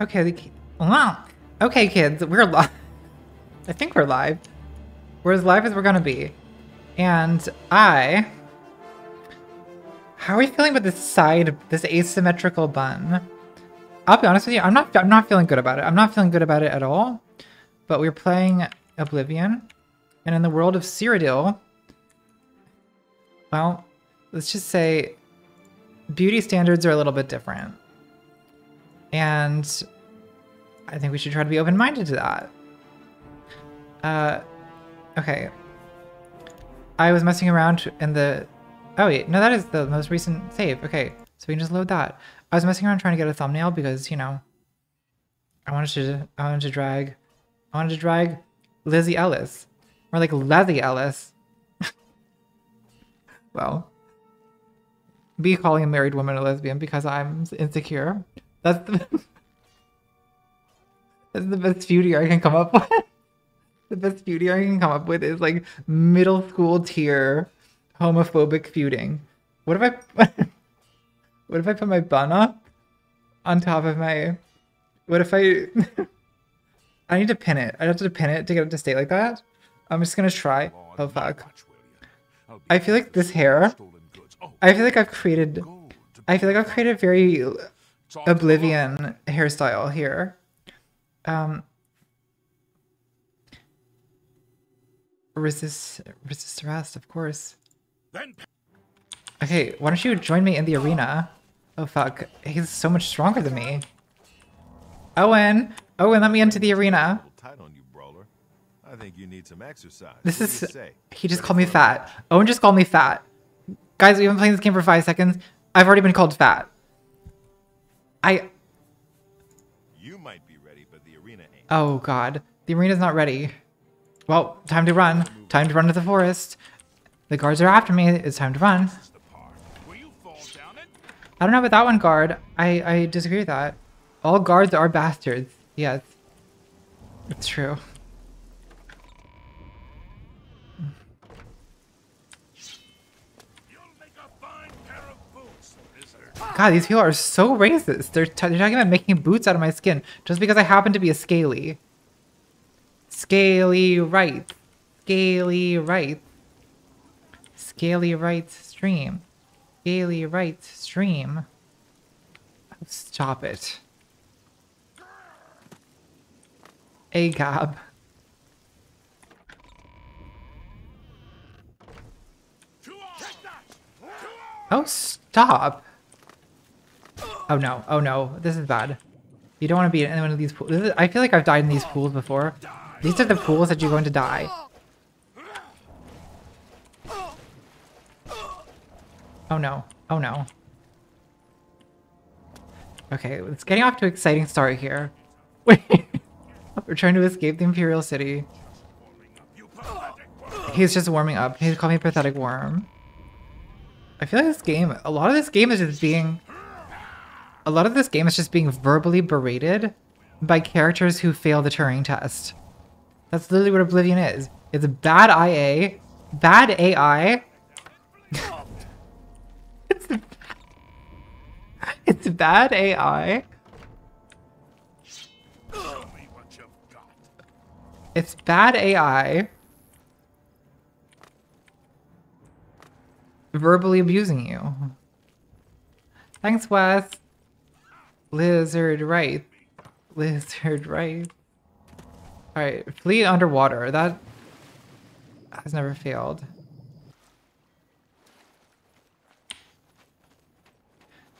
Okay, the wow. Okay, kids, we're live. I think we're live. We're as live as we're gonna be. And I. How are we feeling about this side, this asymmetrical bun? I'll be honest with you, I'm not. I'm not feeling good about it. I'm not feeling good about it at all. But we're playing Oblivion, and in the world of Cyrodiil, well, let's just say beauty standards are a little bit different. And I think we should try to be open-minded to that. Uh, okay. I was messing around in the... Oh wait, no, that is the most recent save. Okay, so we can just load that. I was messing around trying to get a thumbnail because, you know, I wanted to, I wanted to drag, I wanted to drag Lizzy Ellis. Or like Leslie Ellis. well, be calling a married woman a lesbian because I'm insecure. That's the that's the best beauty I can come up with. the best beauty I can come up with is like middle school tier homophobic feuding. What if I what if I put my bun up on top of my what if I I need to pin it. I have to pin it to get it to stay like that. I'm just gonna try. Oh fuck. I feel like this hair I feel like I've created I feel like I've created very oblivion hairstyle here. Um resist resist arrest, of course. Okay, why don't you join me in the arena? Oh fuck, he's so much stronger than me. Owen, Owen, let me into the arena. On you, brawler. I think you need some exercise. This What is—he just called me fat. Owen just called me fat. Guys, we've been playing this game for five seconds. I've already been called fat. I. You might be ready, but the arena ain't. Oh god. The arena's not ready. Well, time to run. Time to run to the forest. The guards are after me. It's time to run. I don't know about that one guard. I, I disagree with that. All guards are bastards. Yes. It's true. God, these people are so racist. They're, t- they're talking about making boots out of my skin just because I happen to be a scaly. Scaly right. Scaly right. Scaly right stream. Scaly right stream. Oh, Stop it. Agab. Oh, stop. Oh no, oh no, this is bad. You don't want to be in any one of these pools. Is, I feel like I've died in these pools before. These are the pools that you're going to die. Oh no, oh no. Okay, it's getting off to an exciting start here. Wait, we're trying to escape the Imperial City. He's just warming up. He's called me pathetic worm. I feel like this game, a lot of this game is just being a lot of this game is just being verbally berated by characters who fail the Turing test. That's literally what Oblivion is. It's a bad IA, bad AI. it's, it's bad AI. It's bad AI. Verbally abusing you. Thanks, Wes. Lizard right. Lizard right. Alright, flee underwater. That has never failed.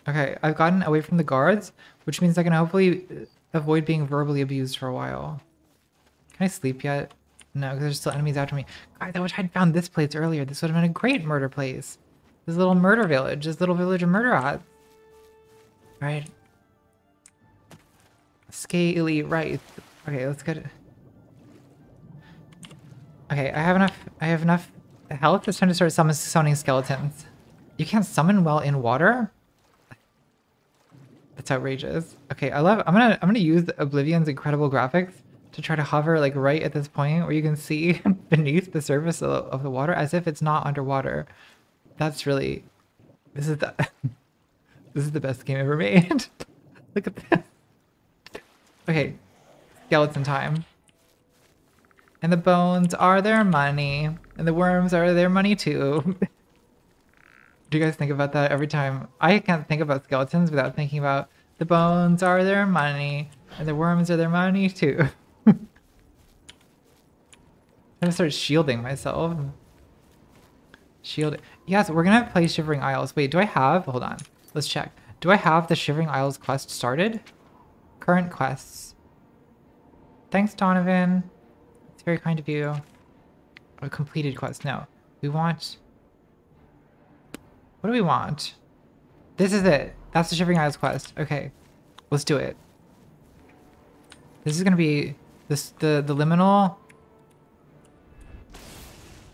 Okay, I've gotten away from the guards, which means I can hopefully avoid being verbally abused for a while. Can I sleep yet? No, because there's still enemies after me. God, I wish I'd found this place earlier. This would have been a great murder place. This little murder village. This little village of murder rats. Right. Scaly right. Okay, let's get it. Okay, I have enough. I have enough health. It's time to start summon, summoning skeletons. You can't summon while in water. That's outrageous. Okay, I love. I'm gonna. I'm gonna use Oblivion's incredible graphics to try to hover like right at this point where you can see beneath the surface of, of the water as if it's not underwater. That's really. This is the. this is the best game ever made. Look at this. Okay, skeleton time. And the bones are their money, and the worms are their money too. Do you guys think about that every time? I can't think about skeletons without thinking about the bones are their money, and the worms are their money too. I'm gonna start shielding myself. Shield. Yes, we're gonna play Shivering Isles. Wait, do I have? Hold on. Let's check. Do I have the Shivering Isles quest started? Current quests. Thanks, Donovan. It's very kind of you. A completed quest. No. We want... What do we want? This is it. That's the Shivering Isles quest. Okay. Let's do it. This is gonna be this the the liminal.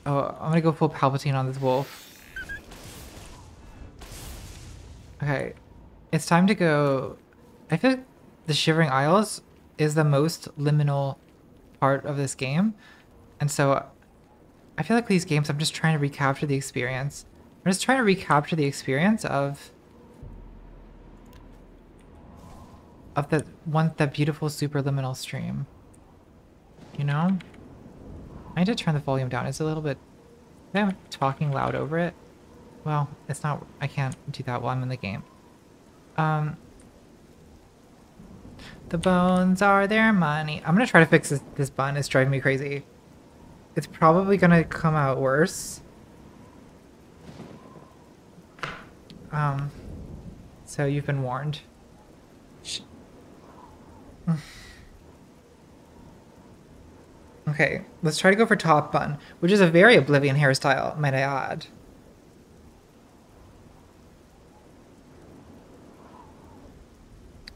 Oh, I'm gonna go full Palpatine on this wolf. Okay. It's time to go. I feel like the Shivering Isles is the most liminal part of this game. And so I feel like these games, I'm just trying to recapture the experience. I'm just trying to recapture the experience of of the one that beautiful superliminal stream. You know? I need to turn the volume down. It's a little bit I'm talking loud over it. Well, it's not I can't do that while I'm in the game. Um The bones are their money. I'm gonna try to fix this, this bun. It's driving me crazy. It's probably gonna come out worse. Um, so you've been warned. okay, let's try to go for top bun, which is a very Oblivion hairstyle, might I add.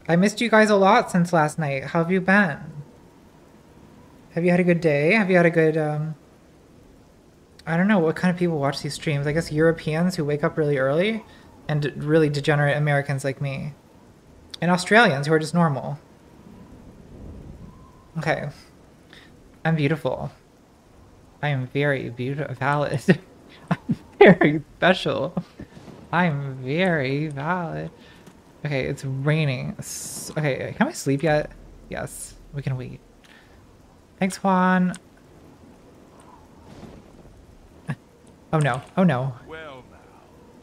I missed you guys a lot since last night. How have you been? Have you had a good day? Have you had a good, um... I don't know what kind of people watch these streams. I guess Europeans who wake up really early and really degenerate Americans like me. And Australians who are just normal. Okay. I'm beautiful. I am very beautiful, valid. I'm very special. I'm very valid. Okay, it's raining. Okay, can we sleep yet? Yes, we can wait. Thanks, Juan. Oh no, oh no. Well now,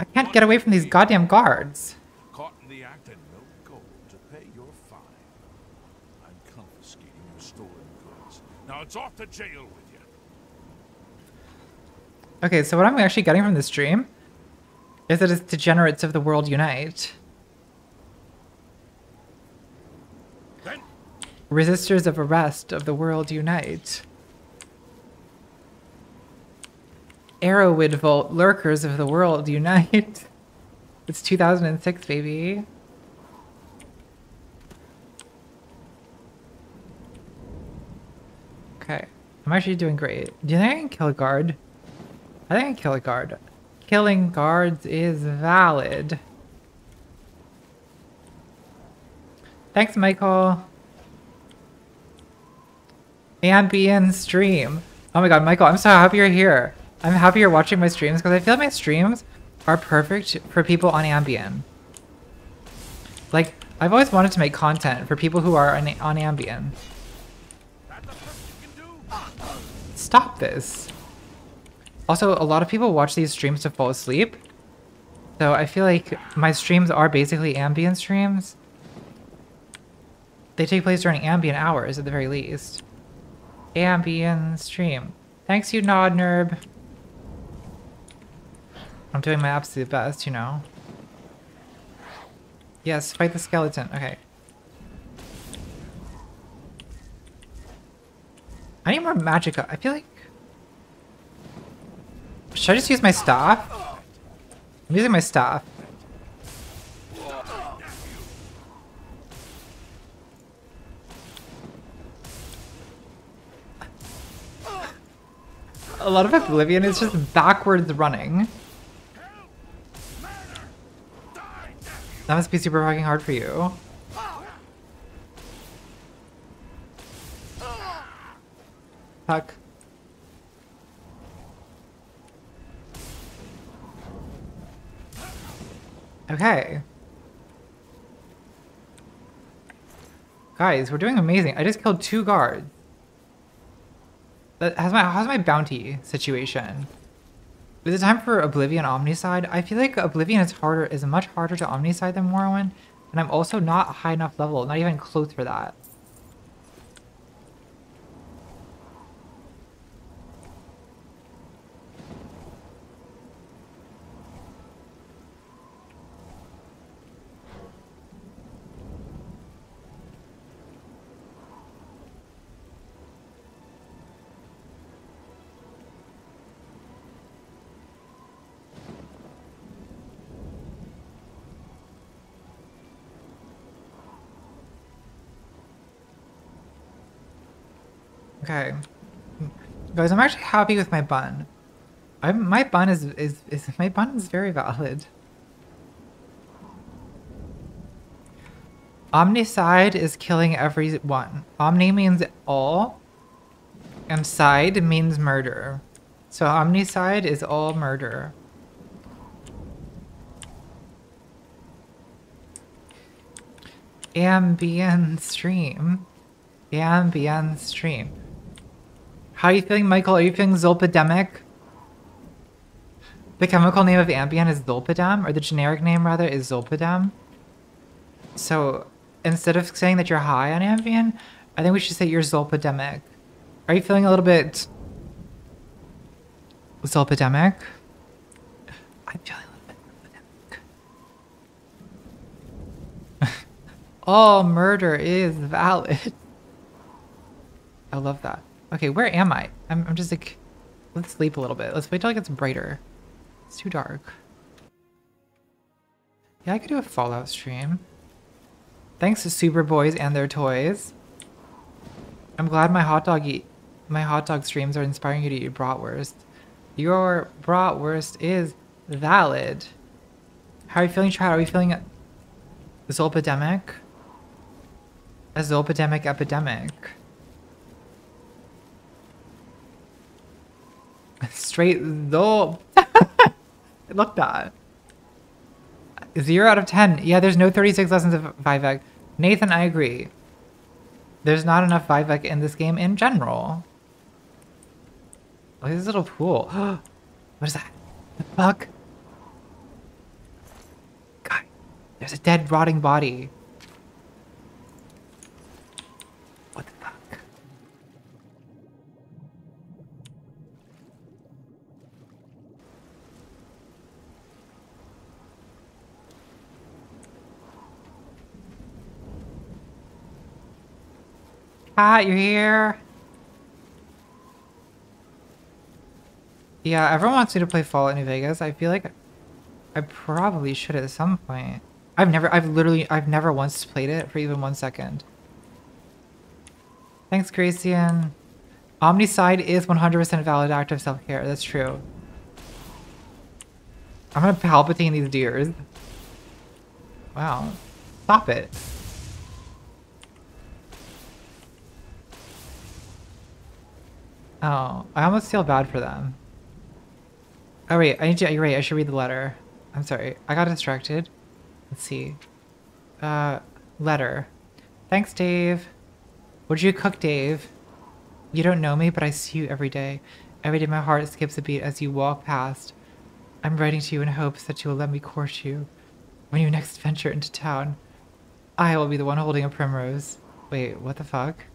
I can't get away from these goddamn guards. caught in the act and no gold to pay your fine. I'm confiscating your stolen goods. Now it's off to jail with you. Okay, so what I'm actually getting from this dream is that it's degenerates of the world unite. Then Resistors of arrest of the world unite. Arrowwood Vault lurkers of the world unite. It's 2006, baby. Okay, I'm actually doing great. Do you think I can kill a guard? I think I can kill a guard. Killing guards is valid. Thanks, Michael. Ambien stream. Oh my god, Michael, I'm so happy you're here. I'm happy you're watching my streams because I feel like my streams are perfect for people on Ambien. Like, I've always wanted to make content for people who are on, on Ambien. Stop this. Also, a lot of people watch these streams to fall asleep. So I feel like my streams are basically Ambien streams. They take place during ambient hours at the very least. Ambien stream. Thanks you, Nod Nerb. I'm doing my absolute best, you know. Yes, fight the skeleton. Okay. I need more magicka. I feel like... Should I just use my staff? I'm using my staff. A lot of Oblivion is just backwards running. That must be super fucking hard for you. Fuck. Okay. Guys, we're doing amazing. I just killed two guards. Has my how's my bounty situation? Is it time for Oblivion Omnicide? I feel like Oblivion is harder is much harder to Omnicide than Morrowind, and I'm also not high enough level, not even close for that. Okay. Guys, I'm actually happy with my bun. I'm my bun is is, is my bun is very valid. Omnicide is killing everyone. Omni means all, and side means murder. So omnicide is all murder. Ambient stream. Ambient stream. How are you feeling, Michael? Are you feeling zolpidemic? The chemical name of Ambien is zolpidem, or the generic name rather is zolpidem. So instead of saying that you're high on Ambien, I think we should say you're zolpidemic. Are you feeling a little bit zolpidemic? I'm feeling a little bit zolpidemic. All murder is valid. I love that. Okay, where am I? I'm, I'm just like, let's sleep a little bit. Let's wait till it gets brighter. It's too dark. Yeah, I could do a Fallout stream. Thanks to Super Boys and their toys. I'm glad my hot dog eat my hot dog streams are inspiring you to eat bratwurst. Your bratwurst is valid. How are you feeling, Chad? Are we feeling zolpidemic? A zolpidemic epidemic. Straight zolp. Look that. Zero out of 10. Yeah, there's no 36 lessons of Vivec. Nathan, I agree. There's not enough Vivec in this game in general. Look at this little pool. what is that? The fuck? God, there's a dead, rotting body. Cat, you're here. Yeah, everyone wants me to play Fallout New Vegas. I feel like I probably should at some point. I've never, I've literally, I've never once played it for even one second. Thanks, Gracian. Omnicide is 100% valid active self-care. That's true. I'm gonna palpatine these deers. Wow. Stop it. Oh, I almost feel bad for them. Oh wait, I need to, you're right, I should read the letter. I'm sorry, I got distracted. Let's see. Uh, letter. Thanks, Dave. What'd you cook, Dave? You don't know me, but I see you every day. Every day my heart skips a beat as you walk past. I'm writing to you in hopes that you will let me court you. When you next venture into town, I will be the one holding a primrose. Wait, what the fuck?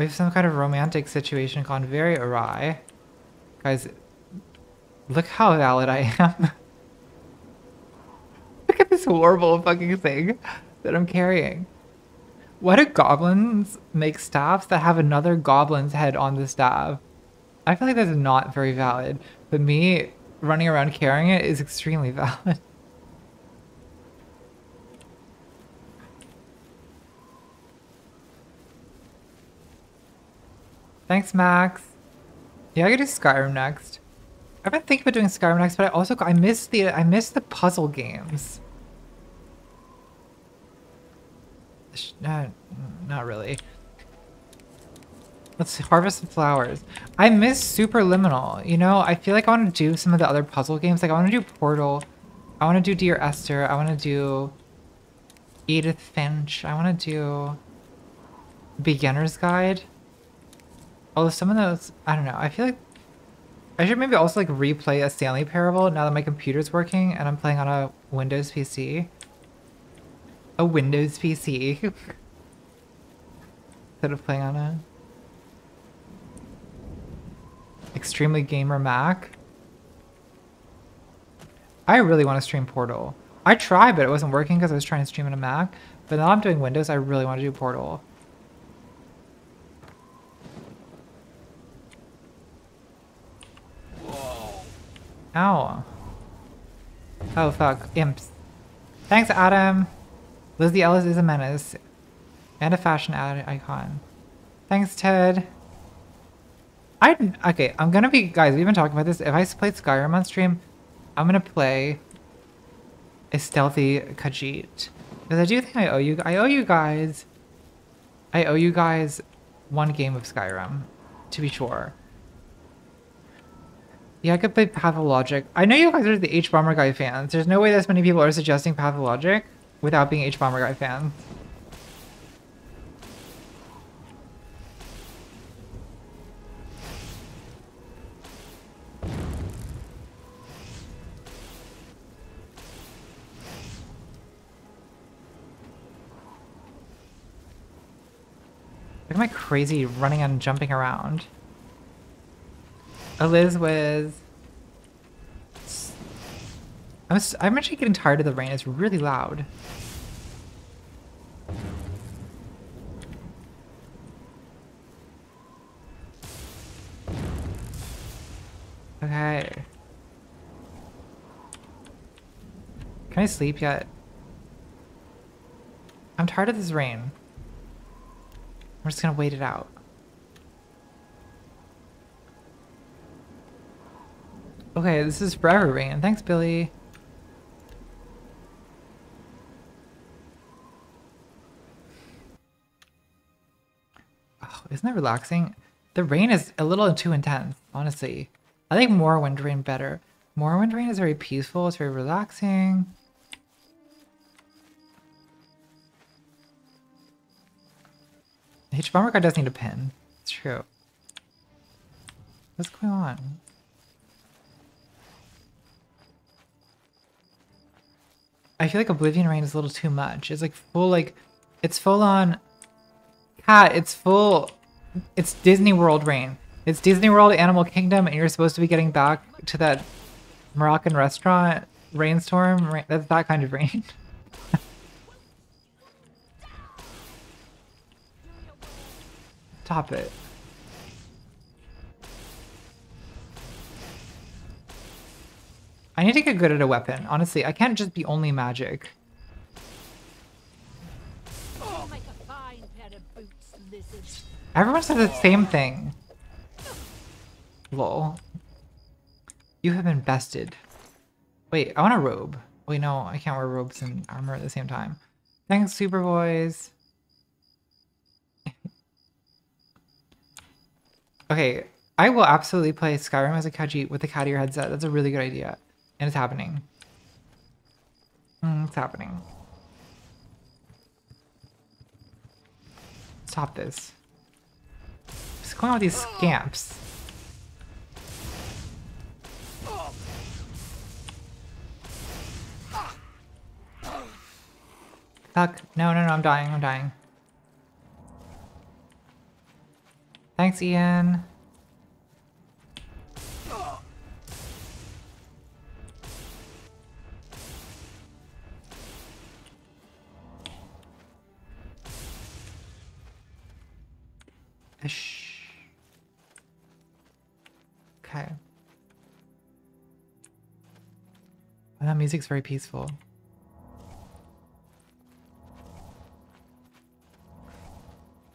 We have some kind of romantic situation gone very awry. Guys, look how valid I am. look at this horrible fucking thing that I'm carrying. Why do goblins make staffs that have another goblin's head on the staff? I feel like that's not very valid, but me running around carrying it is extremely valid. Thanks, Max. Yeah, I could do Skyrim next. I've been thinking about doing Skyrim next, but I also I miss the I miss the puzzle games. Uh, not really. Let's harvest some flowers. I miss Superliminal. You know, I feel like I want to do some of the other puzzle games. Like I want to do Portal. I want to do Dear Esther. I want to do Edith Finch. I want to do beginner's guide. Although some of those, I don't know. I feel like I should maybe also like replay a Stanley Parable now that my computer's working and I'm playing on a Windows PC. A Windows PC. Instead of playing on a extremely gamer Mac. I really want to stream Portal. I tried, but it wasn't working because I was trying to stream on a Mac. But now I'm doing Windows, I really want to do Portal. Ow. Oh fuck, imps. Thanks, Adam. Lizzy Ellis is a menace. And a fashion icon. Thanks, Ted. I okay. I'm gonna be guys. We've been talking about this. If I played Skyrim on stream, I'm gonna play a stealthy Khajiit because I do think I owe you. I owe you guys. I owe you guys one game of Skyrim, to be sure. Yeah, I could play Pathologic. I know you guys are the Hbomberguy fans. There's no way this many people are suggesting Pathologic without being Hbomberguy fans. Look at my crazy running and jumping around. Eliz was... I'm, I'm actually getting tired of the rain. It's really loud. Okay. Can I sleep yet? I'm tired of this rain. I'm just gonna wait it out. Okay, this is forever rain. Thanks, Billy. Oh, isn't that relaxing? The rain is a little too intense, honestly. I think Morrowind Rain better. Morrowind Rain is very peaceful, it's very relaxing. Hbomberguy does need a pin. It's true. What's going on? I feel like Oblivion Rain is a little too much. It's like full like it's full on cat, it's full it's Disney World rain. It's Disney World Animal Kingdom and you're supposed to be getting back to that Moroccan restaurant rainstorm. Rain, that's that kind of rain. Stop it. I need to get good at a weapon. Honestly, I can't just be only magic. Everyone says the same thing. Lol. You have been bested. Wait, I want a robe. Wait, no, I can't wear robes and armor at the same time. Thanks, Superboys. okay, I will absolutely play Skyrim as a Khajiit with the cat ear headset. That's a really good idea. And it's happening. Mm, it's happening. Stop this. What's going on with these scamps? Fuck. No, no, no, I'm dying, I'm dying. Thanks, Ian. Ish. Okay. Well, that music's very peaceful.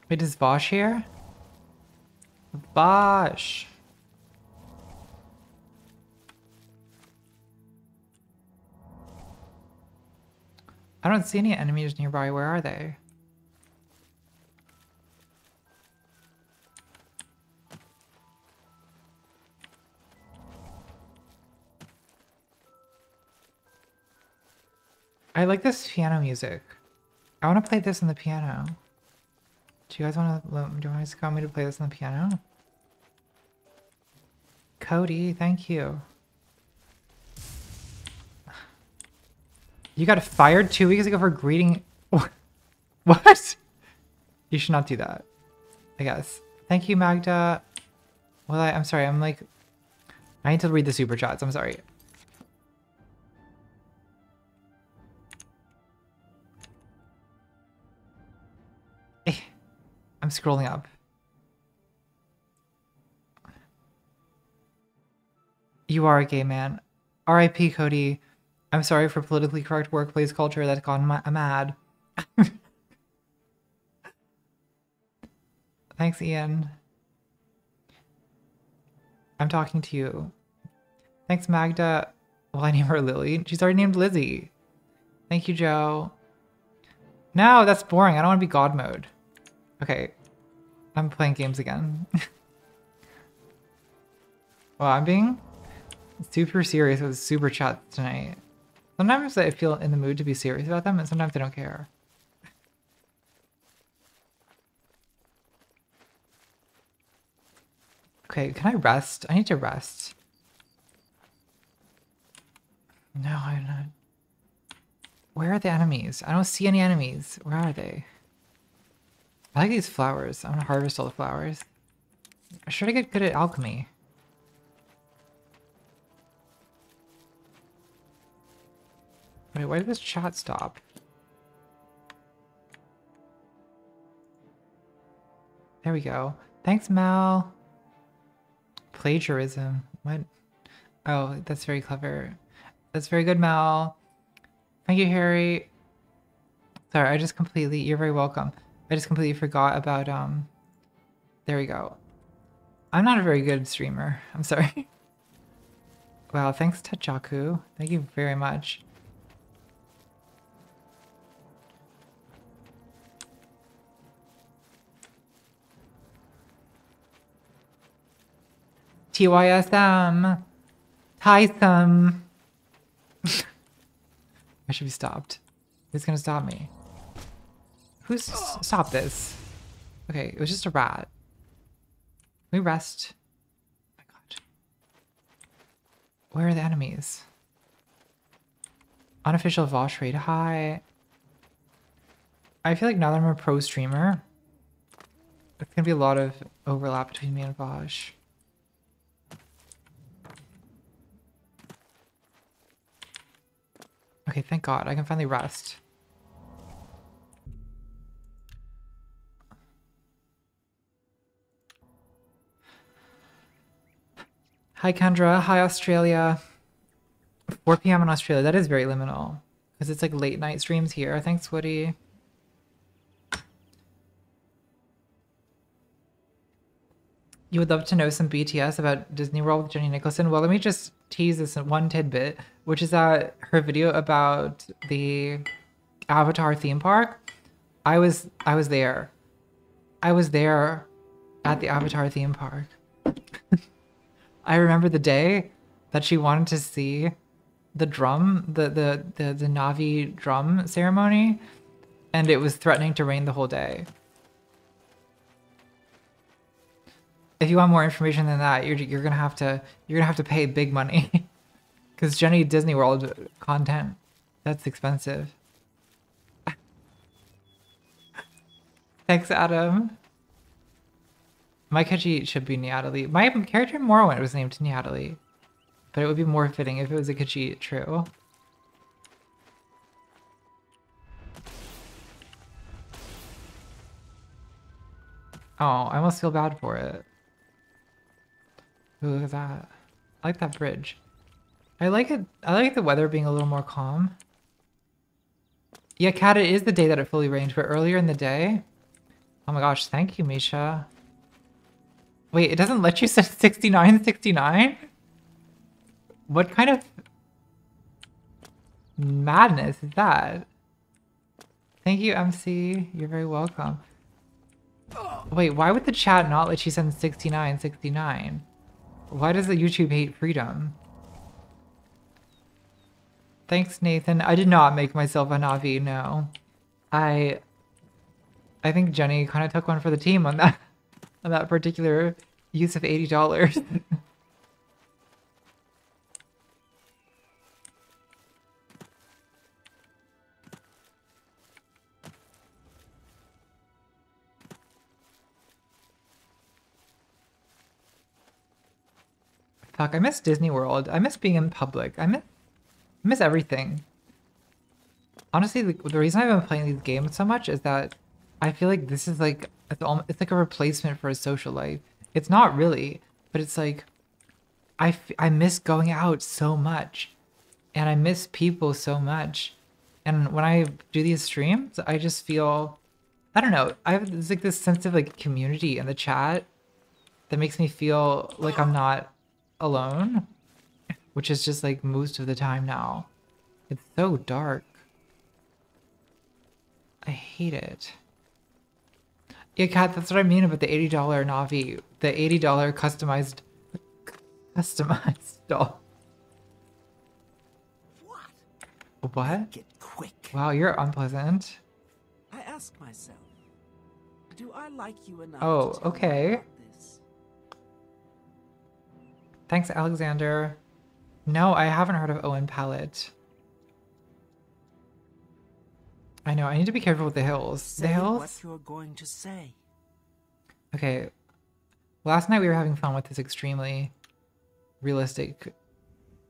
Wait, is Vaush here? Vaush! I don't see any enemies nearby. Where are they? I like this piano music. I want to play this on the piano. Do you guys want to? Do you guys want me to play this on the piano? Cody, thank you. You got fired two weeks ago for greeting. What? You should not do that. I guess. Thank you, Magda. Well, I, I'm sorry. I'm like, I need to read the super chats. I'm sorry. I'm scrolling up. You are a gay man. R.I.P. Cody. I'm sorry for politically correct workplace culture that's gone ma mad. Thanks, Ian. I'm talking to you. Thanks, Magda. Well, I name her Lily. She's already named Lizzy. Thank you, Joe. No, that's boring. I don't want to be God mode. Okay. I'm playing games again. well, I'm being super serious with super chats tonight. Sometimes I feel in the mood to be serious about them, and sometimes I don't care. Okay, can I rest? I need to rest. No, I'm not. Where are the enemies? I don't see any enemies. Where are they? I like these flowers. I'm gonna harvest all the flowers. I should get good at alchemy? Wait, why did this chat stop? There we go. Thanks, Mal. Plagiarism. What? Oh, that's very clever. That's very good, Mal. Thank you, Harry. Sorry, I just completely, you're very welcome. I just completely forgot about, um, there we go. I'm not a very good streamer. I'm sorry. wow, thanks to Jaku. Thank you very much. TYSM. Tythum. I should be stopped. Who's gonna stop me? Who's oh. stop this? Okay, it was just a rat. Can we rest. Oh my god. Where are the enemies? Unofficial Vaush rate high. I feel like now that I'm a pro streamer, there's gonna be a lot of overlap between me and Vaush. Okay, thank God. I can finally rest. Hi, Kendra. Hi, Australia. 4 p.m. in Australia. That is very liminal. Because it's like late night streams here. Thanks, Woody. You would love to know some BTS about Disney World with Jenny Nicholson? Well, let me just tease this one tidbit, which is that her video about the Avatar theme park. I was I was there. I was there at the Avatar theme park. I remember the day that she wanted to see the drum, the the the, the Na'vi drum ceremony, and it was threatening to rain the whole day. if you want more information than that, you're you're gonna have to you're gonna have to pay big money, because Jenny Disney World content that's expensive. Thanks, Adam. My Khajiit should be Nyadaly. My character in Morrowind was named Nyadaly, but it would be more fitting if it was a Khajiit. True. Oh, I almost feel bad for it. Ooh, look at that. I like that bridge. I like it. I like the weather being a little more calm. Yeah, Kat, it is the day that it fully rained, but earlier in the day... Oh my gosh, thank you, Misha. Wait, it doesn't let you set 69, 69? What kind of madness is that? Thank you, MC. You're very welcome. Wait, why would the chat not let you send 69, 69? Why does the YouTube hate freedom? Thanks, Nathan. I did not make myself a Na'vi, no. I I think Jenny kind of took one for the team on that on that particular use of eighty dollars. Fuck, I miss Disney World. I miss being in public. I miss, I miss everything. Honestly, the, the reason I've been playing these games so much is that I feel like this is like it's, almost, it's like a replacement for a social life. It's not really, but it's like I, I miss going out so much and I miss people so much. And when I do these streams, I just feel I don't know. I have there's like this sense of like community in the chat that makes me feel like I'm not alone, which is just like most of the time now. It's so dark. I hate it. Yeah, Kat, that's what I mean about the $80 Na'vi. The $80 customized customized doll. What? What? Get quick. Wow, you're unpleasant. I ask myself, do I like you enough? Oh, to tell you okay. Thanks, Alexander. No, I haven't heard of Owen Pallett. I know, I need to be careful with the hills. Say the what hills? you're going to say. Okay. Last night we were having fun with this extremely realistic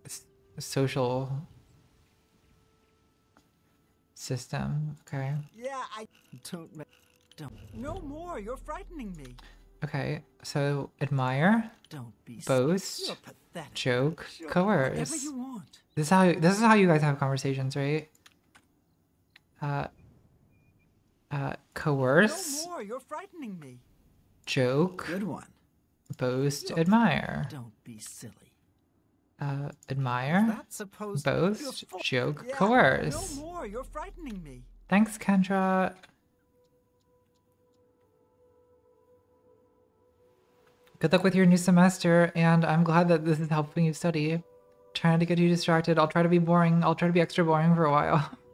s- social system. Okay. Yeah, I don't. Don't. No more. You're frightening me. Okay. So admire, Don't be. boast, joke, coerce. you want. This is how this is how you guys have conversations, right? Uh uh No coerce, more. You're frightening me. joke, Good one. boast, admire. Don't be silly. Uh admire, boast, joke, Yeah, coerce. No more. You're frightening me. Thanks, Kendra. Good luck with your new semester, and I'm glad that this is helping you study. Trying to get you distracted. I'll try to be boring. I'll try to be extra boring for a while.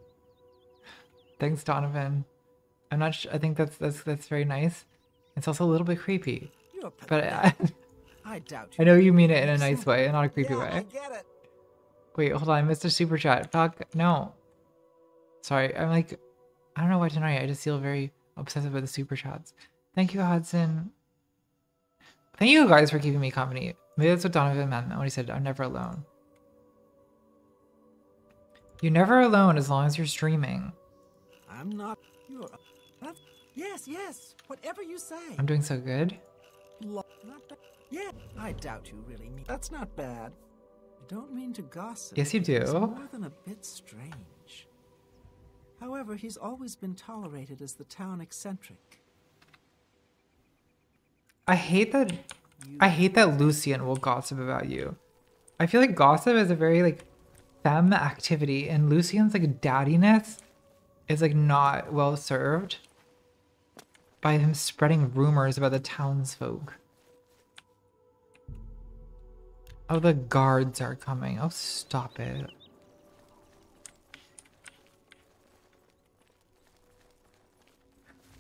Thanks, Donovan. I'm not. Sh- I think that's that's that's very nice. It's also a little bit creepy, but. I, I doubt I know you mean it in a nice way, and not a creepy yeah, way. I get it. Wait, hold on. I missed a super chat. Fuck. No. Sorry. I'm like, I don't know why tonight. I just feel very obsessive with the super chats. Thank you, Hudson. Thank you guys for keeping me company. Maybe that's what Donovan meant when he said, I'm never alone. You're never alone as long as you're streaming. I'm not. You're. Yes, yes. Whatever you say. I'm doing so good. Lo-. Yeah, I doubt you really mean. That's not bad. I don't mean to gossip. Yes, you but It's do. more than a bit strange. However, he's always been tolerated as the town eccentric. I hate that. I hate that Lucian will gossip about you. I feel like gossip is a very like femme activity, and Lucian's like daddiness is like not well served by him spreading rumors about the townsfolk. Oh, the guards are coming. Oh, stop it.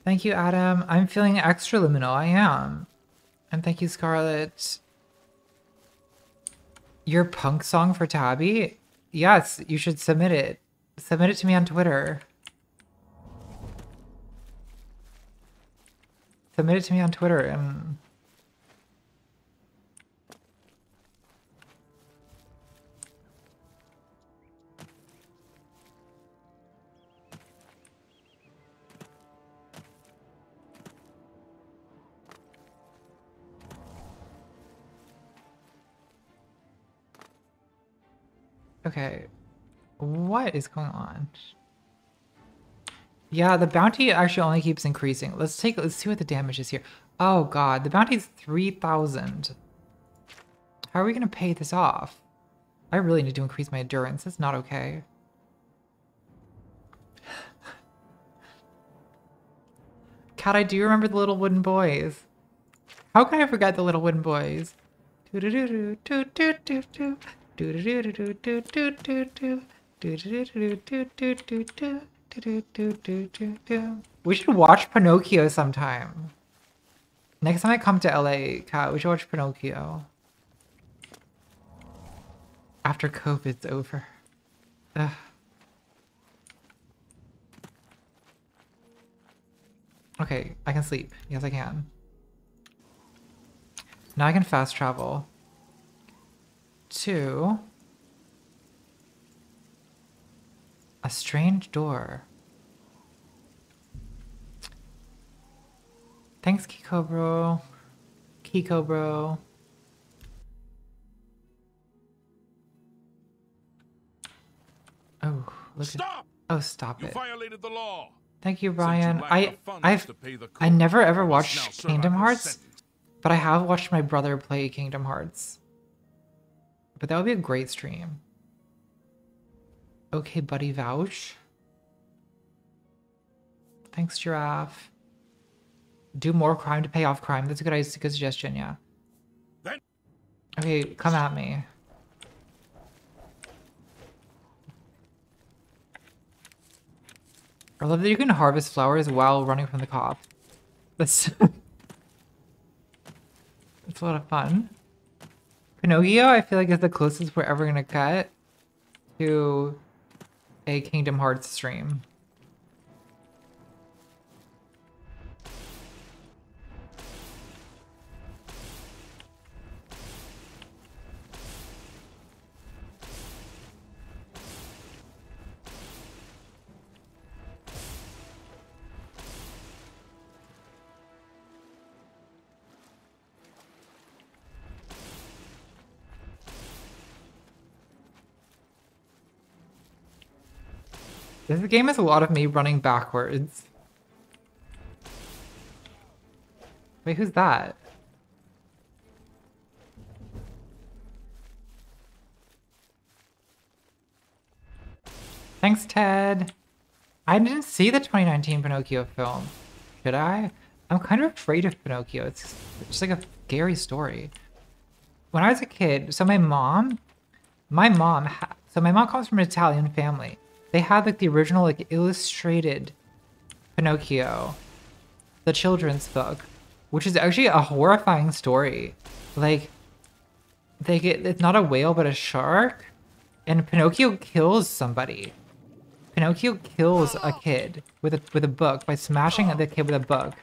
Thank you, Adam. I'm feeling extra liminal. I am. And thank you, Scarlett. Your punk song for Tabby? Yes, you should submit it. Submit it to me on Twitter. Submit it to me on Twitter and Okay. What is going on? Yeah, the bounty actually only keeps increasing. Let's take let's see what the damage is here. Oh god, the bounty's 3000. How are we going to pay this off? I really need to increase my endurance. That's not okay. Cat, I do remember the little wooden boys. How can I forget the little wooden boys? Do-do-do-do-do-do-do-do. Do-do-do-do-do-do-do-do. Do-do-do-do-do-do-do-do. Do-do-do-do-do-do. We should watch Pinocchio sometime. Next time I come to LA, Kat, we should watch Pinocchio. After COVID's over. Ugh. Okay, I can sleep. Yes, I can. Now I can fast travel to a strange door. Thanks, Kiko bro. Kiko bro. Oh, look Stop! at Oh, stop You it. violated the law. Thank you, Brian. I I've I never ever watched Kingdom Hearts, but I have watched my brother play Kingdom Hearts. But that would be a great stream. Okay, buddy, vouch. Thanks, giraffe. Do more crime to pay off crime. That's a good, idea- good suggestion. Yeah. Okay, come at me. I love that you can harvest flowers while running from the cop. That's That's a lot of fun. Pinocchio, I feel like is the closest we're ever gonna cut to a Kingdom Hearts stream. This game is a lot of me running backwards. Wait, who's that? Thanks, Ted. I didn't see the 2019 Pinocchio film. Should I? I'm kind of afraid of Pinocchio. It's just like a scary story. When I was a kid, so my mom, my mom, so my mom comes from an Italian family. They had like the original like illustrated Pinocchio, the children's book, which is actually a horrifying story. Like they get it's not a whale but a shark, and Pinocchio kills somebody. Pinocchio kills a kid with a with a book by smashing the kid with a book.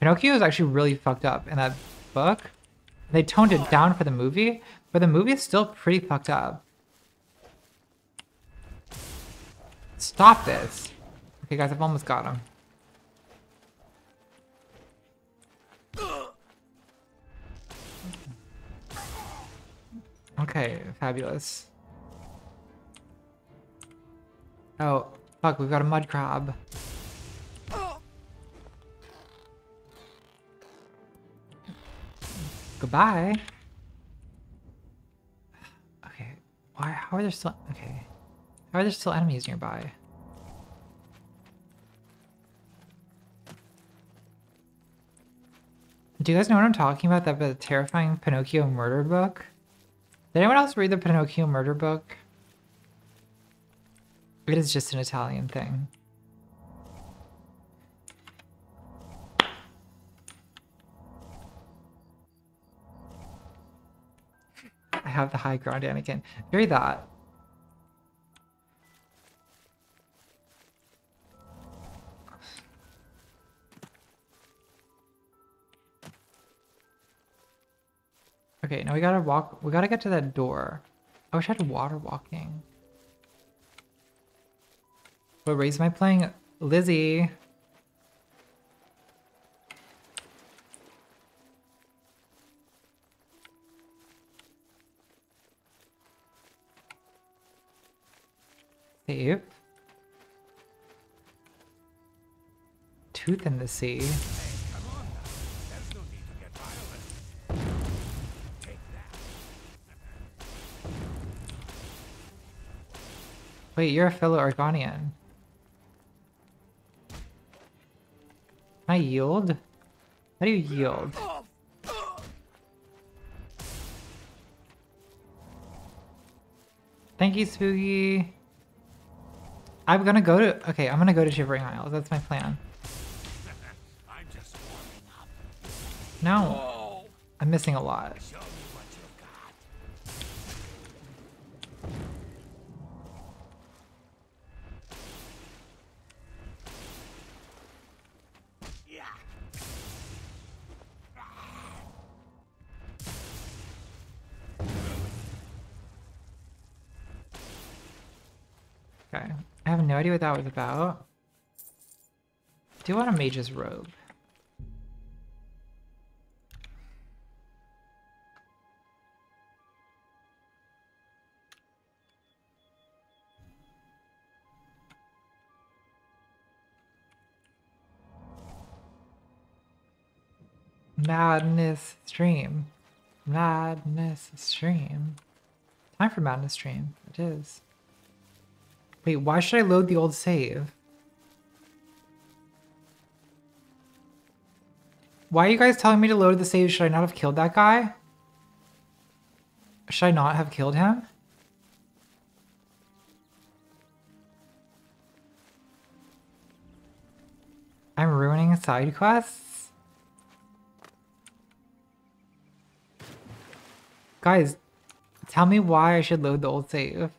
Pinocchio is actually really fucked up in that book. They toned it down for the movie, but the movie is still pretty fucked up. Stop this. Okay, guys, I've almost got him. Okay, fabulous. Oh, fuck, we've got a mud crab. Goodbye. Okay, why, how are there still, okay. How are there still enemies nearby? Do you guys know what I'm talking about? That the terrifying Pinocchio murder book? Did anyone else read the Pinocchio murder book? It is just an Italian thing. I have the high ground, Anakin. Carry that. Okay, now we gotta walk. We gotta get to that door. I wish I had water walking. What race am I playing? Lizzie. Save. Tooth in the sea. Wait, you're a fellow Argonian. Can I yield? How do you yield? Thank you, Spooky. I'm gonna go to. Okay, I'm gonna go to Shivering Isles. That's my plan. I'm just warming up. No, I'm missing a lot. Okay, I have no idea what that was about. Do you want a mage's robe? Madness stream. Madness stream. Time for madness stream. It is. Wait, why should I load the old save? Why are you guys telling me to load the save? Should I not have killed that guy? Should I not have killed him? I'm ruining side quests? Guys, tell me why I should load the old save.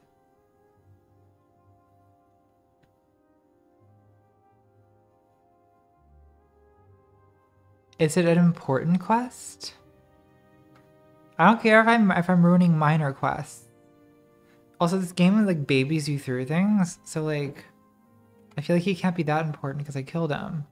Is it an important quest? I don't care if I'm if I'm ruining minor quests. Also, this game like babies you through things, so like, I feel like he can't be that important because I killed him.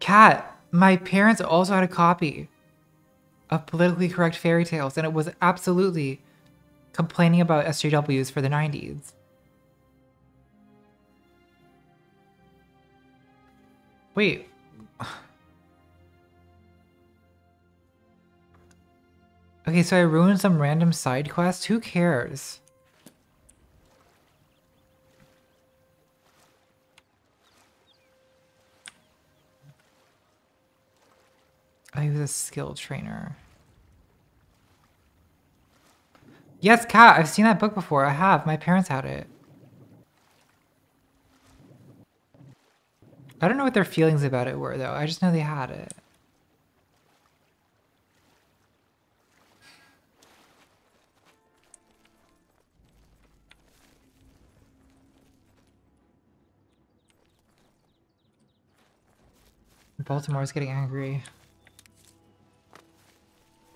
Cat, my parents also had a copy of politically correct fairy tales, and it was absolutely complaining about SJWs for the 90s. Wait. Okay, so I ruined some random side quest. Who cares? I was a skill trainer. Yes, Cat, I've seen that book before. I have. My parents had it. I don't know what their feelings about it were, though. I just know they had it. Baltimore's getting angry.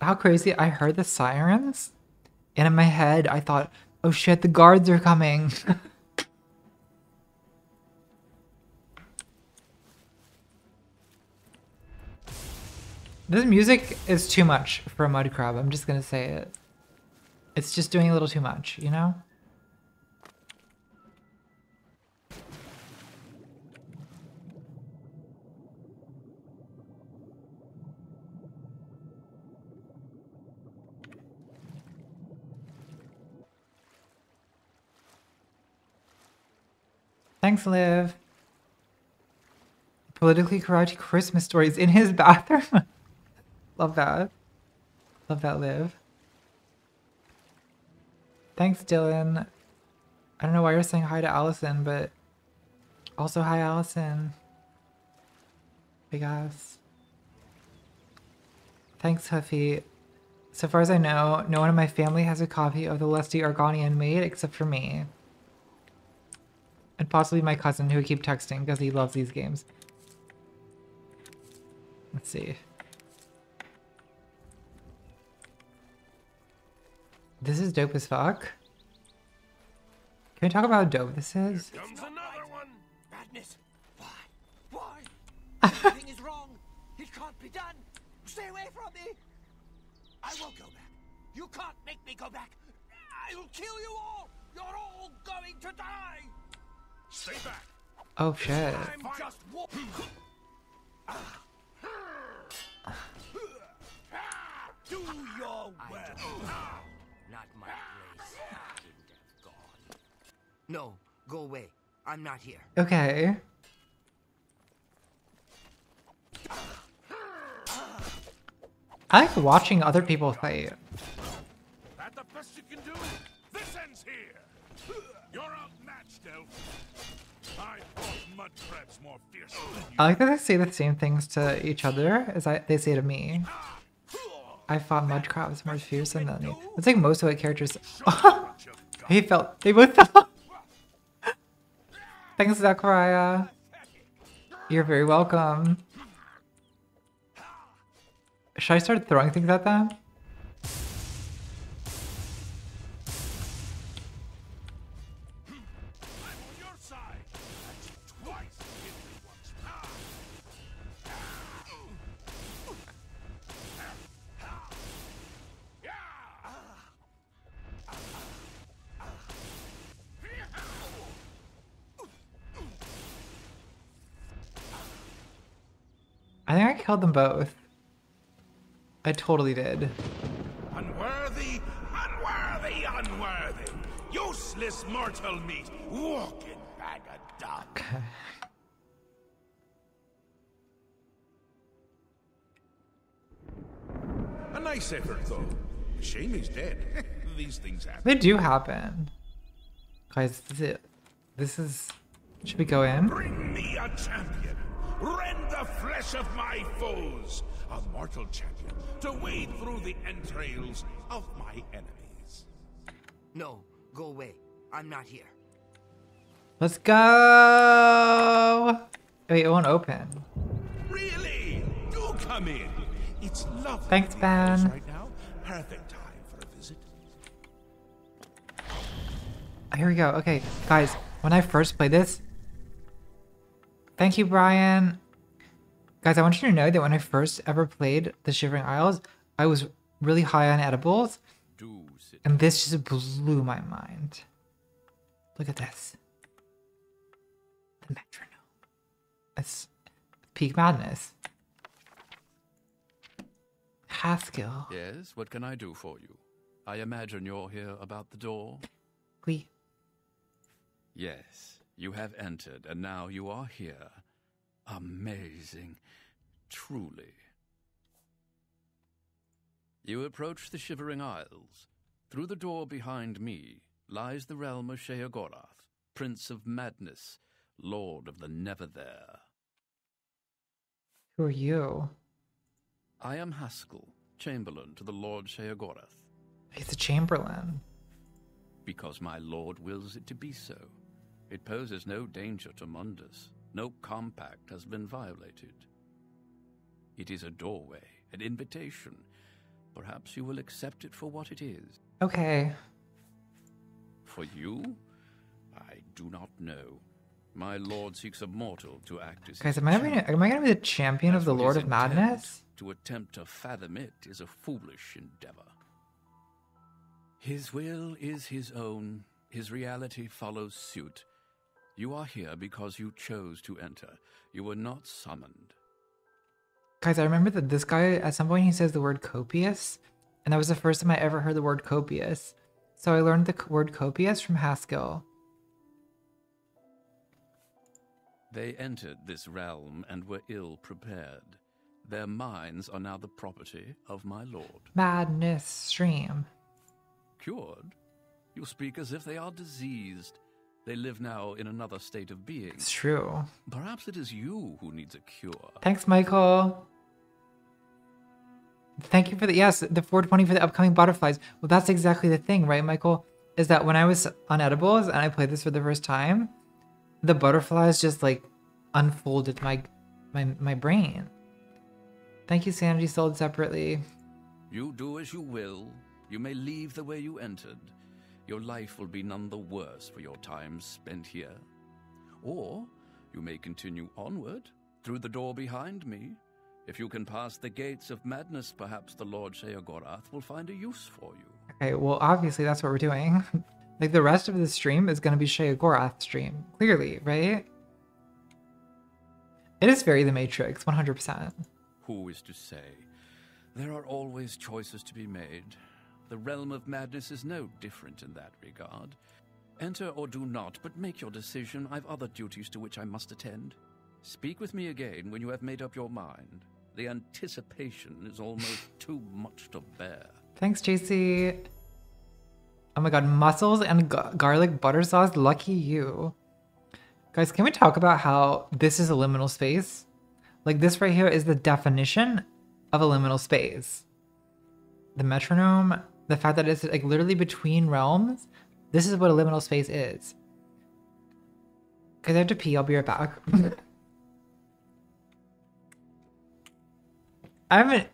How crazy. I heard the sirens, and in my head, I thought, oh shit, the guards are coming. this music is too much for a mud crab. I'm just gonna say it. It's just doing a little too much, you know? Thanks, Liv. Politically correct Christmas stories in his bathroom. Love that. Love that, Liv. Thanks, Dylan. I don't know why you're saying hi to Allison, but also hi, Allison. Big ass. Thanks, Huffy. So far as I know, no one in my family has a copy of the Lusty Argonian maid except for me. And possibly my cousin who I keep texting because he loves these games. Let's see. This is dope as fuck. Can we talk about how dope this is? Here Comes another one. Madness! Why? Why? Everything is wrong! It can't be done! Stay away from me! I won't go back! You can't make me go back! I'll kill you all! You're all going to die! Stay back. Oh shit. Just Do your worst! Not my place, kind of God. No, go away. I'm not here. Okay. I like watching other people fight. That the best you can do? This ends here. You're outmatched, Elf. I fought mud crabs more fiercely than you. I like that they say the same things to each other as I, they say to me. I fought mud crabs more fearsome than you. It's like most of what characters. He felt. They both fell. Thanks, Zachariah. You're very welcome. Should I start throwing things at them? Killed them both. I totally did. Unworthy, unworthy, unworthy. Useless mortal meat. Walking bag of dung. A nice effort, though. Shame he's dead. These things happen. They do happen. Guys, this is, this is. Should we go in? Bring me a champion. Rend the flesh of my foes. A mortal champion to wade through the entrails of my enemies. No, go away. I'm not here. Let's go! Wait, it won't open. Really? Do come in. It's lovely. Thanks, in the house Ben. Right now, perfect time for a visit. Here we go. Okay, guys, when I first played this, thank you, Brian. Guys, I want you to know that when I first ever played the Shivering Isles, I was really high on edibles, and this just blew my mind. Look at this. The metronome. It's peak madness. Haskell. Yes, what can I do for you? I imagine you're here about the door. We. Yes, you have entered, and now you are here. Amazing. Truly. You approach the Shivering Isles. Through the door behind me lies the realm of Sheogorath, Prince of Madness, Lord of the Never There. Who are you? I am Haskell, Chamberlain to the Lord Sheogorath, He's a Chamberlain. because my lord wills it to be so. It poses no danger to Mundus. No compact has been violated. It is a doorway, an invitation. Perhaps you will accept it for what it is. Okay. For you? I do not know. My lord seeks a mortal to act as Guys, his am I, gonna, am I gonna be the champion of the Lord of Madness? To attempt to fathom it is a foolish endeavor. His will is his own, his reality follows suit. You are here because you chose to enter. You were not summoned. Guys, I remember that this guy, at some point, he says the word copious, and that was the first time I ever heard the word copious. So I learned the word copious from Haskell. They entered this realm and were ill prepared. Their minds are now the property of my lord. Madness stream. Cured? You speak as if they are diseased. They live now in another state of being. It's true. Perhaps it is you who needs a cure. Thanks, Michael. Thank you for the yes, the 420 for the upcoming butterflies. Well, that's exactly the thing, right, Michael? Is that when I was on edibles and I played this for the first time, the butterflies just like unfolded my my my brain. Thank you, Sanity sold separately. You do as you will. You may leave the way you entered. Your life will be none the worse for your time spent here. Or you may continue onward through the door behind me. If you can pass the gates of madness, perhaps the Lord Sheogorath will find a use for you. Okay, well, obviously that's what we're doing. like the rest of the stream is gonna be Sheogorath stream, clearly, right? It is very The Matrix, 100%. Who is to say? There are always choices to be made. The realm of madness is no different in that regard. Enter or do not, but make your decision. I've other duties to which I must attend. Speak with me again when you have made up your mind. The anticipation is almost too much to bear. Thanks, JC. Oh my god, mussels and ga- garlic butter sauce. Lucky you. Guys, can we talk about how this is a liminal space? Like this right here is the definition of a liminal space. The metronome, the fact that it's like literally between realms. This is what a liminal space is. Because I have to pee. I'll be right back. I'm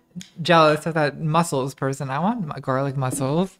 jealous of that mussels person. I want garlic mussels.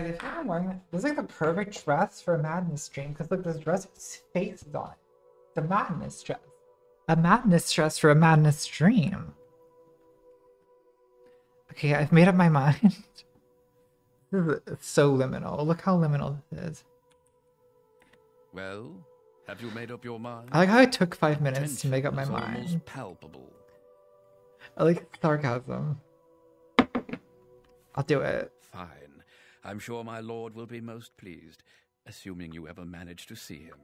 Feel like I'm wearing this is like the perfect dress for a madness dream because look, this dress has faces on it. It's a madness dress. A madness dress for a madness dream. Okay, I've made up my mind. this is so liminal. Look how liminal this is. Well, have you made up your mind? I like how I took five minutes to make up my mind. palpable. I like sarcasm. I'll do it. Fine. I'm sure my lord will be most pleased, assuming you ever manage to see him.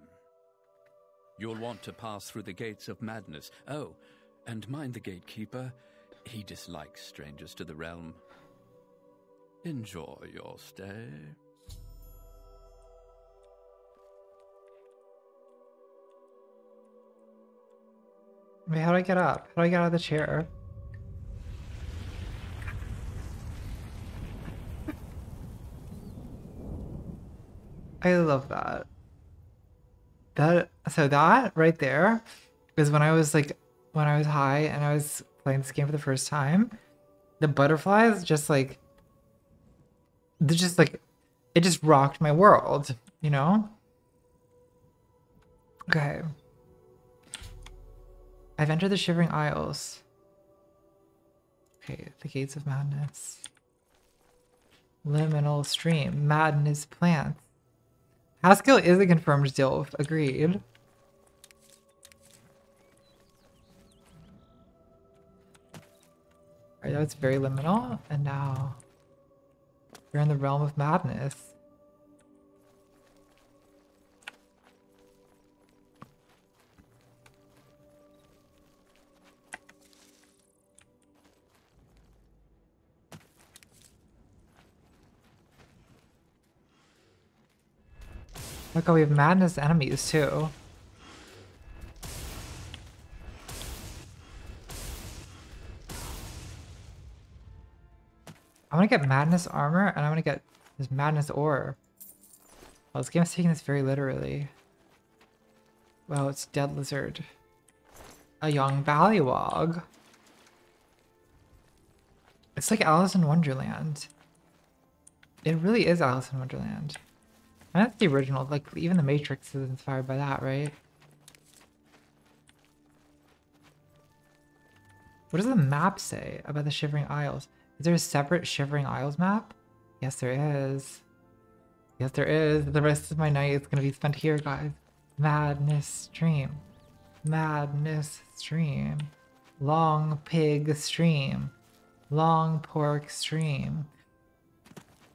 You'll want to pass through the gates of madness. Oh, and mind the gatekeeper. He dislikes strangers to the realm. Enjoy your stay. Wait, how do I get up? How do I get out of the chair? I love that. That so that right there is when I was like when I was high and I was playing this game for the first time. The butterflies just like they're just like it just rocked my world, you know? Okay. I've entered the Shivering Isles. Okay, the Gates of Madness. Liminal Stream. Madness Plants. Haskell is a confirmed Dilf. Agreed. Alright, was very liminal, and now you're in the realm of madness. Look, we have madness enemies too. I want to get madness armor and I want to get this madness ore. Well, this game is taking this very literally. Well, it's dead lizard. A young Baliwog. It's like Alice in Wonderland. It really is Alice in Wonderland. And that's the original, like even the Matrix is inspired by that, right? What does the map say about the Shivering Isles? Is there a separate Shivering Isles map? Yes, there is. Yes, there is. The rest of my night is going to be spent here, guys. Madness stream. Madness stream. Long pig stream. Long pork stream.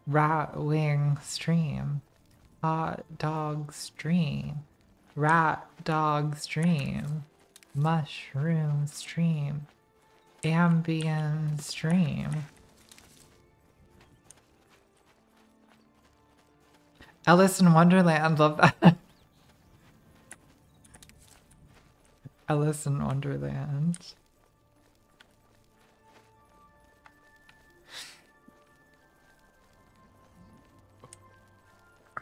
Rat wing stream. Hot dog's dream. Rat dog's dream. Mushroom stream. Ambient stream. Alice in Wonderland, love that. Alice in Wonderland.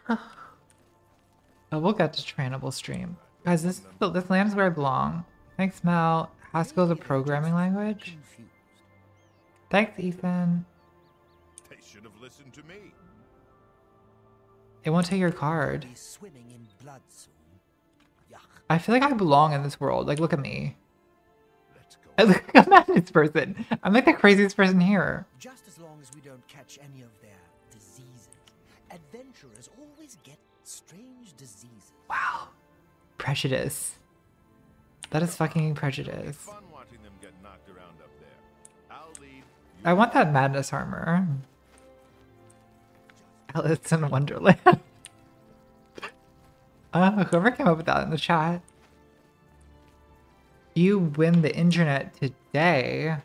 Oh, we'll get to trainable stream. Guys, this this land is where I belong. Thanks, Mel. Haskell's a programming language. Thanks, Ethan. They should have listened to me. It won't take your card. Swimming in blood soon. Yuck. I feel like I belong in this world. Like, look at me. Let's go. I look like a madness person. I'm like the craziest person here. Just as long as we don't catch any of their diseases. Adventurers always get strange diseases. Wow. Prejudice. That is fucking prejudice. Fun watching them get knocked around up there. I'll lead. I want that madness armor. Alice in Wonderland. uh, whoever came up with that in the chat. You win the internet today.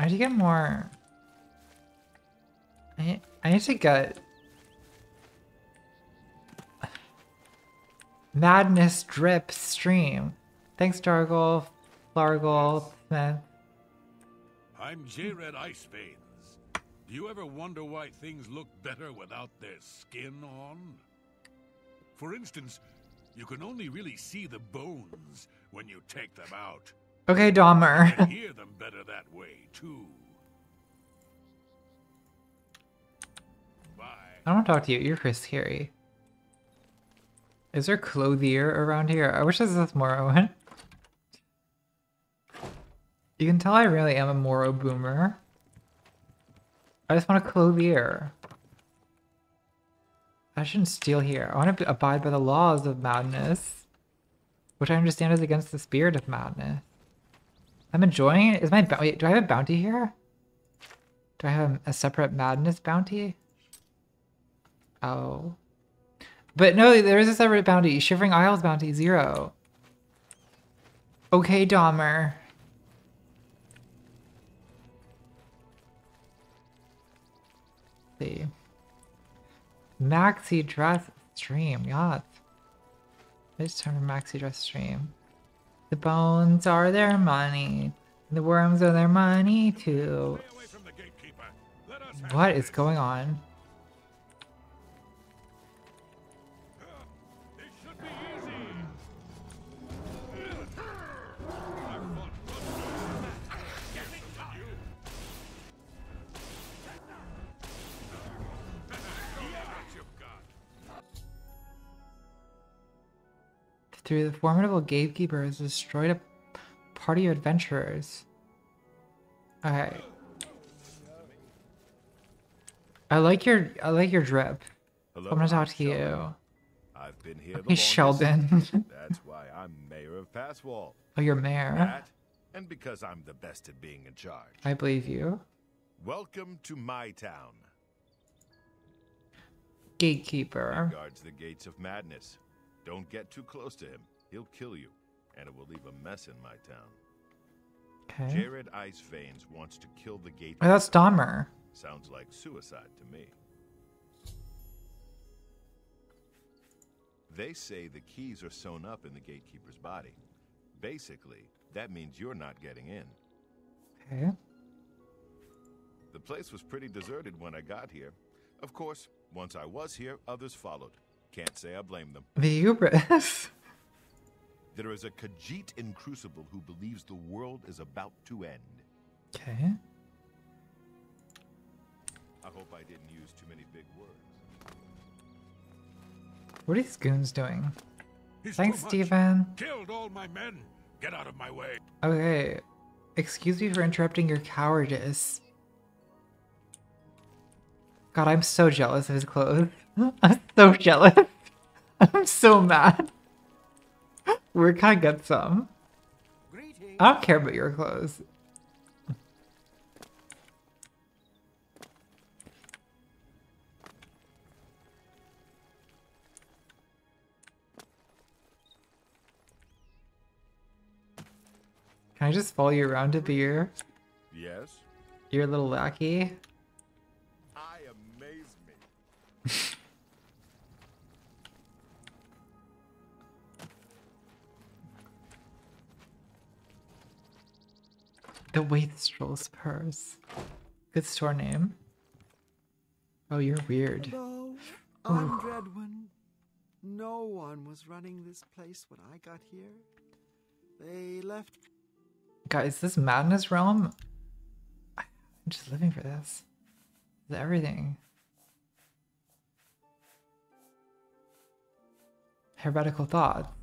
I need to get more. I I need to get Madness Drip stream. Thanks, Dargle, Largle, Smith. I'm Jayred Ice-Veins. Do you ever wonder why things look better without their skin on? For instance, you can only really see the bones when you take them out. Okay, Dahmer. Hear them better that way, too. Bye. I don't want to talk to you. You're Chris Carey. Is there clothier around here? I wish this was Morrowind. You can tell I really am a Morrow boomer. I just want a clothier. I shouldn't steal here. I want to abide by the laws of madness. Which I understand is against the spirit of madness. I'm enjoying it. Is my bounty? Do I have a bounty here? Do I have a separate madness bounty? Oh. But no, there is a separate bounty. Shivering Isles bounty, zero. Okay, Dahmer. see. Maxi dress stream, yes. It's time for maxi dress stream. The bones are their money. The worms are their money too. Stay away from the gatekeeper. Let us have What is going on? Through the formidable gatekeeper has destroyed a party of adventurers. Okay. I like your I like your drip. Hello, I'm gonna talk to you. I've been here Okay. Sheldon. That's why I'm mayor of Passwall. oh, you're mayor. That, and because I'm the best at being in charge. I believe you. Welcome to my town. Gatekeeper. Guards the gates of madness. Don't get too close to him. He'll kill you, and it will leave a mess in my town. Okay. Jayred Ice-Veins wants to kill the gate. Oh, that's Dahmer. Sounds like suicide to me. They say the keys are sewn up in the gatekeeper's body. Basically, that means you're not getting in. Okay. The place was pretty deserted when I got here. Of course, once I was here, others followed. Can't say I blame them. The hubris. There is a Khajiit in Crucible who believes the world is about to end. Okay. I hope I didn't use too many big words. What are these goons doing? He's Thanks, too much. Steven. Killed all my men. Get out of my way. Okay. Excuse me for interrupting your cowardice. God, I'm so jealous of his clothes. I'm so jealous. I'm so mad. Where can I get some? I don't care about your clothes. Can I just follow you around to be your, Yes? your little lackey? I amaze me. The Wastrel's Purse. Good store name. Oh, you're weird. Hello, I'm Dredhweth. No one was running this place when I got here. They left Guys, this madness realm. I'm just living for this. Is everything. Heretical thought.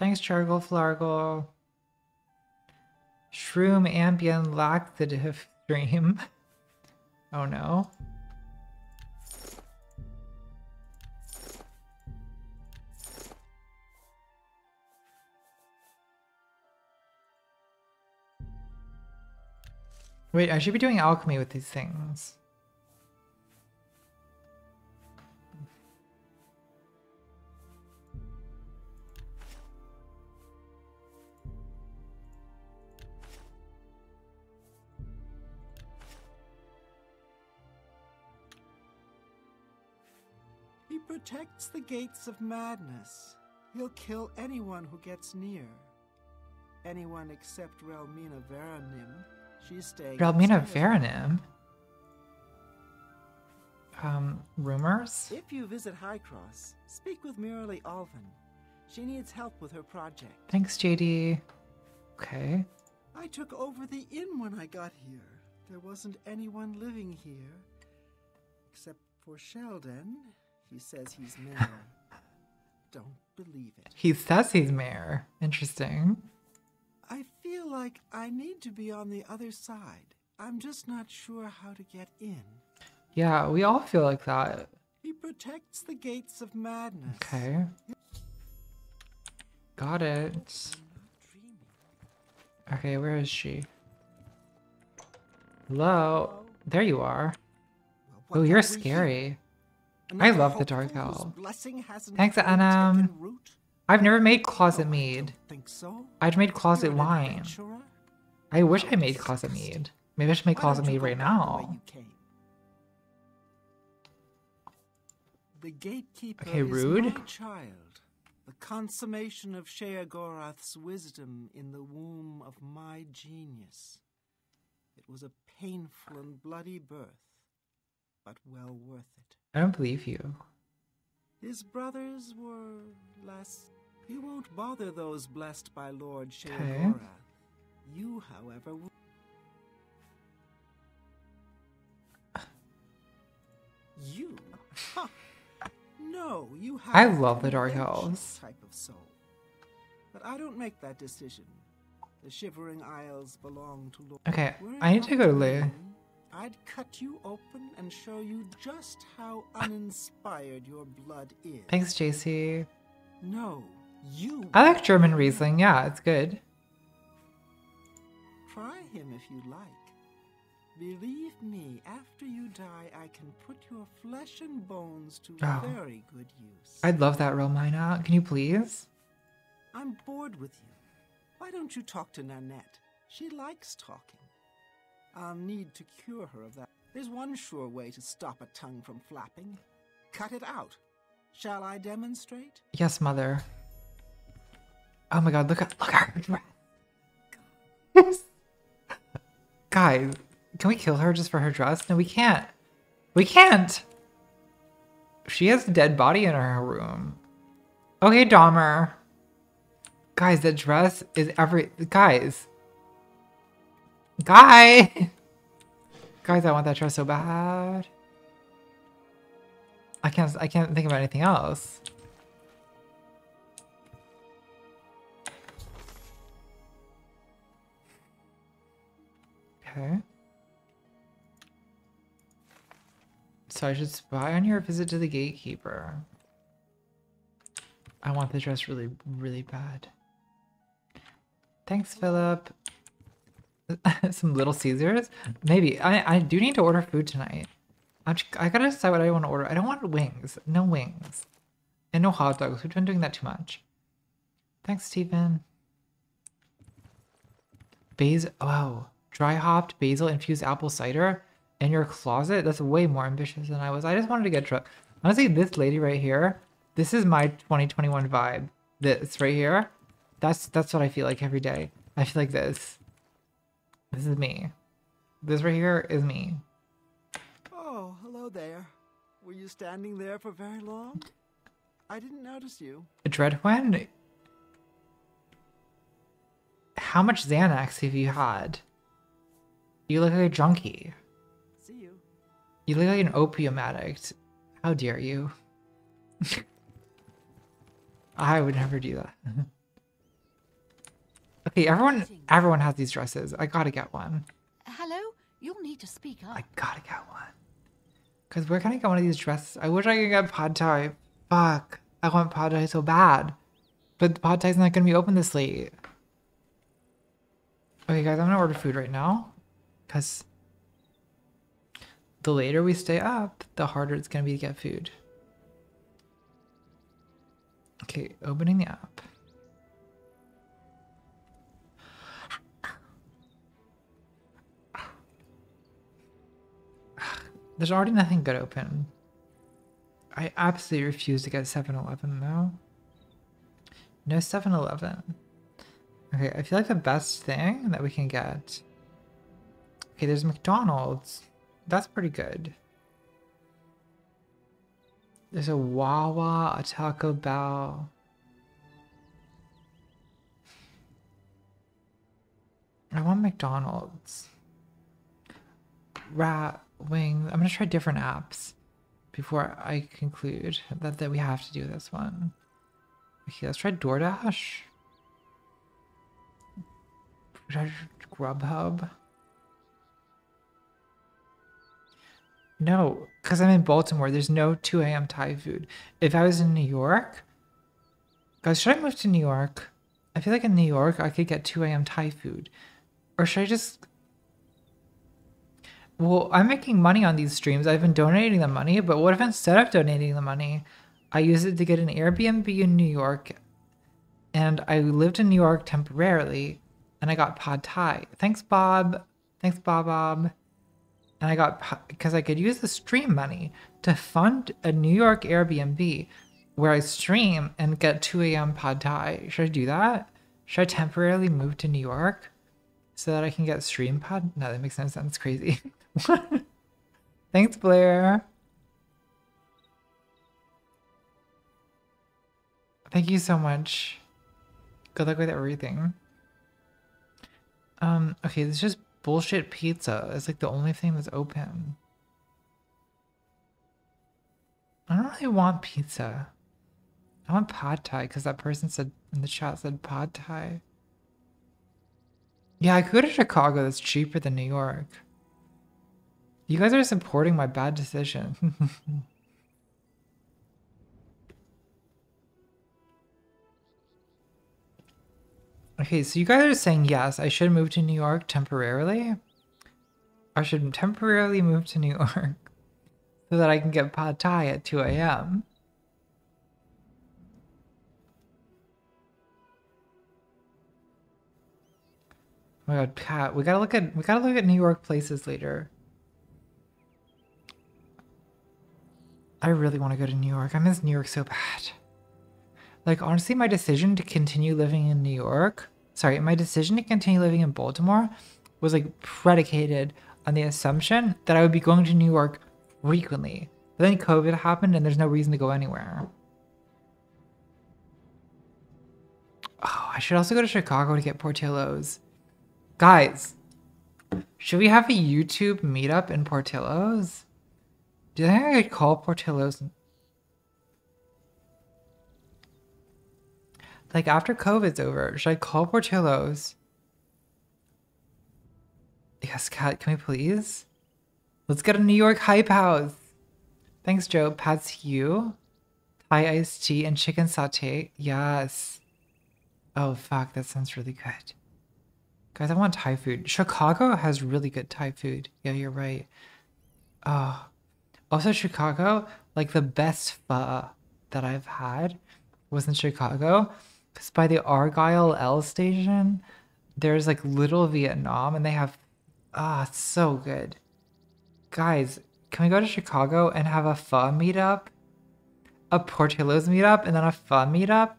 Thanks, Chargle Flargle. Shroom ambient laxative stream. Oh no. Wait, I should be doing alchemy with these things. Protects the gates of madness. He'll kill anyone who gets near. Anyone except Relmyna Verenim. She's staying. Relmyna Verenim? Um, rumors? If you visit Highcross, speak with Mirili Ulven. She needs help with her project. Thanks, JD. Okay. I took over the inn when I got here. There wasn't anyone living here. Except for Sheldon. He says he's mayor. Don't believe it. He says he's mayor. Interesting. I feel like I need to be on the other side. I'm just not sure how to get in. Yeah, we all feel like that. He protects the gates of madness. Okay. Got it. I'm not dreaming. Okay, where is she? Hello? There you are. Well, Oh, you're scary. I love the Dark Owl. Thanks, fully Anam. taken root? I've never made closet oh, mead. so. I'd made closet wine. I wish I made closet mead. Maybe I should make closet mead right back the way now. The gatekeeper Okay, is rude. my child, the consummation of Sheogorath's wisdom in the womb of my genius. It was a painful and bloody birth, but well worth it. I don't believe you. His brothers were less. He won't bother those blessed by Lord Okay. You, however, will... You? Huh. No, you have. I love the Dark Elves. Type of soul. But I don't make that decision. The Shivering Isles belong to Lord. Okay, I need to go to me, I'd cut you open and show you just how uninspired your blood is. Thanks, JC. No, you. I like German Riesling. Yeah, it's good. Try him if you like. Believe me, after you die, I can put your flesh and bones to Oh. very good use. I'd love that, Romina. Can you please? I'm bored with you. Why don't you talk to Nanette? She likes talking. I'll need to cure her of that. There's one sure way to stop a tongue from flapping. Cut it out. Shall I demonstrate? Yes, mother. Oh my god, look at look at her dress. Guys, can we kill her just for her dress? No, we can't. We can't. She has a dead body in her room. Okay, Dahmer. Guys, that dress is every guys. Guy. Guys, I want that dress so bad. I can't I can't think of anything else. Okay. So I should spy on your visit to the gatekeeper. I want the dress really, really bad. Thanks, Philip. Some Little Caesars? Maybe. I, I do need to order food tonight. I'm just, I gotta decide what I want to order. I don't want wings. No wings. And no hot dogs. We've been doing that too much. Thanks, Stephen. Basil. Wow. Dry hopped basil infused apple cider in your closet? That's way more ambitious than I was. I just wanted to get drunk. Honestly, this lady right here, this is my 2021 vibe. This right here, that's that's what I feel like every day. I feel like this. This is me. This right here is me. Oh, hello there. Were you standing there for very long? I didn't notice you. Dredhweth, how much Xanax have you had? You look like a junkie. See you. You look like an opium addict. How dare you? I would never do that. okay, everyone everyone has these dresses. I gotta get one. Hello? You'll need to speak up. I gotta get one. Cause where can I get one of these dresses? I wish I could get pad thai. Fuck. I want pad thai so bad. But the pad thai's not gonna be open this late. Okay guys, I'm gonna order food right now. Cause the later we stay up, the harder it's gonna be to get food. Okay, opening the app. There's already nothing good open. I absolutely refuse to get 7-Eleven though. No 7-Eleven. Okay, I feel like the best thing that we can get. Okay, there's McDonald's. That's pretty good. There's a Wawa, a Taco Bell. I want McDonald's. Rat wing. I'm gonna try different apps before I conclude that, that we have to do this one. Okay, let's try DoorDash. Grubhub. No, because I'm in Baltimore. There's no 2 a.m. Thai food. If I was in New York, guys, should I move to New York? I feel like in New York I could get 2 a.m. Thai food. Or should I just. Well, I'm making money on these streams. I've been donating the money, but what if instead of donating the money, I use it to get an Airbnb in New York and I lived in New York temporarily and I got pad thai. Thanks, Bob. Thanks, Bob Bob. And I got because I could use the stream money to fund a New York Airbnb where I stream and get 2 a.m. pad thai. Should I do that? Should I temporarily move to New York so that I can get stream pod? No, that makes no sense. That's crazy. Thanks, Blair. Thank you so much. Good luck with everything. Um, okay, this is just bullshit pizza. It's like the only thing that's open. I don't really want pizza. I want pad thai because that person said in the chat said pad thai. Yeah, I could go to Chicago. That's cheaper than New York. You guys are supporting my bad decision. okay, so you guys are saying yes, I should move to New York temporarily. I should temporarily move to New York so that I can get pad thai at 2 a.m. Oh my god, Pat, we gotta look at we gotta look at New York places later. I really want to go to New York. I miss New York so bad. Like honestly, my decision to continue living in New York, sorry, my decision to continue living in Baltimore was like predicated on the assumption that I would be going to New York frequently. But then COVID happened and there's no reason to go anywhere. Oh, I should also go to Chicago to get Portillo's. Guys, should we have a YouTube meetup in Portillo's? Do you think I could call Portillo's? Like after COVID's over, should I call Portillo's? Yes, Kat, can we please? Let's get a New York hype house. Thanks, Joe. Pat's you. Thai iced tea and chicken saute. Yes. Oh, fuck. That sounds really good. Guys, I want Thai food. Chicago has really good Thai food. Yeah, you're right. Oh. Also, Chicago, like the best pho that I've had was in Chicago. Because by the Argyle L station, there's like Little Vietnam and they have, ah, it's so good. Guys, can we go to Chicago and have a pho meetup? A Portillo's meetup and then a pho meetup?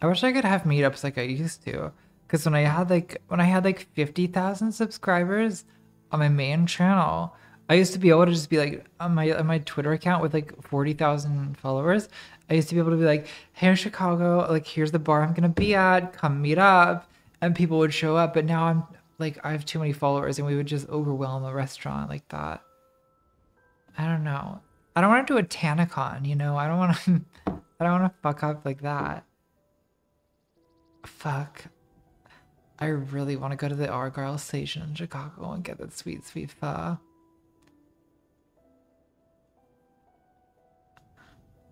I wish I could have meetups like I used to. Cause when I had like when I had like fifty thousand subscribers on my main channel, I used to be able to just be like on my on my Twitter account with like forty thousand followers. I used to be able to be like, "Hey, Chicago, like here's the bar I'm gonna be at. Come meet up," and people would show up. But now I'm like, I have too many followers, and we would just overwhelm a restaurant like that. I don't know. I don't want to do a TanaCon, you know. I don't want to. I don't want to fuck up like that. Fuck. I really want to go to the Argyle station in Chicago and get that sweet, sweet pho.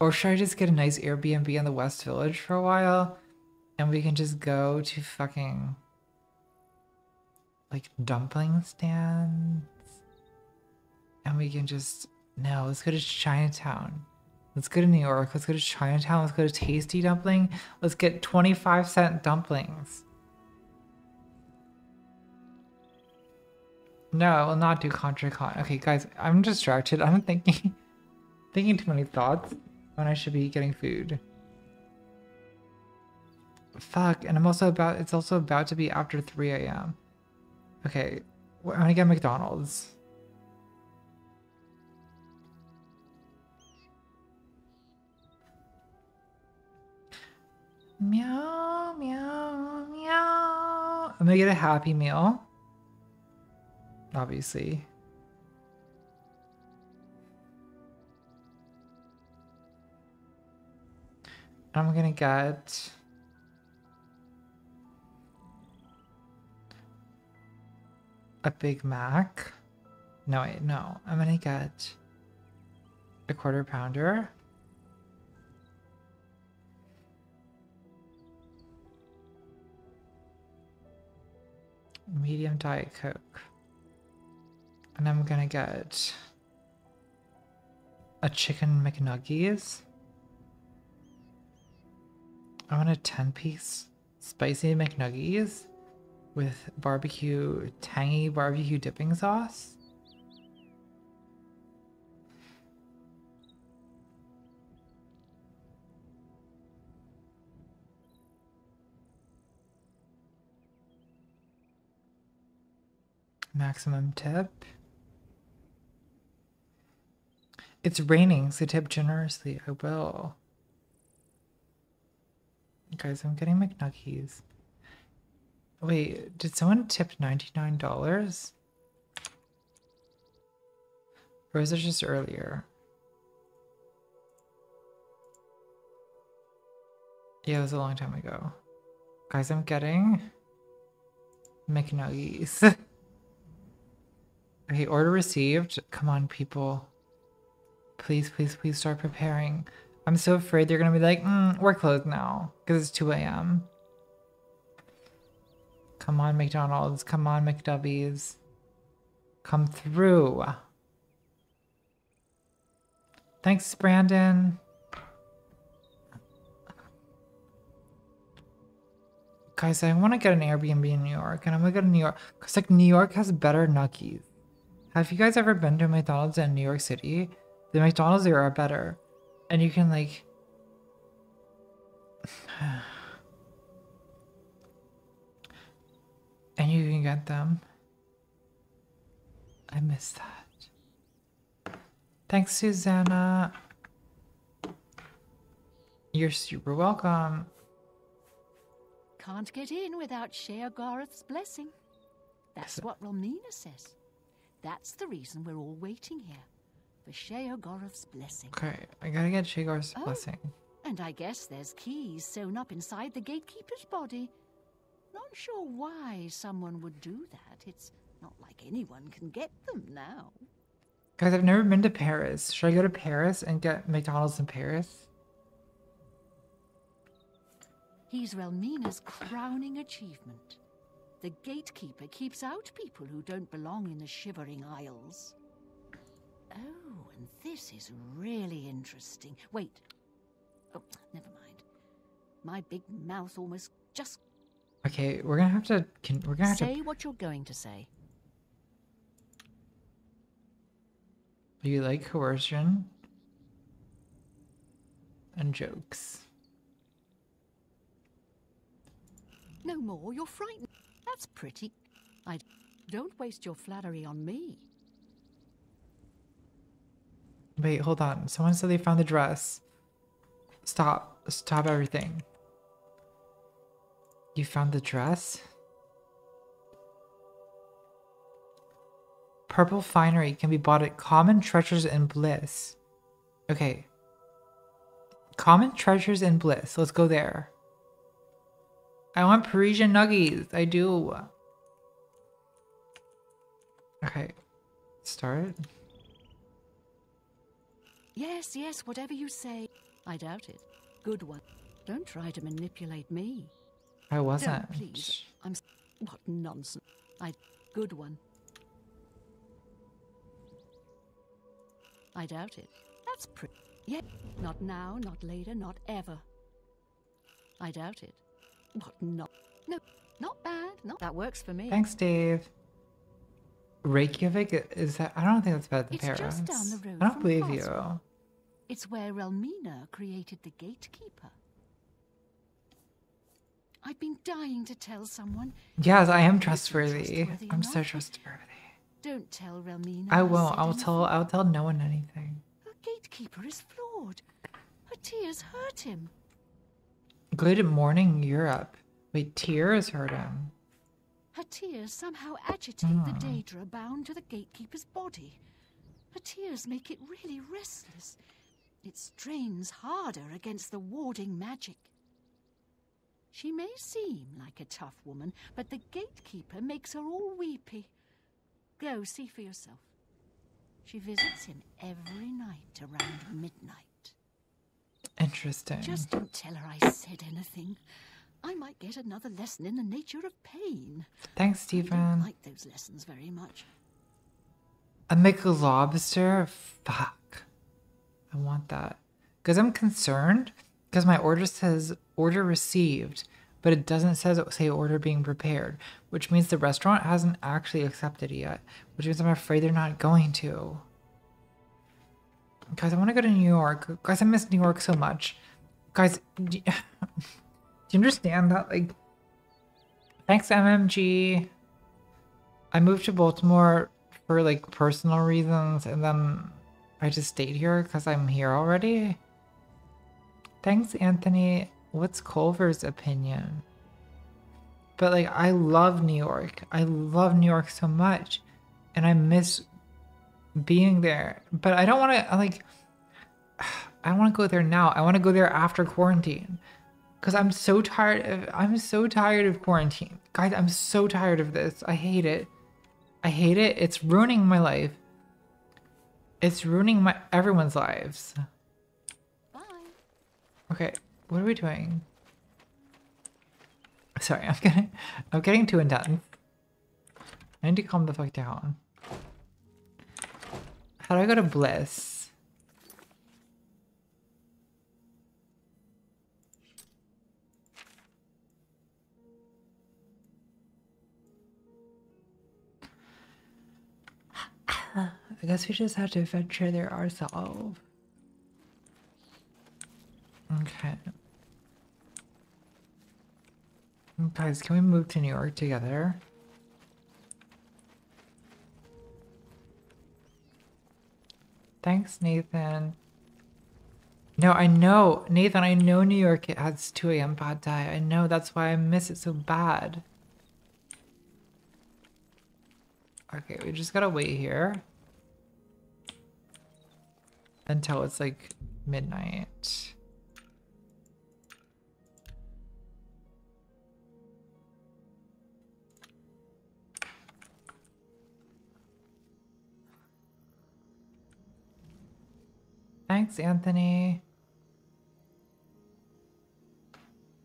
Or should I just get a nice Airbnb in the West Village for a while? And we can just go to fucking like dumpling stands. And we can just no, let's go to Chinatown. Let's go to New York. Let's go to Chinatown. Let's go to Tasty Dumpling. Let's get 25 cent dumplings. No, I will not do ContraCon. Okay, guys, I'm distracted. I'm thinking thinking too many thoughts when I should be getting food. Fuck, and I'm also about it's also about to be after 3 a.m. Okay, I'm gonna get McDonald's. Meow, meow, meow. I'm gonna get a Happy Meal. Obviously. I'm gonna get a Big Mac. No, wait, no. I'm gonna get a quarter pounder. Medium Diet Coke. And I'm gonna get a chicken McNuggies. I want a 10 piece spicy McNuggies with barbecue, tangy barbecue dipping sauce. Maximum tip. It's raining, so tip generously. I will. Guys, I'm getting McNuggies. Wait, did someone tip $99? Or was it just earlier? Yeah, it was a long time ago. Guys, I'm getting McNuggies. okay, order received. Come on, people. Please, please, please start preparing. I'm so afraid they're gonna be like, mm, we're closed now because it's 2 a.m. Come on, McDonald's. Come on, McDubbies. Come through. Thanks, Brandon. Guys, I want to get an Airbnb in New York, and I'm gonna go to New York because like New York has better nuggies. Have you guys ever been to McDonald's in New York City? The McDonald's there are better, and you can like. and you can get them. I miss that. Thanks, Susanna. You're super welcome. Can't get in without Sheogorath's blessing. That's what Romina says. That's the reason we're all waiting here. For Sheogorath's blessing. Okay, I gotta get Shagar's Oh. blessing. And I guess there's keys sewn up inside the gatekeeper's body. Not sure why someone would do that. It's not like anyone can get them now. Guys, I've never been to Paris. Should I go to Paris and get McDonald's in Paris? He's Relmyna's crowning achievement. The gatekeeper keeps out people who don't belong in the Shivering Isles. Oh, and this is really interesting. Wait. Oh, never mind. My big mouth almost just Okay, we're gonna have to. Can, we're gonna have say what you're going to say. to. You like coercion and jokes. No more, you're frightened. That's pretty. I don't waste your flattery on me. Wait, hold on. Someone said they found the dress. Stop. Stop everything. You found the dress? Purple finery can be bought at Common Treasures and Bliss. Okay. Common Treasures and Bliss. Let's go there. I want Parisian nuggies. I do. Okay. Start. Yes, yes, whatever you say. I doubt it. Good one. Don't try to manipulate me. I wasn't. Don't, please. I'm. What nonsense. I. Good one. I doubt it. That's pretty. Yeah. Not now, not later, not ever. I doubt it. What not? No, not bad. No, that works for me. Thanks, Dave. Reykjavik is that? I don't think that's better than It's Paris. just down the road I don't believe Cosmo. you. It's where Relmyna created the gatekeeper. I've been dying to tell someone. Yes, I am trustworthy. trustworthy I'm so trustworthy. Don't tell Relmyna. I won't. I'll tell. I'll tell no one anything. Her gatekeeper is flawed. Her tears hurt him. Good morning, Europe. Wait, tears hurt him. Her tears somehow agitate the hmm. Daedra bound to the gatekeeper's body. Her tears make it really restless. It strains harder against the warding magic. She may seem like a tough woman, but the gatekeeper makes her all weepy. Go see for yourself. She visits him every night around midnight. Interesting. Just don't tell her I said anything. I might get another lesson in the nature of pain. Thanks, Stephen. I don't like those lessons very much. A McLobster? Fuck. I want that. Because I'm concerned. Because my order says order received, but it doesn't says say order being prepared, which means the restaurant hasn't actually accepted it yet, which means I'm afraid they're not going to. Guys, I want to go to New York. Guys, I miss New York so much. Guys, do you, do you understand that? Like, thanks, MMG. I moved to Baltimore for like personal reasons, and then I just stayed here because I'm here already. Thanks, Anthony. what's Culver's opinion? But like, I love New York. I love New York so much, and I miss being there. But I don't want to like. I want to go there now. I want to go there after quarantine, because I'm so tired of. I'm so tired of quarantine, guys. I'm so tired of this. I hate it. I hate it. It's ruining my life. It's ruining my everyone's lives. Bye. Okay, what are we doing? Sorry, I'm getting I'm getting too intense. I need to calm the fuck down. How do I go to bliss? I guess we just have to venture there ourselves. Okay. Guys, can we move to New York together? Thanks, Nathan. No, I know. Nathan, I know New York it has 2 a.m. pad thai. I know, that's why I miss it so bad. Okay, we just gotta wait here. Until it's like midnight. Thanks, Anthony.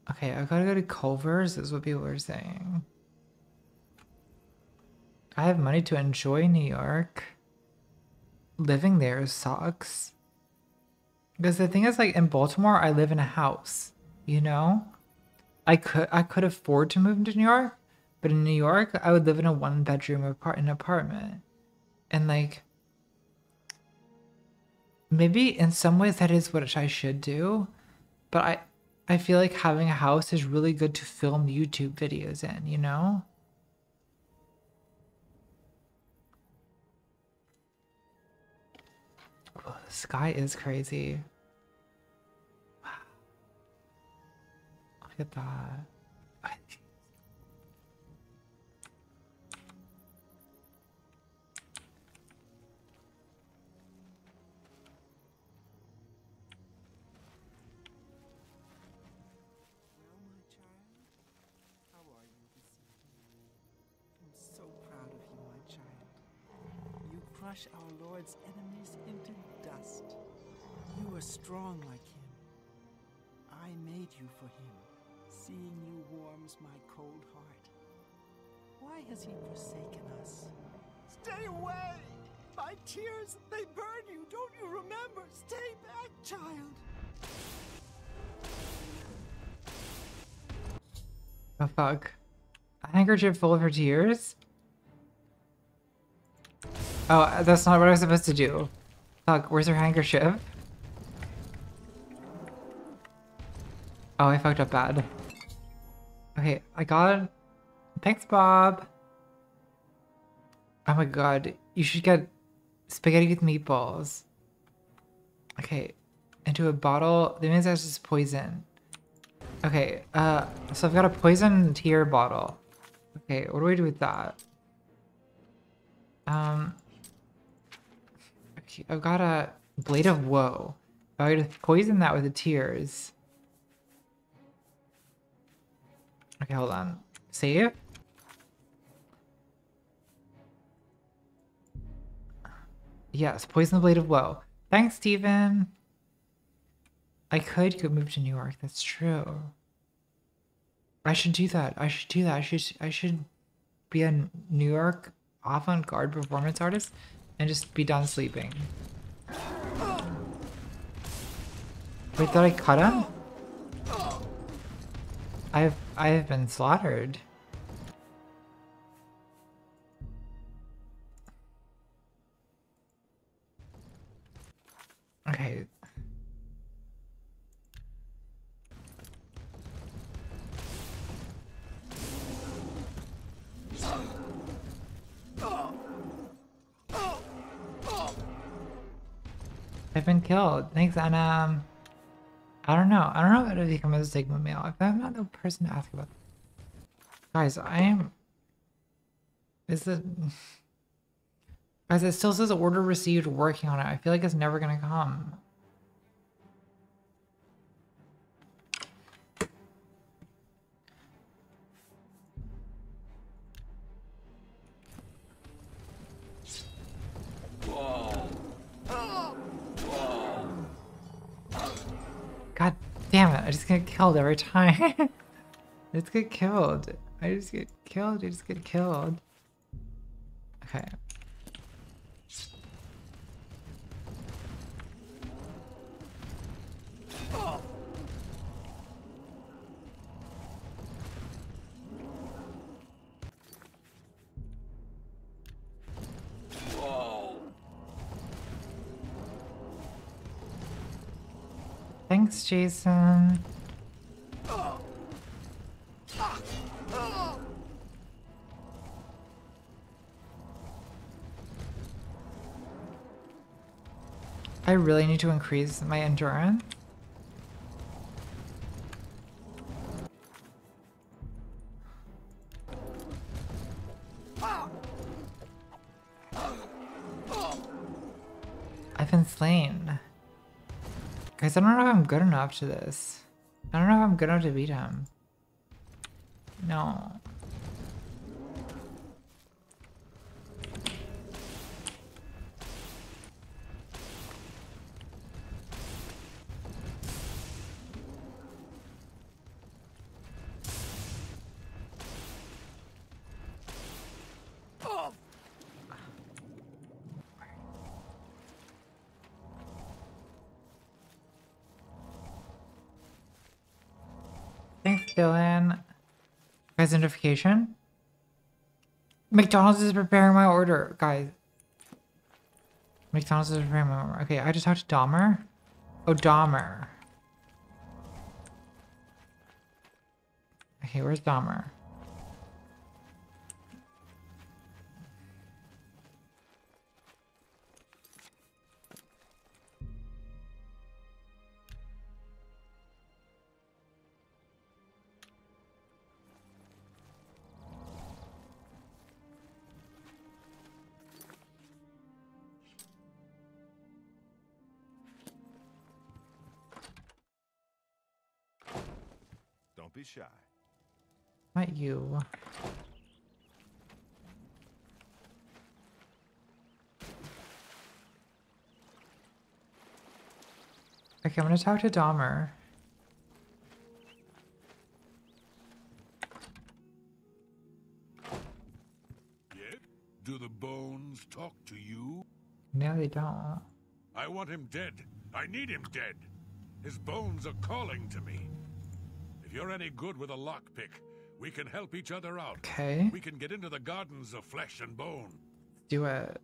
Okay, I gotta go to Culver's, is what people are saying. I have money to enjoy New York. Living there sucks. Because the thing is, like in Baltimore, I live in a house. You know, I could I could afford to move to New York, but in New York, I would live in a one bedroom apart an apartment, and like maybe in some ways that is what I should do, but I I feel like having a house is really good to film YouTube videos in, you know? The sky is crazy. My child. How are you? I'm so proud of you, my child. You crush our Lord's enemies into dust. You are strong like him. I made you for him. Seeing you warms my cold heart. Why has he forsaken us? Stay away! My tears, they burn you. Don't you remember? Stay back, child. Oh fuck. A handkerchief full of her tears? Oh, that's not what I was supposed to do. Fuck, where's her handkerchief? Oh, I fucked up bad. Okay, I got... Thanks, Bob. Oh my god, you should get spaghetti with meatballs. Okay, into a bottle. That means that's just poison. Okay, uh, so I've got a poison tear bottle. Okay, what do we do with that? Um, okay, I've got a blade of woe. I to poison that with the tears. Okay, hold on. Save. Yes, poison the blade of woe. Thanks, Steven. I could go move to New York. That's true. I should do that. I should do that. I should I should be a New York avant-garde performance artist and just be done sleeping. Wait, did I cut him? I've I have been slaughtered. Okay. I've been killed. Thanks, Anna. I don't know. I don't know if it'll become a Sigma male. If I'm not the person to ask about. Guys, I am. Is it? Guys, it still says order received. Working on it. I feel like it's never gonna come. Damn it, I just get killed every time. Just get killed. I just get killed, I just get killed. Okay. Thanks, Jason. I really need to increase my endurance. I've been slain. Guys, I don't know if I'm good enough to this. I don't know if I'm good enough to beat him. No. Thanks, Dylan. Notification. McDonald's is preparing my order, guys. McDonald's is preparing my order. Okay, I just talked to Dahmer. Oh, Dahmer. Okay, where's Dahmer? Shy. Not you. Okay, I'm gonna talk to Dahmer. Yet? Do the bones talk to you? No, they don't. I want him dead. I need him dead. His bones are calling to me. If you're any good with a lockpick, we can help each other out. Okay, We can get into the gardens of flesh and bone. do it.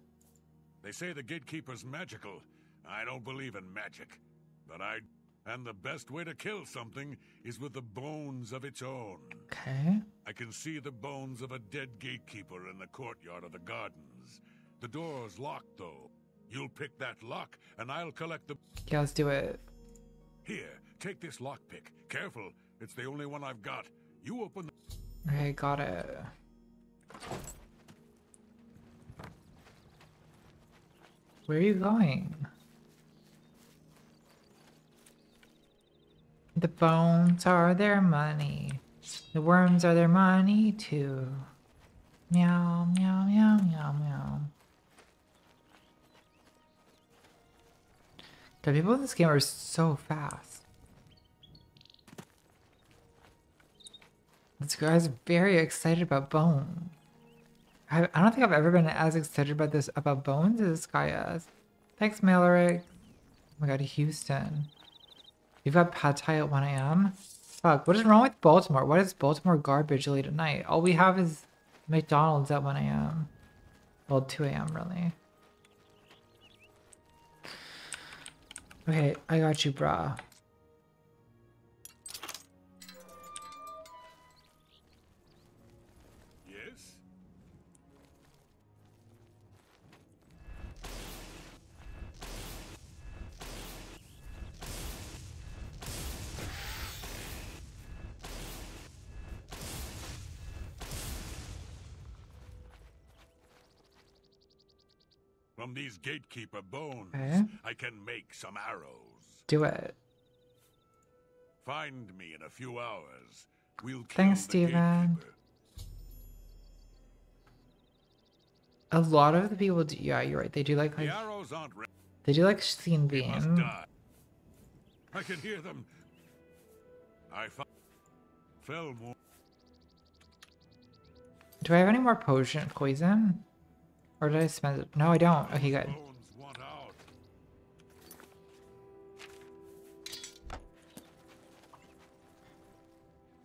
They say the gatekeeper's magical. I don't believe in magic. But I. And the best way to kill something is with the bones of its own. Okay. I can see the bones of a dead gatekeeper in the courtyard of the gardens. The door's locked, though. You'll pick that lock, and I'll collect the. Yeah, let's do it. Here, take this lockpick. Careful, it's the only one I've got. You open the. Okay, got it. Where are you going? The bones are their money. The worms are their money too. Meow, meow, meow, meow, meow. The people in this game are so fast. This guy's very excited about Bone. I, I don't think I've ever been as excited about this about Bones as this guy is. Thanks, Mallory. Oh my god, Houston. You've got pad thai at 1 a.m. Fuck, what is wrong with Baltimore? Why is Baltimore garbage late at night? All we have is McDonald's at 1 a.m. Well, 2 a.m. really. Okay, I got you, brah. These gatekeeper bones, Okay. I can make some arrows. Do it. Find me in a few hours. We'll kill Thanks, Steven. A lot of the people do, yeah, you're right. They do like, like arrows aren't ready. they do like scene They must beam. die. I can hear them. I found Fellmore. Do I have any more potion poison? Or did I spend it? No, I don't. Okay, good. Bones want out.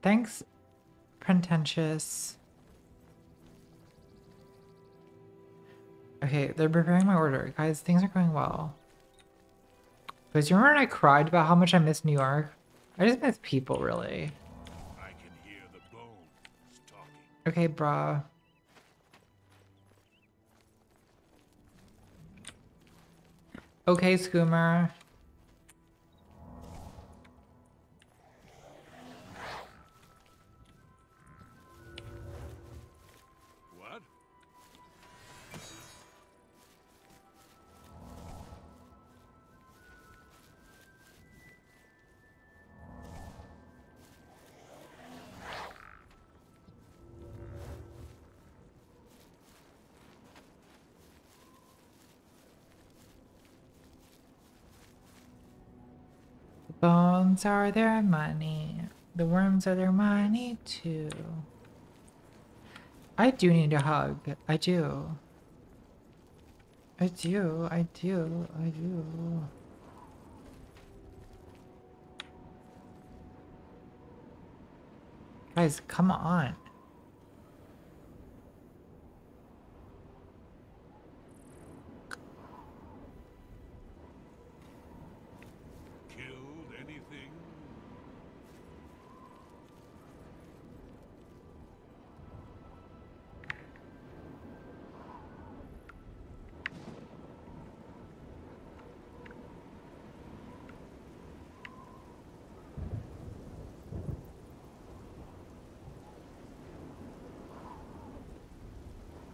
Thanks, pretentious. Okay, they're preparing my order. Guys, things are going well. Guys, you remember when I cried about how much I miss New York? I just miss people, really. I can hear the bones talking. Okay, brah. Okay, Scoomer. Bones are their money. The worms are their money too. I do need a hug. I do. I do. I do. I do. Guys, come on. Killed anything?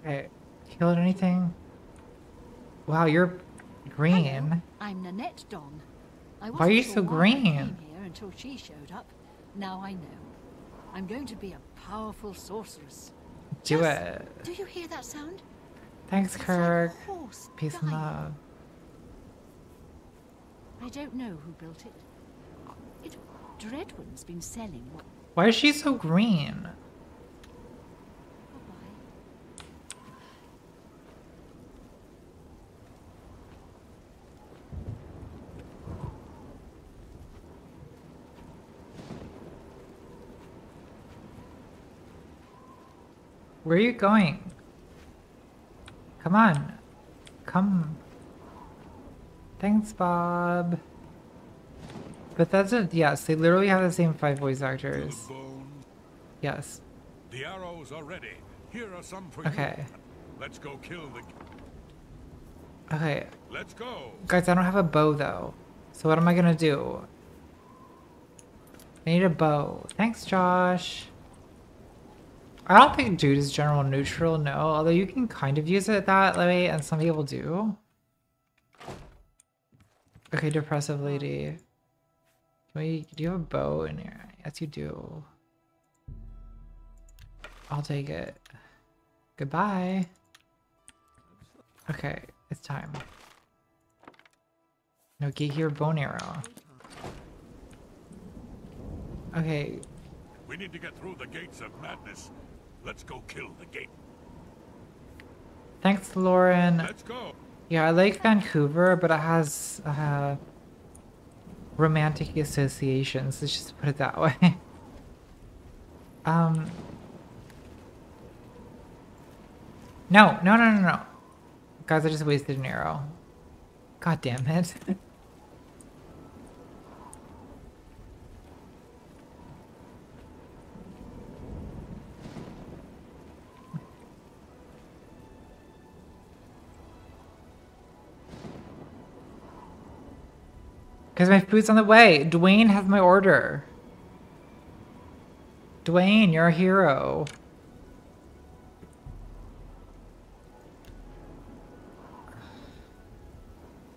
Okay. Killed anything? Wow, you're green. I'm Nanette Don. I Why are you so sure I green? came here until she showed up. Now I know. I'm going to be a powerful sorceress. Do Yes. it. Do you hear that sound? Thanks, It's Kirk. horse Peace and love. I don't know who built it. It Dredhweth's been selling Why is she so green? Where are you going? Come on. Come. Thanks, Bob. But that's it. Yes, they literally have the same five voice actors. Yes. The arrows are ready. Here are some for Okay. you. Let's go kill the. Okay. Let's go. Guys, I don't have a bow though. So what am I gonna do? I need a bow. Thanks, Josh. I don't think dude is general neutral, no. Although you can kind of use it that way, and some people do. Okay, depressive lady. Can we, do you have a bow in here? Yes, you do. I'll take it. Goodbye. Okay, it's time. No, get your bone arrow. Okay, We need to get through the gates of madness. Let's go kill the gate. thanks, Lauren. Let's go. Yeah, I like Vancouver, but it has uh, romantic associations. Let's just put it that way. um. No, no, no, no, no. Guys, I just wasted an arrow. God damn it. Because my food's on the way. Dwayne has my order. Dwayne, you're a hero.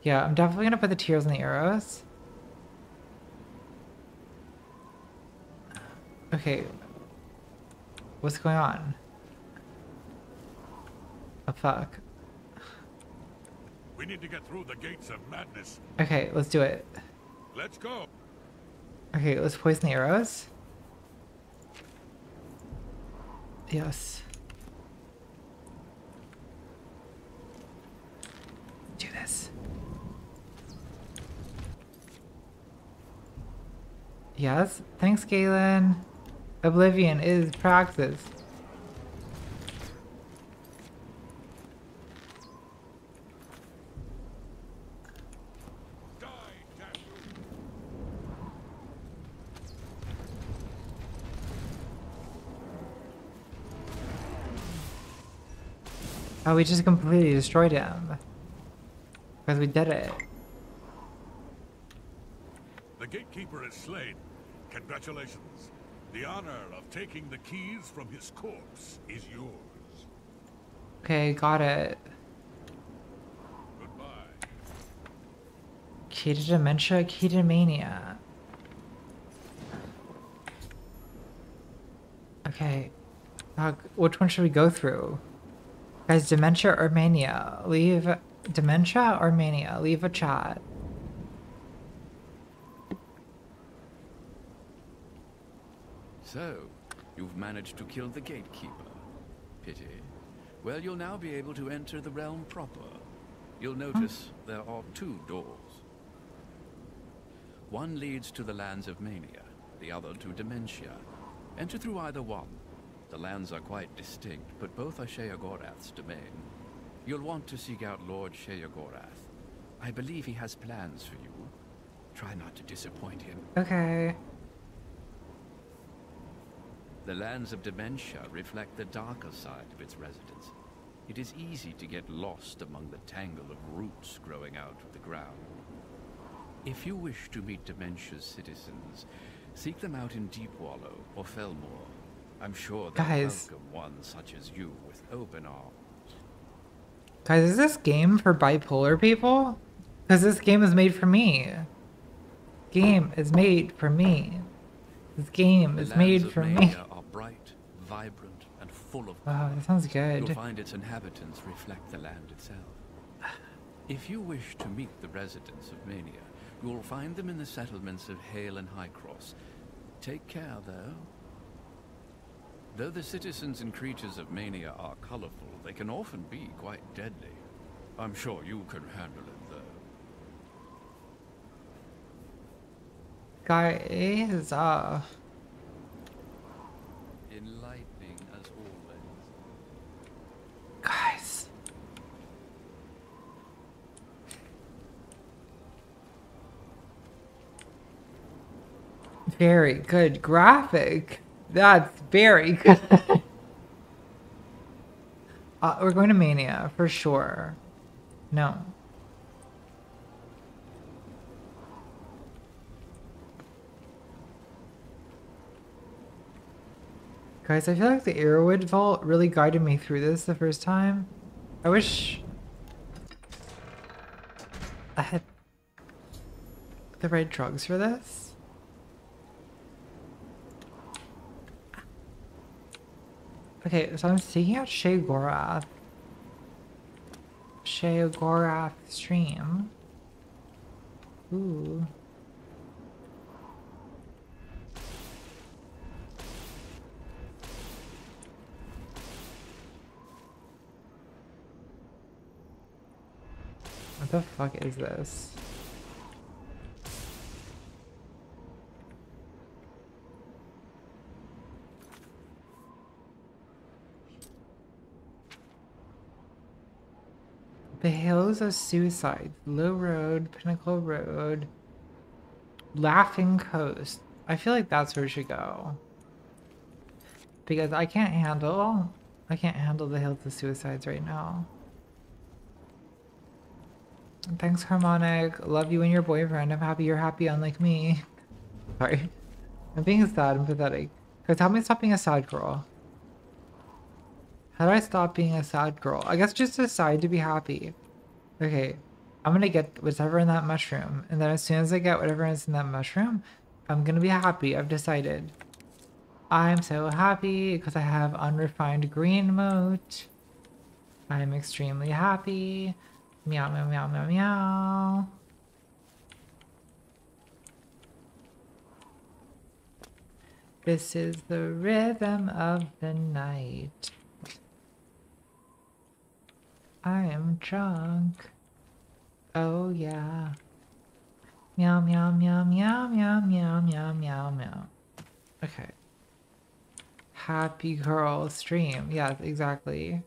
Yeah, I'm definitely gonna put the tears and the arrows. Okay. What's going on? Oh fuck. We need to get through the gates of madness. Okay, let's do it. Let's go. Okay, let's poison the arrows. Yes. Do this. Yes. Thanks, Galen. Oblivion is praxis. Oh, we just completely destroyed him. Because we did it. The gatekeeper is slain. Congratulations. The honor of taking the keys from his corpse is yours. Okay, got it. Goodbye. Key to dementia, key to mania. Okay. Uh, which one should we go through? Guys, dementia or mania? Leave dementia or mania? Leave a chat. So, you've managed to kill the gatekeeper. Pity. Well, you'll now be able to enter the realm proper. You'll hmm. notice there are two doors. One leads to the lands of mania, the other to dementia. Enter through either one. The lands are quite distinct, but both are Sheogorath's domain. You'll want to seek out Lord Sheogorath. I believe he has plans for you. Try not to disappoint him. Okay. The lands of dementia reflect the darker side of its residents. It is easy to get lost among the tangle of roots growing out of the ground. If you wish to meet dementia's citizens, seek them out in Deepwallow or Fellmoor. I'm sure Guys. one such as you with open arms. Guys, is this game for bipolar people? Because this game is made for me. Game is made for me. This game The is made for me. Are bright, vibrant, and full of Wow, that sounds good. You'll find its inhabitants reflect the land itself. If you wish to meet the residents of Mania, you will find them in the settlements of Hale and Highcross. Take care, though. Though the citizens and creatures of Mania are colorful, they can often be quite deadly. I'm sure you can handle it, though. Guys, uh, Enlightening as always. guys. Very good graphic. That's very good. uh, we're going to Mania for sure. No. Guys, I feel like the Erowid Vault really guided me through this the first time. I wish I had the right drugs for this. Okay, so I'm seeking out Sheogorath. Shay Gorath stream. Ooh. What the fuck is this? The Hills of Suicide, Low Road, Pinnacle Road, Laughing Coast. I feel like that's where we should go. Because I can't handle, I can't handle the Hills of Suicides right now. Thanks, Harmonic. Love you and your boyfriend. I'm happy you're happy, unlike me. Sorry. I'm being sad and pathetic. Guys, help me stop being a sad girl. How do I stop being a sad girl? I guess just decide to be happy. Okay. I'm gonna get whatever in that mushroom, and then as soon as I get whatever is in that mushroom, I'm gonna be happy. I've decided. I'm so happy because I have unrefined greenmote. I'm extremely happy. Meow meow meow meow meow. This is the rhythm of the night. I am drunk. Oh yeah. Meow meow meow meow meow meow meow meow meow. Okay. Happy girl stream. Yes, exactly.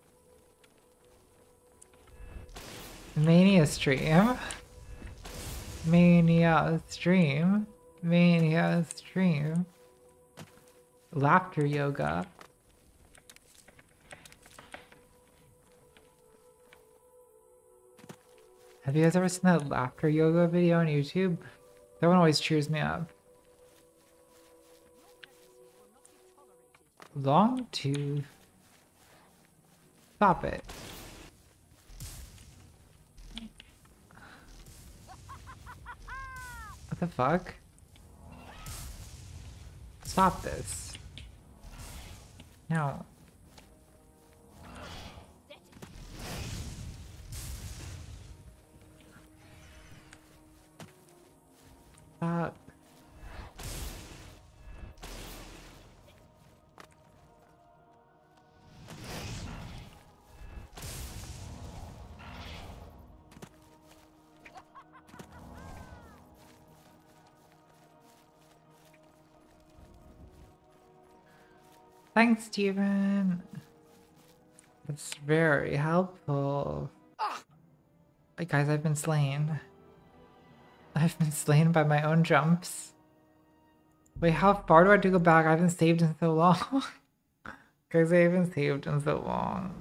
Mania stream. Mania stream. Mania stream. Laughter yoga. Have you guys ever seen that laughter yoga video on YouTube? That one always cheers me up. Long tooth. Stop it. What the fuck? Stop this. No. Thanks, Steven. It's very helpful. Hey guys, I've been slain. I've been slain by my own jumps. Wait, how far do I have to go back? I haven't saved in so long. Because I haven't saved in so long.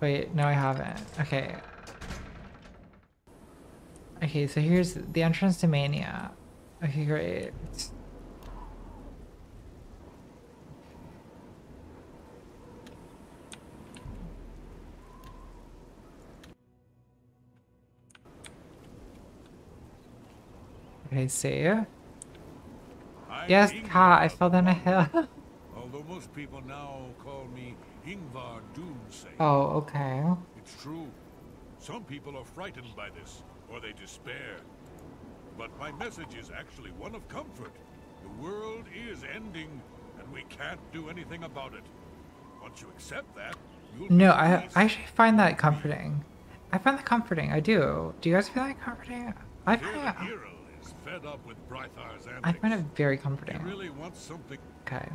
Wait, no I haven't. Okay. Okay, so here's the entrance to Mania. Okay, great. Save. I'm Yes, Ingvar I fell down a hill. Although most people now call me Ingvar Doomsayer. oh, okay. It's true. Some people are frightened by this, or they despair. But my message is actually one of comfort. The world is ending, and we can't do anything about it. Once you accept that, you'll No, I. I actually find that comforting. I find that comforting. I do. Do you guys find that comforting? I find that. Fed up with Brithaur's antics. I find it very comforting. really wants something. Okay.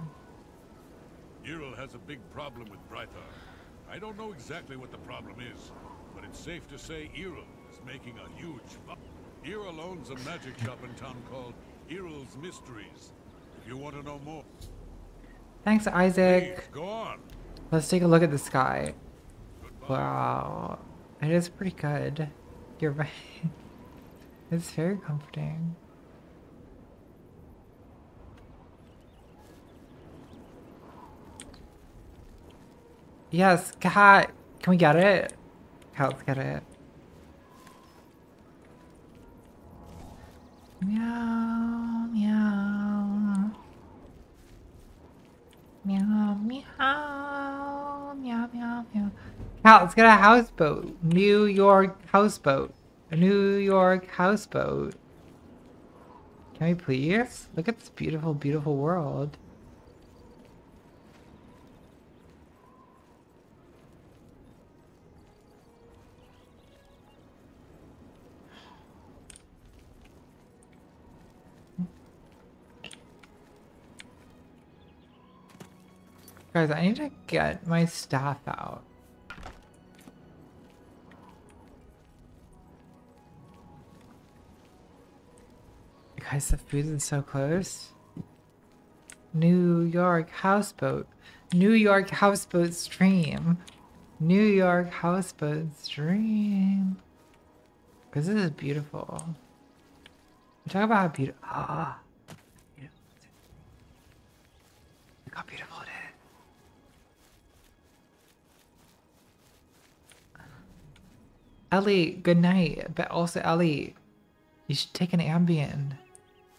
Hyrule has a big problem with Brythar. I don't know exactly what the problem is, but it's safe to say Hyrule is making a huge Hyrule owns a magic shop in town called Hyrule's Mysteries. If you want to know more, Thanks, Isaac. please go on. Let's take a look at the sky. Goodbye. Wow. It is pretty good. You're right. It's very comforting. Yes, cat. Can we get it? Cat, let's get it. Meow, meow. Meow, meow, meow, meow, meow. Cat, let's get a houseboat. New York houseboat. A New York houseboat. Can we please? Look at this beautiful, beautiful world. Guys, I need to get my staff out. The food is so close. New York houseboat. New York houseboat stream. New York houseboat stream. Because this is beautiful. Talk about how beautiful. Ah. beautiful. Look how beautiful it is. Ellie, good night. But also, Ellie, you should take an Ambien.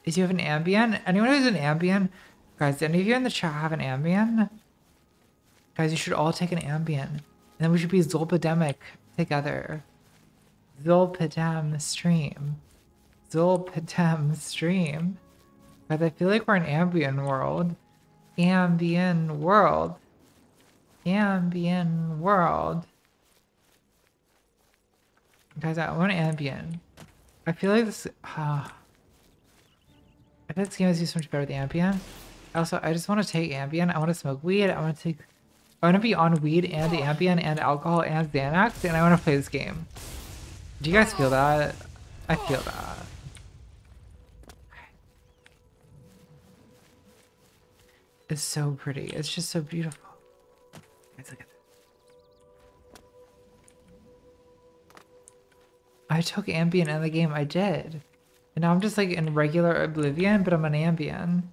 Is you have an Ambien? Anyone who's an Ambien? Guys, any of you in the chat have an Ambien? Guys, you should all take an Ambien. And then we should be Zolpidemic together. Zolpidem stream. Zolpidem stream. Guys, I feel like we're in Ambien world. Ambien world. Ambien world. Guys, I want Ambien. I feel like this. Uh, I bet this game is so much better with Ambien. Also, I just want to take Ambien. I want to smoke weed. I want to take. I want to be on weed and the Ambien and alcohol and Xanax, and I want to play this game. Do you guys feel that? I feel that. It's so pretty. It's just so beautiful. Guys, look at this. I took Ambien in the game. I did. And now I'm just like in regular Oblivion, but I'm an Ambien.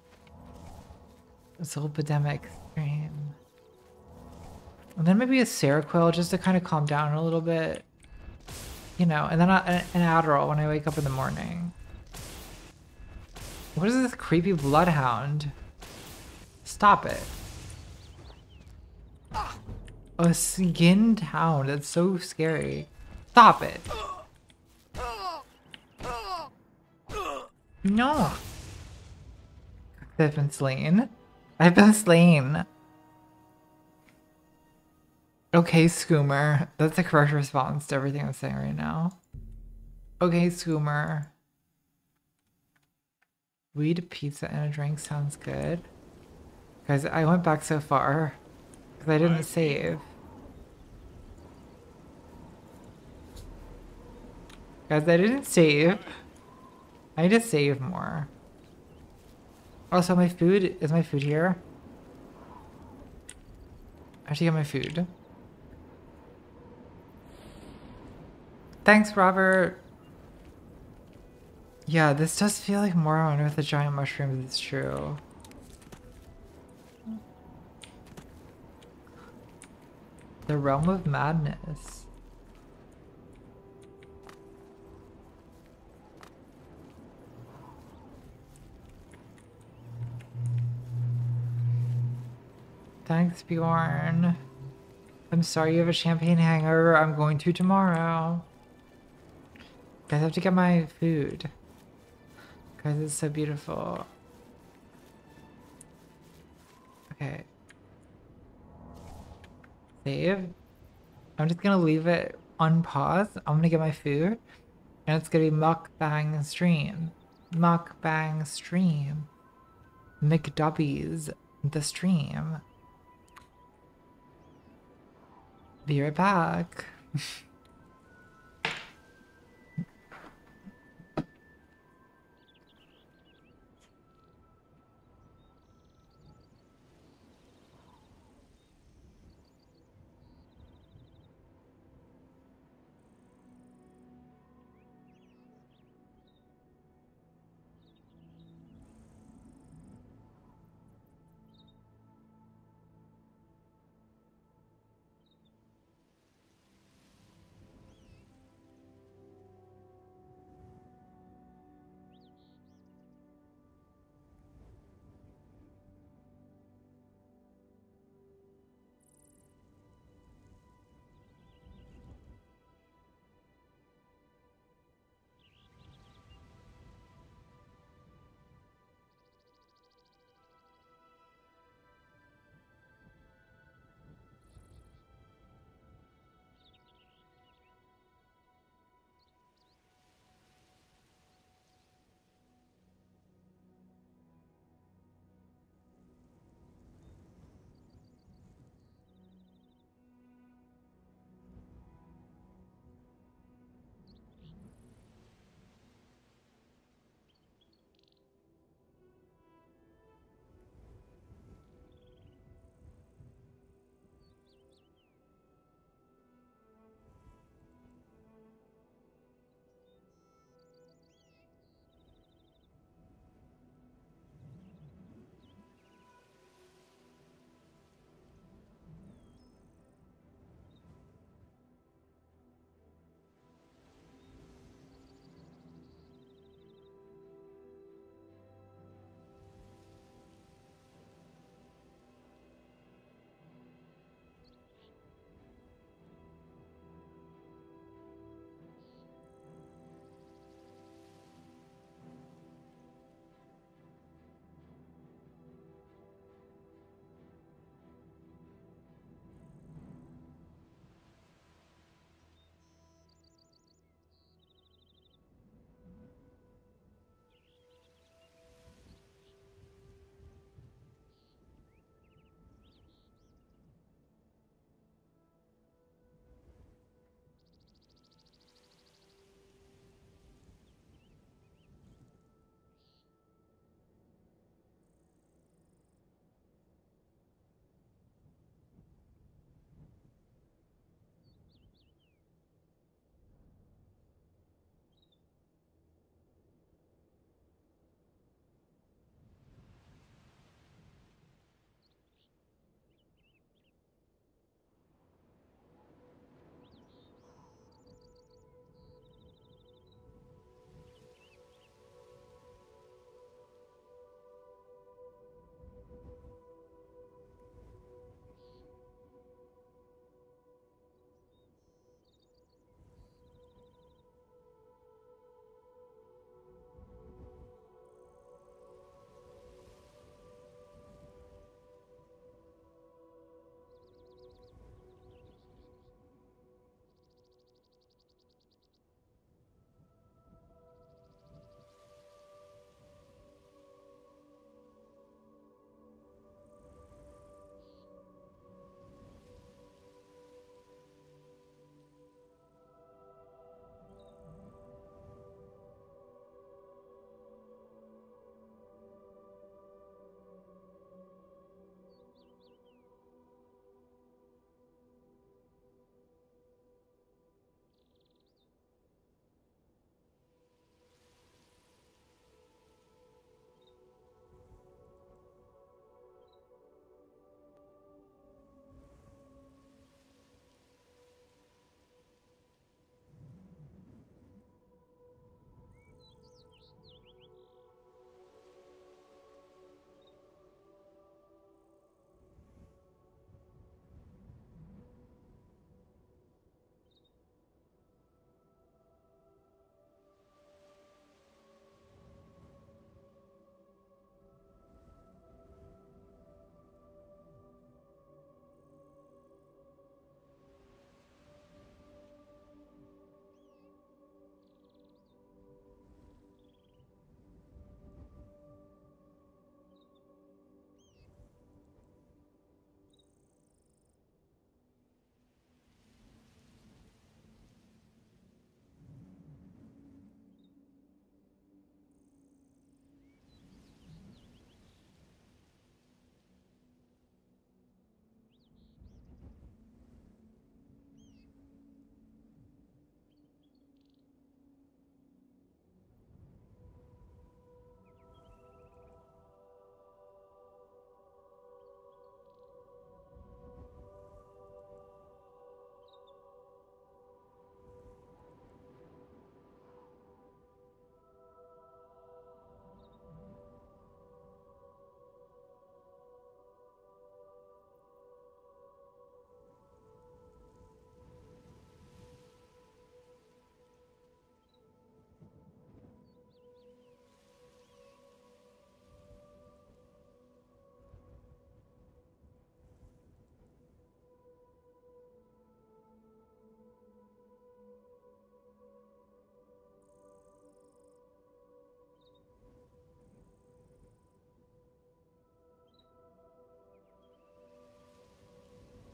Epidemic stream. And then maybe a Seroquel just to kind of calm down a little bit. You know, and then an Adderall when I wake up in the morning. What is this creepy bloodhound? Stop it. A skinned hound. That's so scary. Stop it. No. I've been slain. I've been slain. Okay, Scoomer. That's the correct response to everything I'm saying right now. Okay, Scoomer. Weed, pizza, and a drink sounds good. Guys, I went back so far. Because I didn't save. Guys, I didn't save. I need to save more. Oh, also, my food, is my food here? I to get my food. Thanks, Robert. Yeah, this does feel like more on with the giant mushrooms, it's true. The Realm of Madness. Thanks, Bjorn. I'm sorry you have a champagne hangover. I'm going to tomorrow. Guys, I have to get my food. Guys, it's so beautiful. Okay. Save. I'm just gonna leave it on pause. I'm gonna get my food. And it's gonna be mukbang stream. Mukbang stream. McDubbies the stream. Be right back.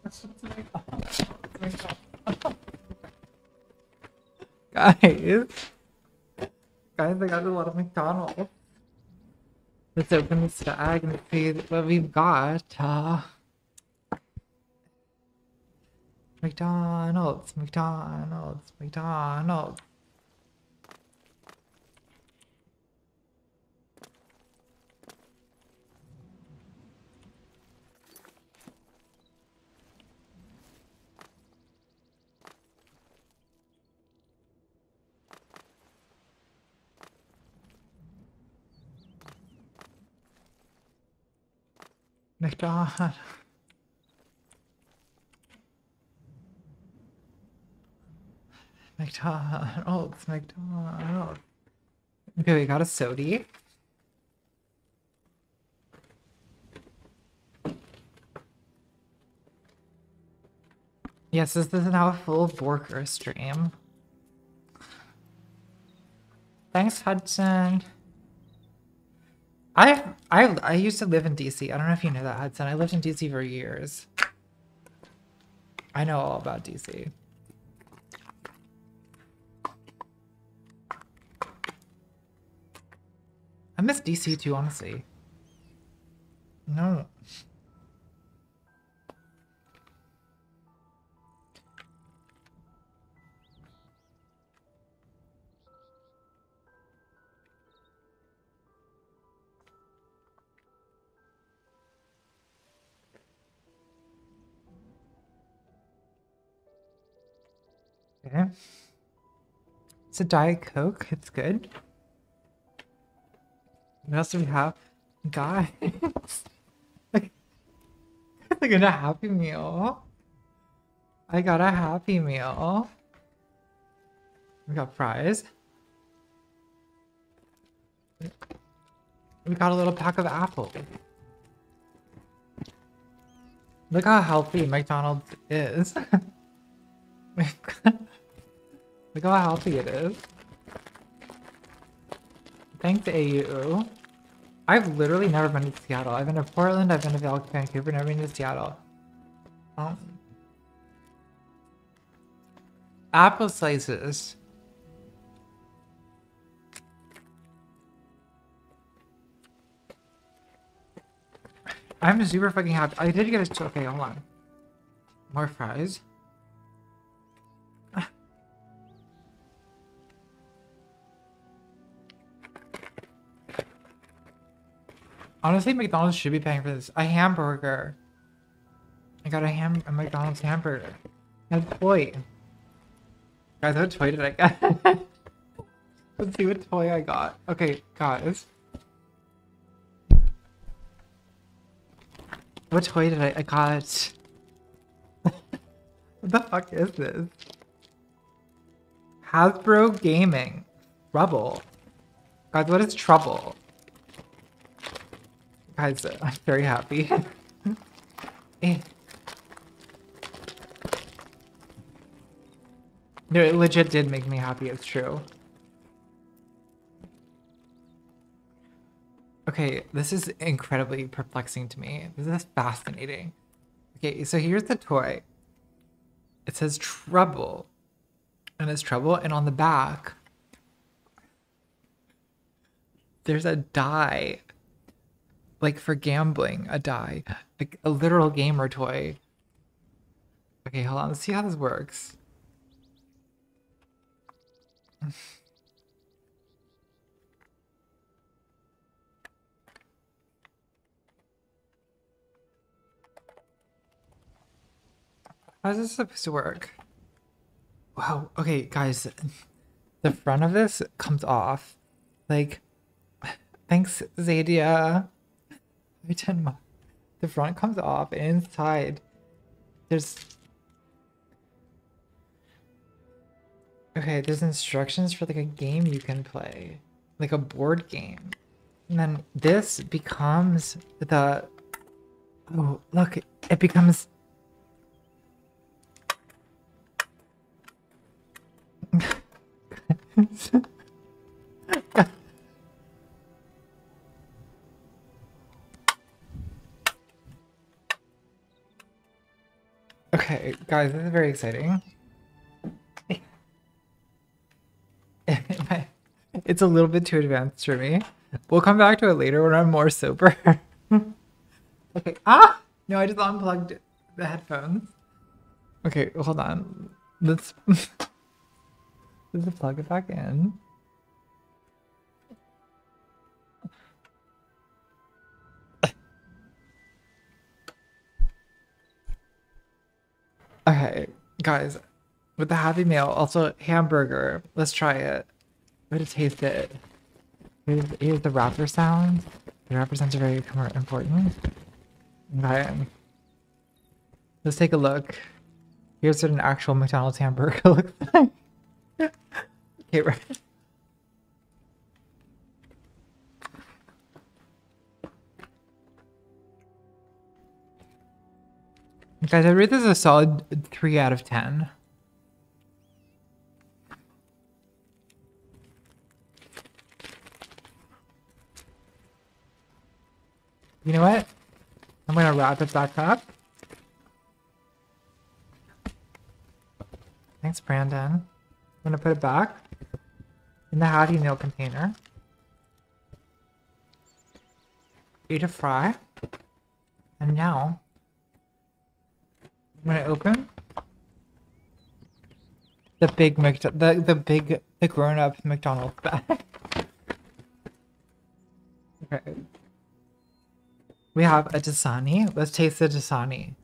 Guys. Guys, I got a lot of McDonald's. Let's open this bag and see what we've got. Uh, McDonald's, McDonald's, McDonald's. McDonald's. McDonald's, McDonald's. Okay, we got a sody. Yes, this is now a full Borker stream. Thanks, Hudson. I I I used to live in DC. I don't know if you know that, Hudson. I lived in DC for years. I know all about DC. I miss DC too, honestly. No. Okay. It's a Diet Coke. It's good. What else do we have? Guys. I got a Happy Meal. I got a Happy Meal. We got fries. We got a little pack of apples. Look how healthy McDonald's is. Look how healthy it is. Thanks, AU. I've literally never been to Seattle. I've been to Portland, I've been to Vancouver, never been to Seattle. Um, apple slices. I'm super fucking happy. I did get a. Okay, hold on. More fries. Honestly, McDonald's should be paying for this. A hamburger. I got a ham a McDonald's hamburger. And a toy. Guys, what toy did I get? Let's see what toy I got. Okay, guys. What toy did I I got? what the fuck is this? Hasbro Gaming. Trouble. Guys, what is trouble? Guys, I'm very happy. Eh. No, it legit did make me happy, it's true. Okay, this is incredibly perplexing to me. This is fascinating. Okay, so here's the toy. It says trouble. And it's trouble, and on the back, there's a die like for gambling, a die, like a literal gamer toy. Okay, hold on. Let's see how this works. How is this supposed to work? Wow. Okay, guys. The front of this comes off. Like, thanks, Zadia. My... The front comes off inside there's... Okay, there's instructions for like a game you can play. Like a board game. And then this becomes the... Oh, look, it becomes... Okay, guys, this is very exciting. it's a little bit too advanced for me. We'll come back to it later when I'm more sober. okay. Ah! No, I just unplugged the headphones. Okay, hold on. Let's let's plug it back in. Okay, guys, with the Happy Meal, also hamburger. Let's try it. I'm gonna taste it. Here's, here's the wrapper sound. The wrapper sounds are very important. Okay. Let's take a look. Here's what an actual McDonald's hamburger looks like. okay, right. Guys, I rate this a solid 3 out of 10. You know what? I'm gonna wrap it back up. Thanks, Brandon. I'm gonna put it back in the Happy Meal container. Eat a fry. And now, I'm gonna open the big Mc the the big the grown up McDonald's bag. okay. We have a Dasani. Let's taste the Dasani.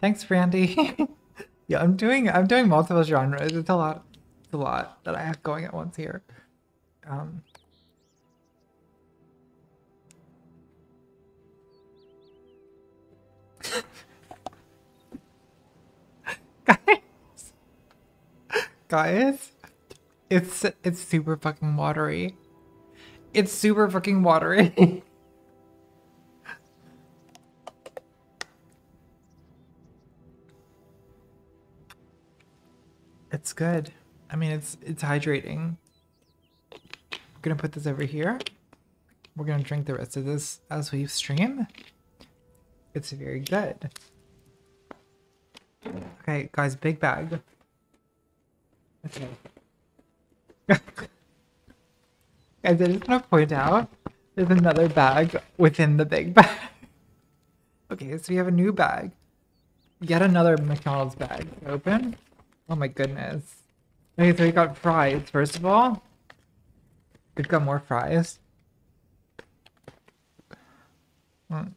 Thanks, Randy. yeah, I'm doing I'm doing multiple genres. It's a lot. It's a lot that I have going at once here. Um, guys, guys, it's it's super fucking watery. It's super fucking watery. it's good. I mean, it's it's hydrating. We're gonna put this over here. We're gonna drink the rest of this as we stream. It's very good. Okay, guys, big bag. Okay. guys, I just want to point out there's another bag within the big bag. okay, so we have a new bag. Yet another McDonald's bag. Open. Oh my goodness. Okay, so we got fries, first of all. We've got more fries. Hmm.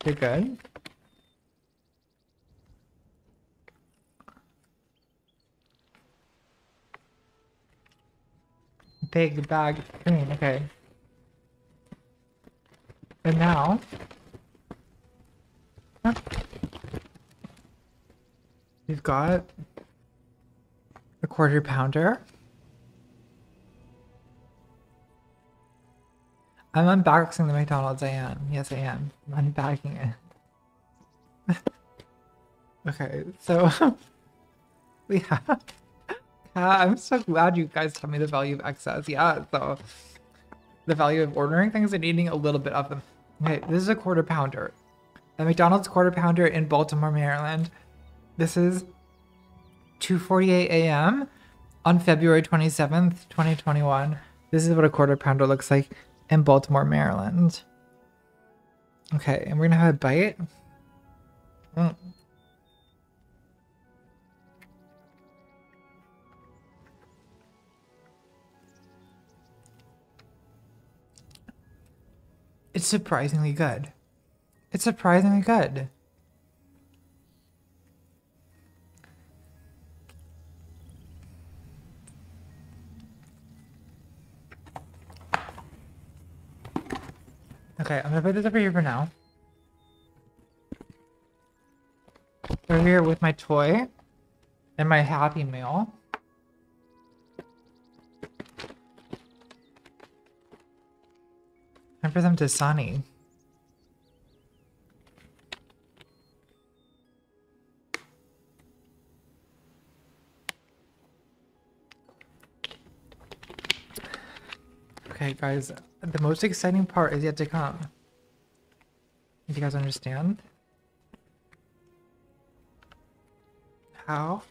Good. Big bag of green, okay. And now we've got a quarter pounder. I'm unboxing the McDonald's. I am. Yes, I am. I'm unpacking it. okay, so we have. I'm so glad you guys tell me the value of excess. Yeah, so the value of ordering things and eating a little bit of them. Okay, this is a quarter pounder. A McDonald's quarter pounder in Baltimore, Maryland. This is 2:48 a.m. on February 27th, 2021. This is what a quarter pounder looks like in Baltimore, Maryland. Okay, and we're gonna have a bite. Mm. It's surprisingly good. It's surprisingly good. Okay, I'm gonna put this over here for now. Over here with my toy and my Happy Meal. Time for them to Sunny. Okay, guys, the most exciting part is yet to come. Do you guys understand? How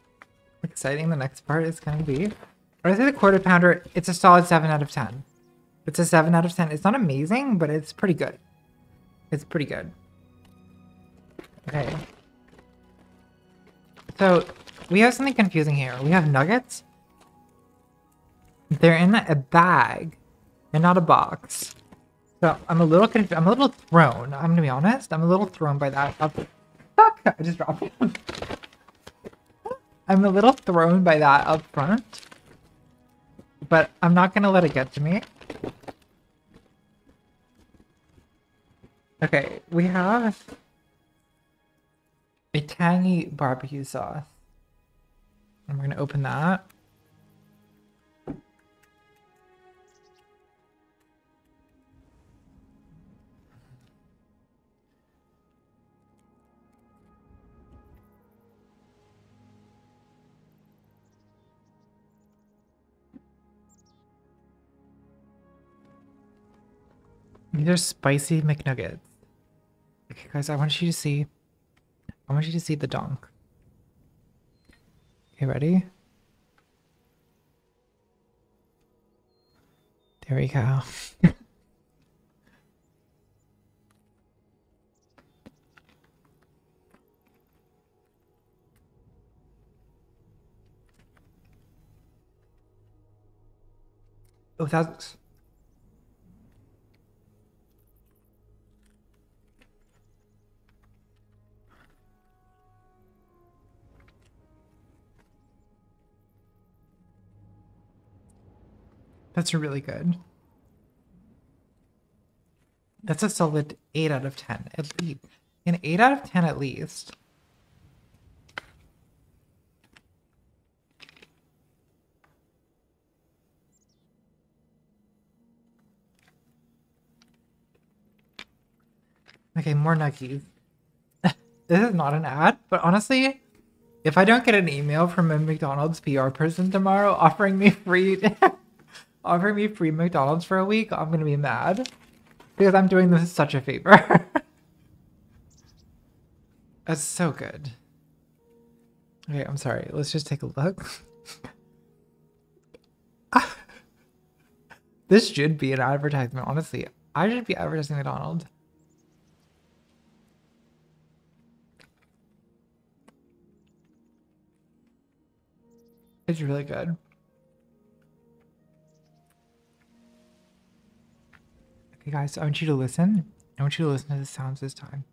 exciting the next part is going to be. When I say the quarter pounder, it's a solid 7 out of 10. It's a 7 out of 10. It's not amazing, but it's pretty good. It's pretty good. Okay. So, we have something confusing here. We have nuggets. They're in a bag and not a box. So I'm a little I'm a little thrown. I'm gonna be honest. I'm a little thrown by that. Fuck! I just dropped it. I'm a little thrown by that up front. But I'm not gonna let it get to me. Okay, we have a tangy barbecue sauce. And we're gonna open that. These are spicy McNuggets. Okay, guys, I want you to see. I want you to see the donk. Okay, ready? There we go. oh, that's. That's really good. That's a solid 8 out of 10, at least. An 8 out of 10 at least. Okay, more nuggies. this is not an ad, but honestly, if I don't get an email from a McDonald's PR person tomorrow offering me free offering me free McDonald's for a week, I'm gonna be mad. Because I'm doing them such a favor. That's so good. Okay, I'm sorry. Let's just take a look. this should be an advertisement, honestly. I should be advertising McDonald's. It's really good. Guys, I want you to listen. I want you to listen to the sounds this time.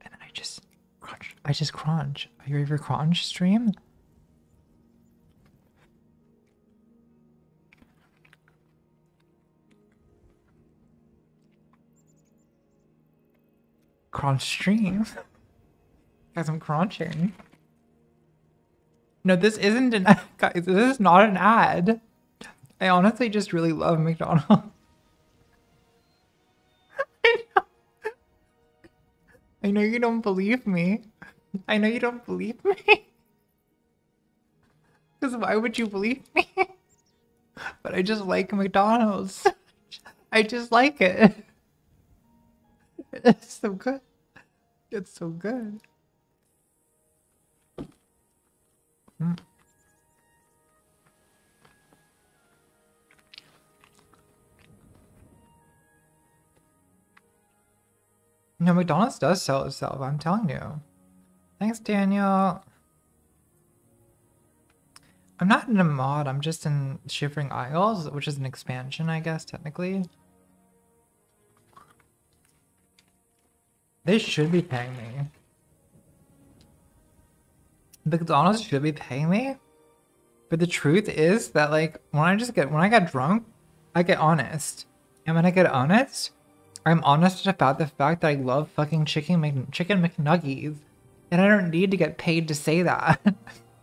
And then I just crunch. I just crunch. Are you ready for crunch stream? Crunch stream. Guys, I'm crunching. No, this isn't an guys. This is not an ad. I honestly just really love McDonald's. I know. You don't believe me. I know you don't believe me. Because why would you believe me? but I just like McDonald's. I just like it. It's so good. It's so good. Mm. No, McDonald's does sell itself, I'm telling you. Thanks, Daniel. I'm not in a mod, I'm just in Shivering Isles, which is an expansion, I guess, technically. They should be paying me. McDonald's should be paying me. But the truth is that like when I just get when I get drunk, I get honest. And when I get honest, I'm honest about the fact that I love fucking chicken Mc, chicken McNuggies. And I don't need to get paid to say that.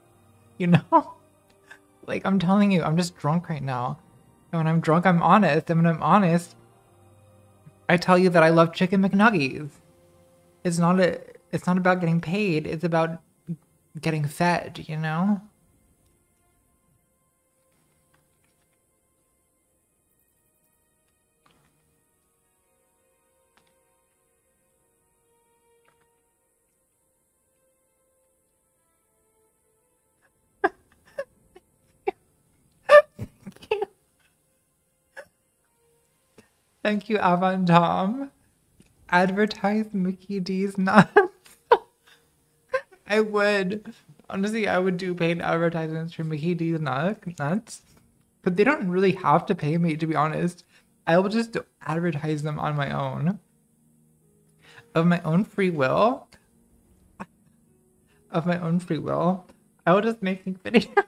you know? Like I'm telling you, I'm just drunk right now. And when I'm drunk, I'm honest. And when I'm honest, I tell you that I love chicken McNuggies. It's not a it's not about getting paid, it's about getting fed, you know? Thank you, Avant Tom. Advertise Mickey D's nuts. I would. Honestly, I would do paid advertisements for Mickey D's nuts. But they don't really have to pay me, to be honest. I will just advertise them on my own. Of my own free will. Of my own free will. I will just make videos.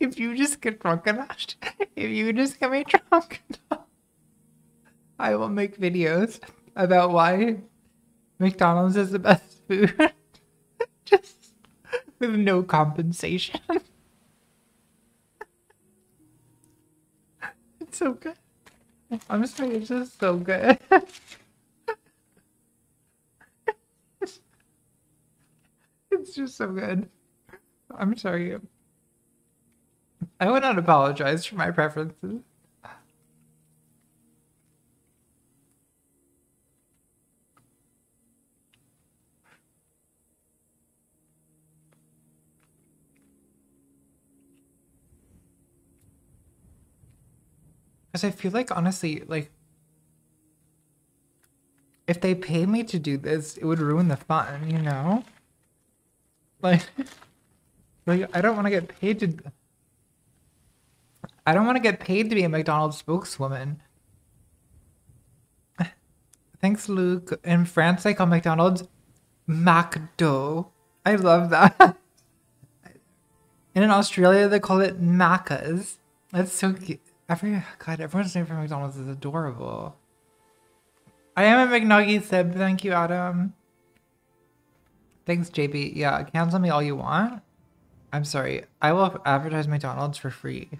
if you just get drunk enough, if you just get me drunk enough, I will make videos about why McDonald's is the best food. just with no compensation. it's so good. I'm sorry, it's just so good. it's just so good. I'm sorry. I would not apologize for my preferences. Because I feel like, honestly, like, if they pay me to do this, it would ruin the fun, you know? Like, like I don't want to get paid to. I don't want to get paid to be a McDonald's spokeswoman. Thanks, Luke. In France, they call McDonald's MacDo. I love that. And in Australia, they call it Macca's. That's so cute. Every God, everyone's name for McDonald's is adorable. I am a McNugget sib. Thank you, Adam. Thanks, JB. Yeah, cancel me all you want. I'm sorry. I will advertise McDonald's for free.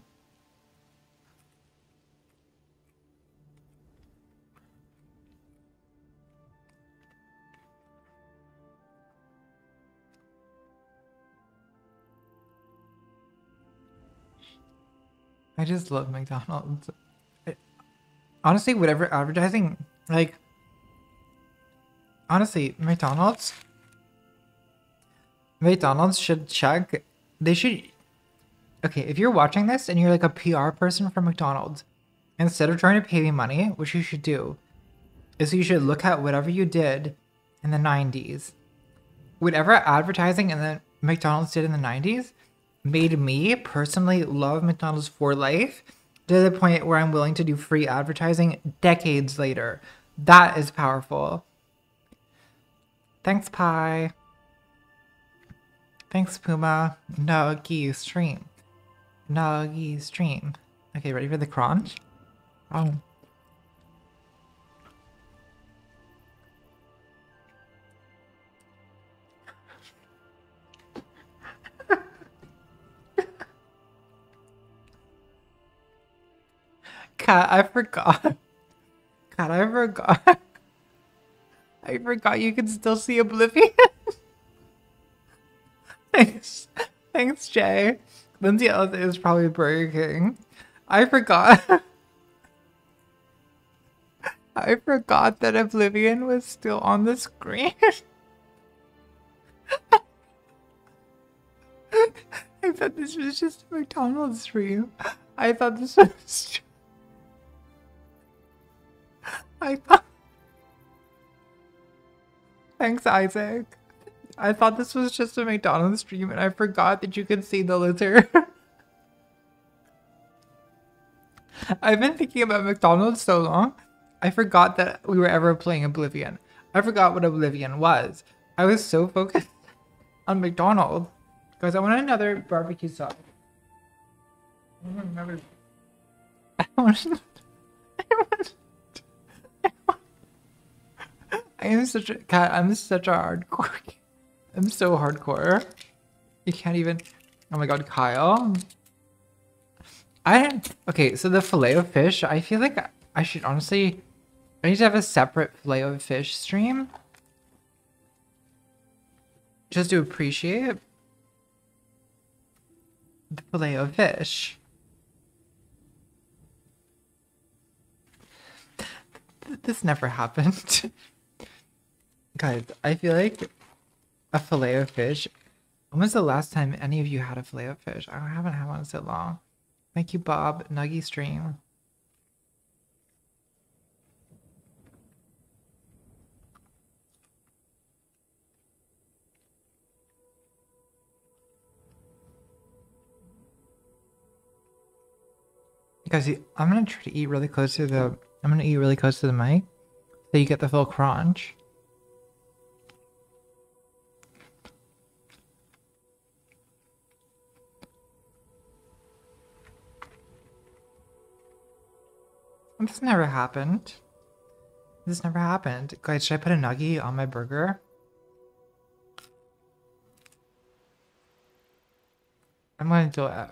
I just love McDonald's. I- honestly, whatever advertising, like, honestly, McDonald's, McDonald's should check. They should. Okay, if you're watching this and you're like a PR person for McDonald's, instead of trying to pay me money, what you should do is you should look at whatever you did in the 90s. Whatever advertising in the McDonald's did in the 90s made me personally love McDonald's for life to the point where I'm willing to do free advertising decades later. That is powerful. Thanks, Pie. Thanks, Puma. Nuggy stream. Nuggy stream. Okay, ready for the crunch? Oh. Cat, I forgot. God, I forgot. I forgot you can still see Oblivion. Thanks. Thanks, Jay. Lindsay Ellis is probably Burger King. I forgot. I forgot that Oblivion was still on the screen. I thought this was just a McDonald's you. I thought this was. I thought. Thanks, Isaac. I thought this was just a McDonald's stream and I forgot that you could see the litter. I've been thinking about McDonald's so long, I forgot that we were ever playing Oblivion. I forgot what Oblivion was. I was so focused on McDonald's because I want another barbecue sauce. I want another. I want. I want. I am such a cat. I'm such a hardcore. I'm so hardcore. You can't even. Oh my god, Kyle. I okay, so the fillet of fish, I feel like I should honestly I need to have a separate fillet of fish stream. Just to appreciate the fillet of fish. This never happened. Guys, I feel like a fillet of fish. When was the last time any of you had a fillet of fish? I haven't had one in so long. Thank you, Bob. Nuggy stream. Guys, I'm gonna try to eat really close to the. I'm gonna eat really close to the mic, so you get the full crunch. This never happened. This never happened. Guys, should I put a nugget on my burger? I'm gonna do it.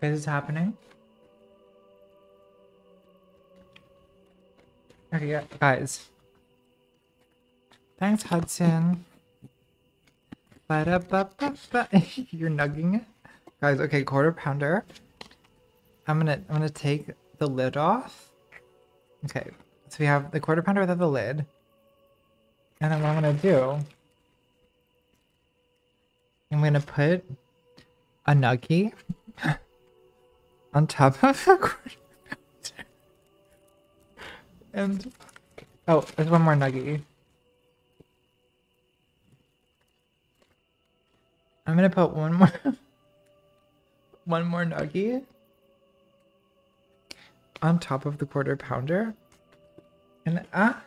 Guys, it's happening. Okay, guys. Thanks, Hudson. Ba-da-ba-ba-ba. You're nugging guys. Okay, quarter pounder. I'm gonna I'm gonna take the lid off. Okay, so we have the quarter pounder without the lid, and then what I'm gonna do, I'm gonna put a nugget on top of the quarter. And oh, there's one more nugget. I'm gonna put one more one more nugget on top of the quarter pounder. And ah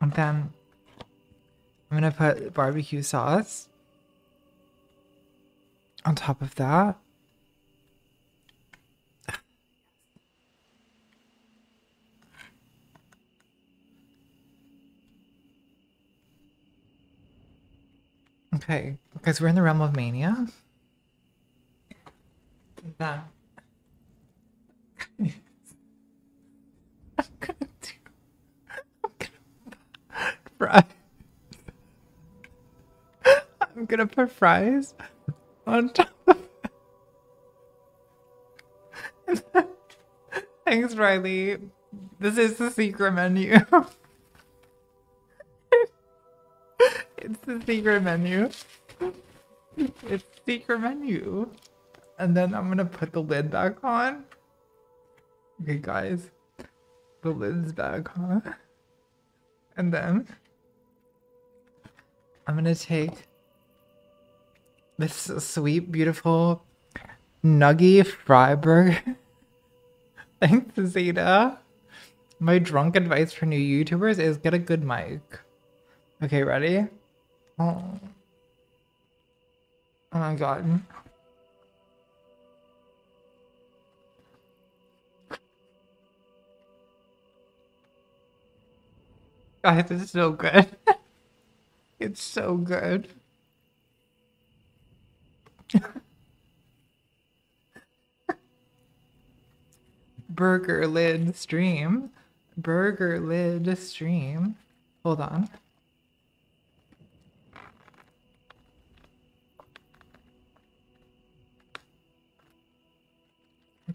and then I'm gonna put barbecue sauce on top of that. Okay, because we're in the realm of mania. That. I'm gonna do. I'm gonna fry. I'm gonna put fries on top of Thanks, Riley. This is the secret menu. it's the secret menu. It's secret menu. And then I'm gonna put the lid back on. Okay, guys. The lid's back on. And then I'm gonna take this sweet, beautiful nuggy fry burger. Thanks, Zeta. My drunk advice for new YouTubers is get a good mic. Okay, ready? Oh, oh my god. Guys, is so good. it's so good. Burger lid stream. Burger lid stream. Hold on.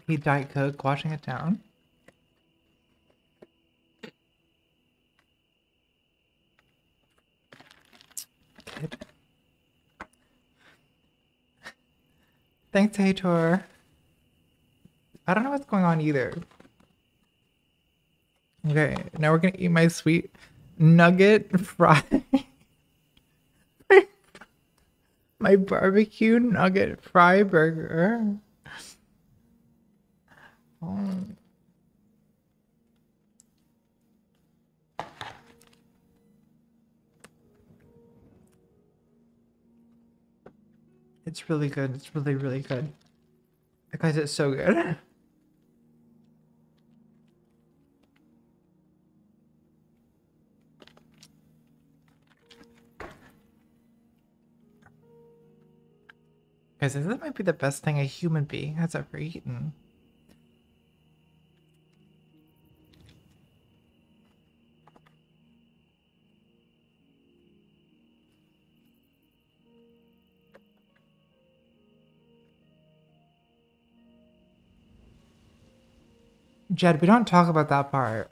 He Diet Coke, washing it down. Good. Thanks, Hator. I don't know what's going on either. Okay, now we're gonna eat my sweet nugget fry. my barbecue nugget fry burger. Oh. It's really good. It's really, really good. Guys, it's so good. Guys, this might be the best thing a human being has ever eaten. Jed, we don't talk about that part.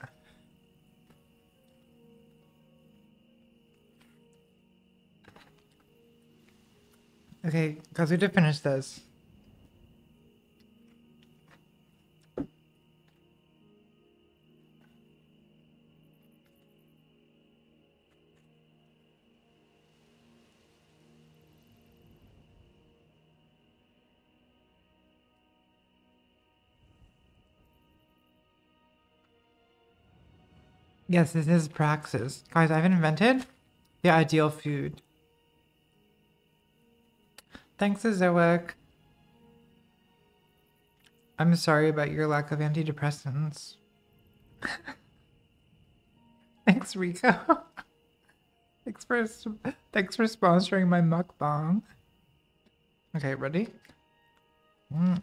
Okay, because we did finish this. Yes, this is praxis. Guys, I've invented the ideal food. Thanks, Zoic. I'm sorry about your lack of antidepressants. thanks, Rico. thanks for thanks for sponsoring my mukbang. Okay, ready? Mm.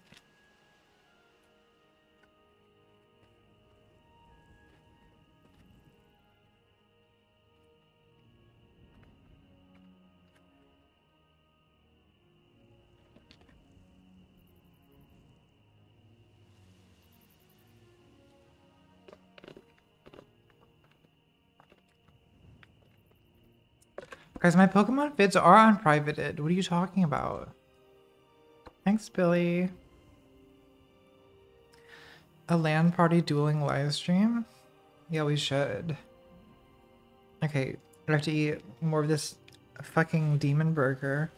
Guys, my Pokemon vids are unprivated. What are you talking about? Thanks, Billy. A LAN party dueling live stream? Yeah, we should. Okay, I have to eat more of this fucking demon burger.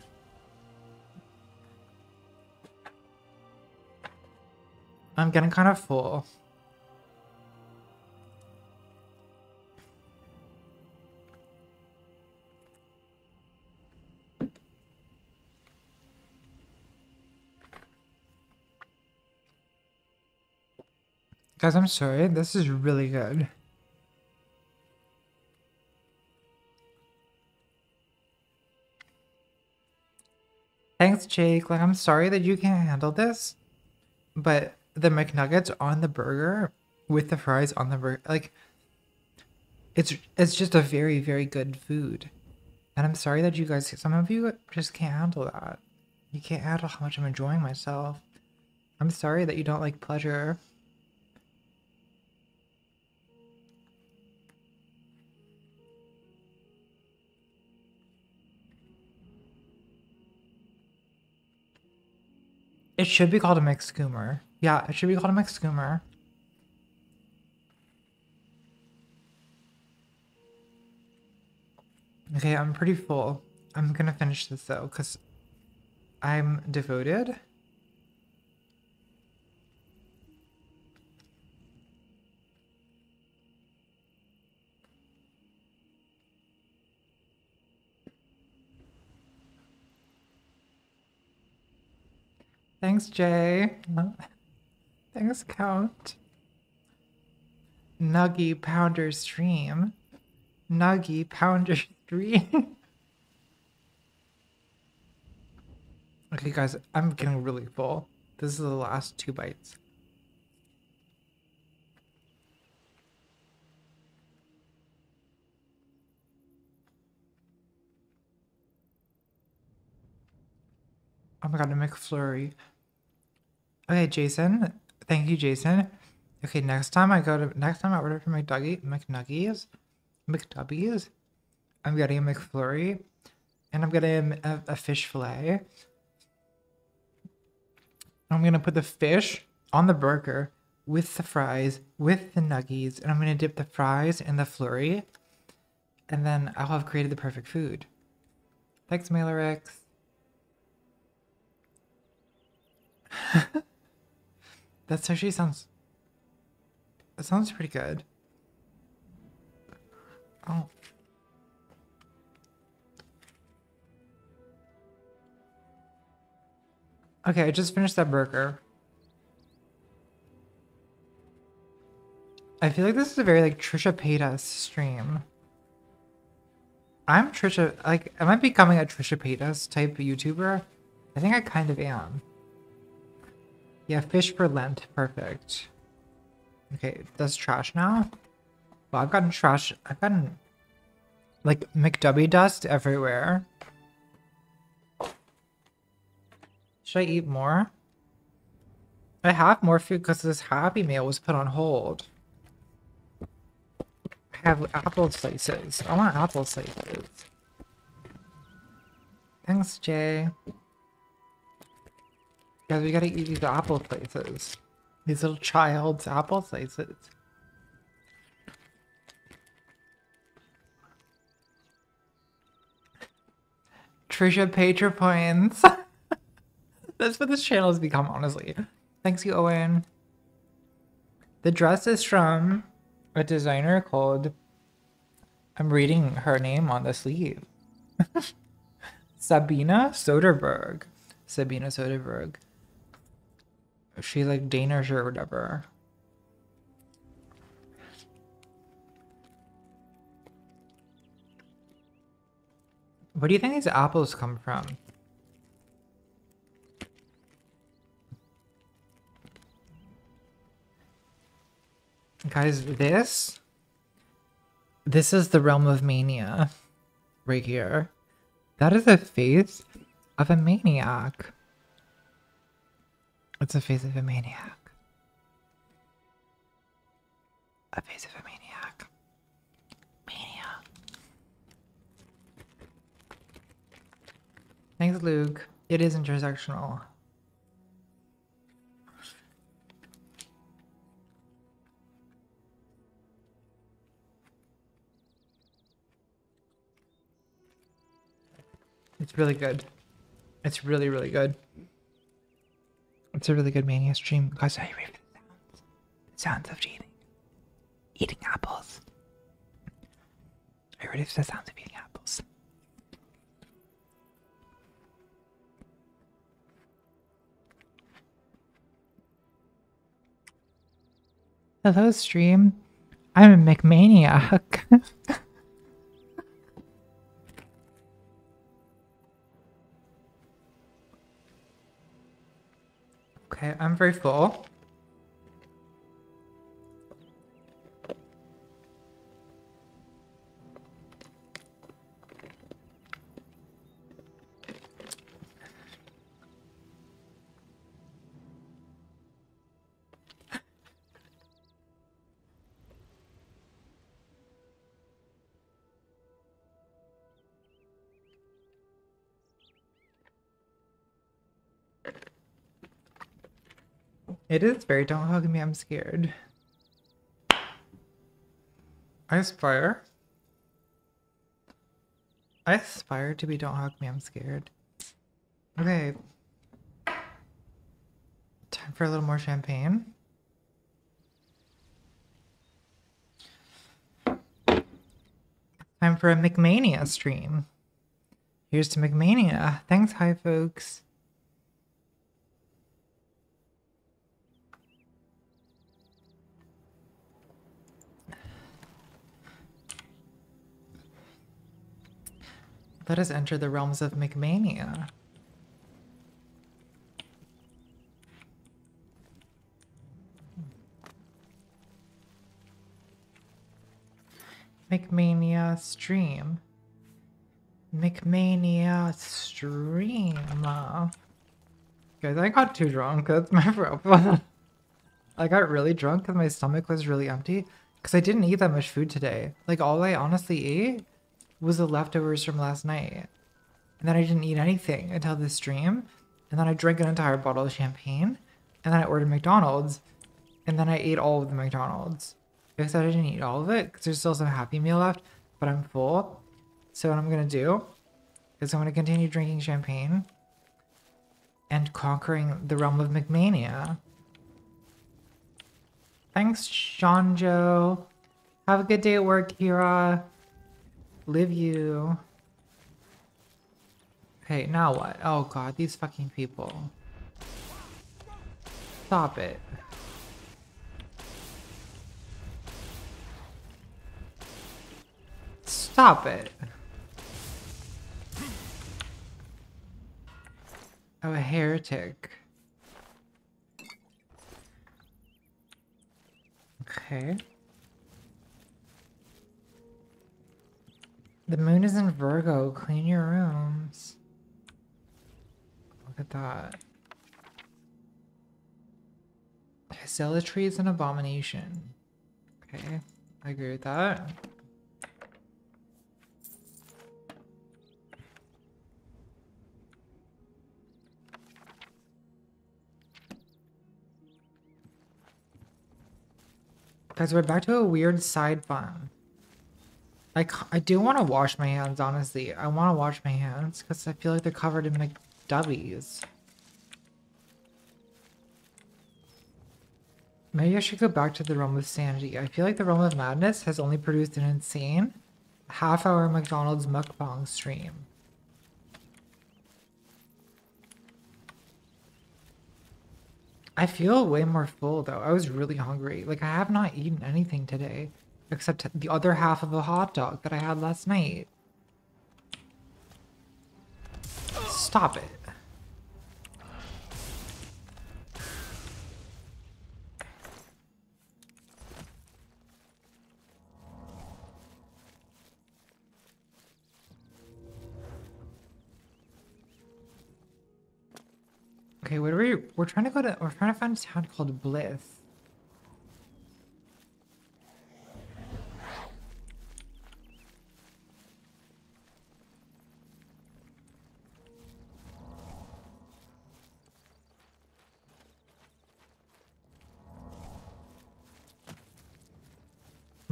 I'm getting kind of full. Guys, I'm sorry. This is really good. Thanks, Jake. Like, I'm sorry that you can't handle this, but the McNuggets on the burger with the fries on the burger, like, it's it's just a very very good food, and I'm sorry that you guys, some of you just can't handle that. You can't handle how much I'm enjoying myself. I'm sorry that you don't like pleasure. It should be called a McSkooma. Yeah, it should be called a McSkooma. Okay, I'm pretty full. I'm gonna finish this though, because I'm devoted. Thanks, Jay. Thanks, Count. Nuggy Pounder Stream. Nuggy Pounder Stream. okay, guys, I'm getting really full. This is the last two bites. Oh my god, a McFlurry. Okay, Jason. Thank you, Jason. Okay, next time I go to next time I order from McDuggy McNuggies, McDubbies, I'm getting a McFlurry, and I'm getting a, a fish fillet. I'm gonna put the fish on the burger with the fries, with the nuggies, and I'm gonna dip the fries in the flurry, and then I'll have created the perfect food. Thanks, Mailorix. That actually sounds. That sounds pretty good. Oh. Okay, I just finished that burger. I feel like this is a very like Trisha Paytas stream. I'm Trisha, like, am I becoming a Trisha Paytas type YouTuber? I think I kind of am. Yeah, fish for Lent, perfect. Okay, that's trash now. Well, I've gotten trash. I've gotten like McDubby dust everywhere. Should I eat more? I have more food because this Happy Meal was put on hold. I have apple slices. I want apple slices. Thanks, Jay. Guys, we gotta eat these apple slices. These little child's apple slices. Trisha Patra points. That's what this channel has become, honestly. Thanks you, Owen. The dress is from a designer called I'm reading her name on the sleeve. Sabina Soderberg. Sabina Soderberg. She's like Danish or whatever. Where do you think these apples come from? Guys, this this is the realm of mania right here. That is a face of a maniac. It's a face of a maniac. A face of a maniac. Mania. Thanks, Luke. It is intersectional. It's really good. It's really, really good. It's a really good mania stream. Guys, are you ready for the sounds? The sounds of eating. Eating apples. Are you ready for the sounds of eating apples? Hello, stream. I'm a McManiac. Okay, I'm very full. It is very don't hug me, I'm scared. I aspire. I aspire to be don't hug me, I'm scared. Okay. Time for a little more champagne. Time for a McMania stream. Here's to McMania. Thanks, hi folks. Let us enter the realms of McMania. McMania stream. McMania stream. Guys, I got too drunk. That's my problem. I got really drunk because my stomach was really empty. Because I didn't eat that much food today. Like, all I honestly ate was the leftovers from last night. And then I didn't eat anything until this stream. And then I drank an entire bottle of champagne. And then I ordered McDonald's. And then I ate all of the McDonald's. Because I didn't eat all of it because there's still some Happy Meal left. But I'm full. So what I'm going to do is I'm going to continue drinking champagne and conquering the realm of McMania. Thanks, Shanjo. Have a good day at work, Kira. Live you. Hey, now what? Oh god, these fucking people. Stop it. Stop it. Oh, a heretic. Okay. The moon is in Virgo. Clean your rooms. Look at that. Zealotry is an abomination. Okay, I agree with that. Guys, we're back to a weird side fun. Like, I do want to wash my hands, honestly. I want to wash my hands because I feel like they're covered in McDubbies. Maybe I should go back to the Realm of Sanity. I feel like the Realm of Madness has only produced an insane half-hour McDonald's mukbang stream. I feel way more full though. I was really hungry. Like I have not eaten anything today except the other half of a hot dog that I had last night. Stop it. Okay, what are we? We're trying to go to. We're trying to find a town called Bliss.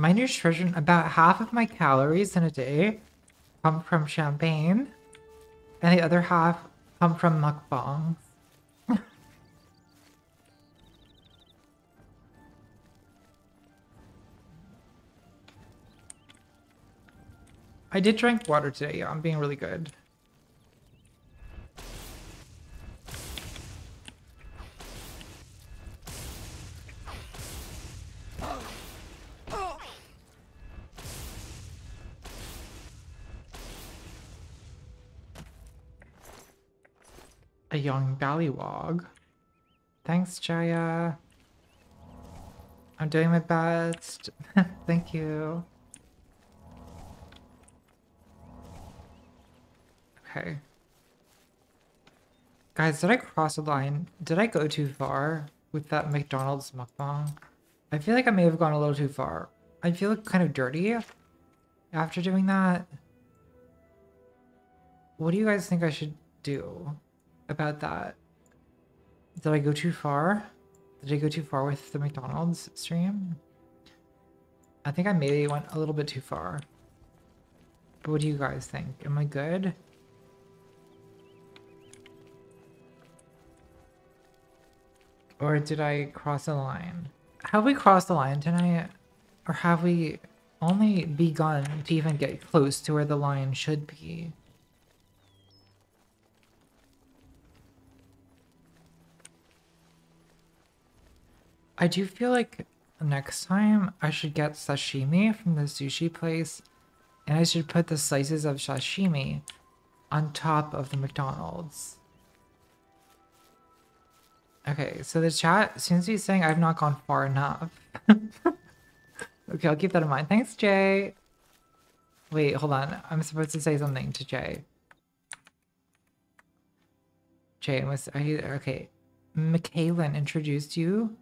My nutrition, about half of my calories in a day come from champagne, and the other half come from mukbangs. I did drink water today. Yeah, I'm being really good. Young Baliwog. Thanks, Jaya. I'm doing my best. Thank you. Okay. Guys, did I cross a line? Did I go too far with that McDonald's mukbang? I feel like I may have gone a little too far. I feel kind of dirty after doing that. What do you guys think I should do about that? Did I go too far? Did I go too far with the McDonald's stream? I think I maybe went a little bit too far. But what do you guys think? Am I good? Or did I cross a line? Have we crossed the line tonight? Or have we only begun to even get close to where the line should be? I do feel like next time I should get sashimi from the sushi place and I should put the slices of sashimi on top of the McDonald's. Okay, so the chat seems to be saying I've not gone far enough. okay, I'll keep that in mind. Thanks, Jay. Wait, hold on. I'm supposed to say something to Jay. Jay, was you okay? Michaelin introduced you,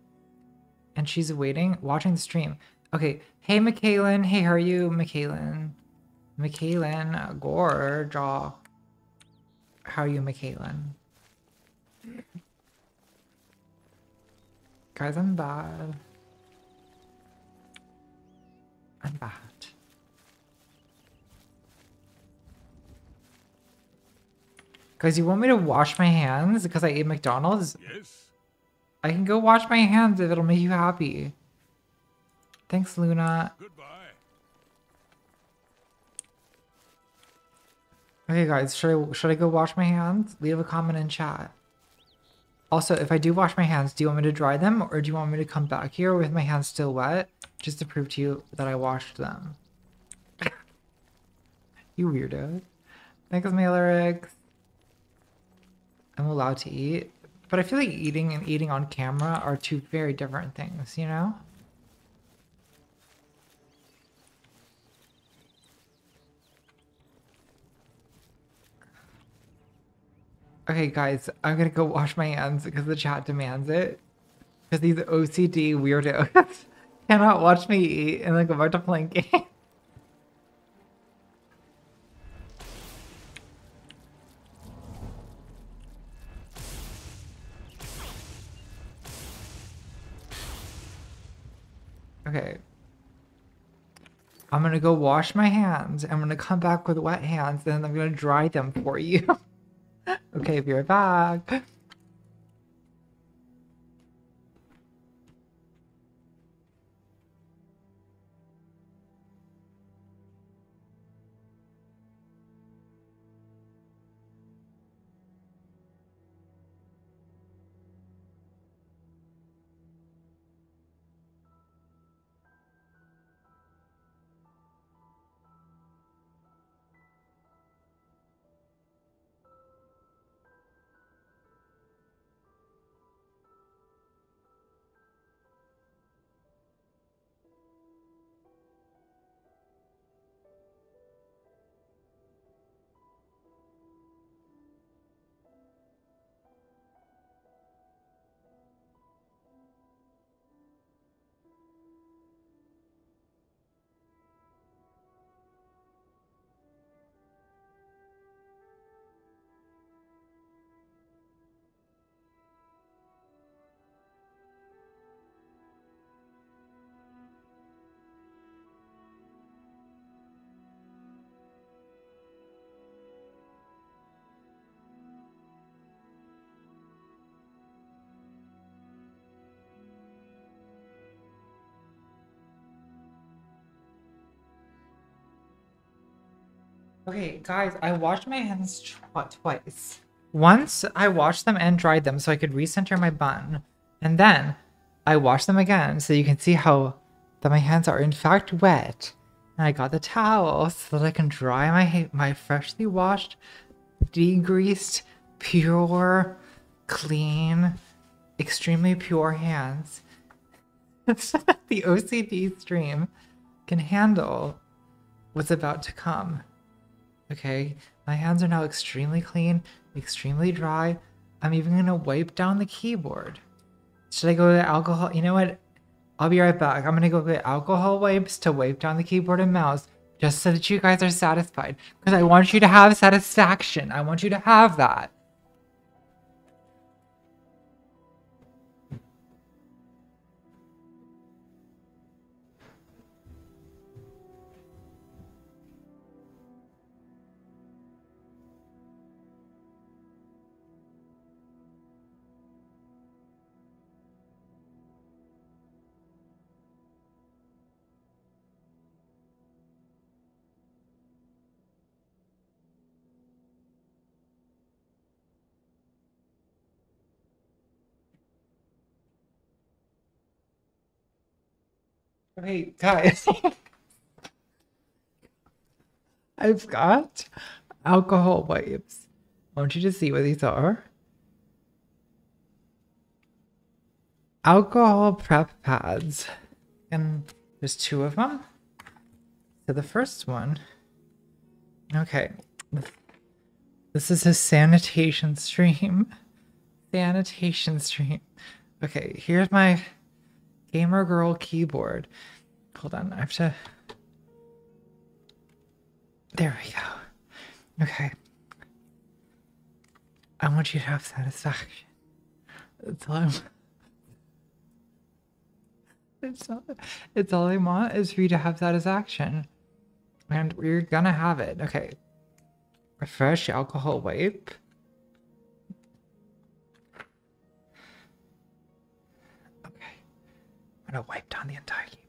and she's waiting, watching the stream. Okay, hey Michaelin. Hey, how are you, Michaelin? Michaelin, gorge. How are you, Michaelin? Guys, I'm bad. I'm bad. Guys, you want me to wash my hands because I ate McDonald's? Yes? I can go wash my hands if it'll make you happy. Thanks, Luna. Goodbye. Okay, guys, should I should I go wash my hands? Leave a comment in chat. Also, if I do wash my hands, do you want me to dry them or do you want me to come back here with my hands still wet just to prove to you that I washed them? you weirdo. Thanks, Mailerigs. I'm allowed to eat. But I feel like eating and eating on camera are two very different things, you know? Okay, guys, I'm gonna go wash my hands because the chat demands it. Because these OCD weirdos cannot watch me eat and then go back to playing games. Okay. I'm gonna go wash my hands. I'm gonna come back with wet hands, and I'm gonna dry them for you. okay, be right back. Guys, I washed my hands tw- twice. Once I washed them and dried them so I could recenter my bun, and then I washed them again so you can see how that my hands are in fact wet. And I got the towel so that I can dry my my freshly washed, degreased, pure, clean, extremely pure hands. the OCD stream can handle what's about to come. Okay, my hands are now extremely clean, extremely dry. I'm even gonna wipe down the keyboard. Should I go get alcohol? You know what? I'll be right back. I'm gonna go get alcohol wipes to wipe down the keyboard and mouse just so that you guys are satisfied. Because I want you to have satisfaction. I want you to have that. Okay, guys. I've got alcohol wipes. I want you to see what these are. Alcohol prep pads. And there's two of them. So the first one. Okay. This is a sanitation stream. Sanitation stream. Okay, here's my gamer girl keyboard. Hold on, I have to. There we go. Okay. I want you to have satisfaction. That's all I'm. It's all, it's all I want is for you to have satisfaction. And we're gonna have it. Okay. Refresh alcohol wipe. I'm gonna wipe down the entire keyboard.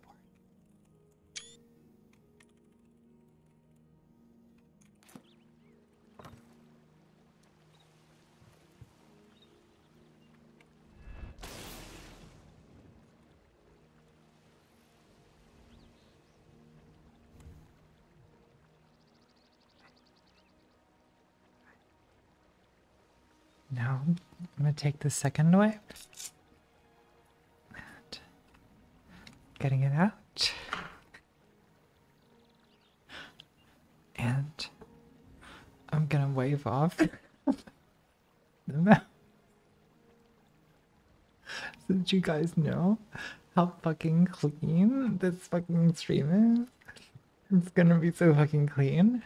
Now I'm going to take the second wipe. Getting it out. And I'm gonna wave off the mouth. So that you guys know how fucking clean this fucking stream is. It's gonna be so fucking clean.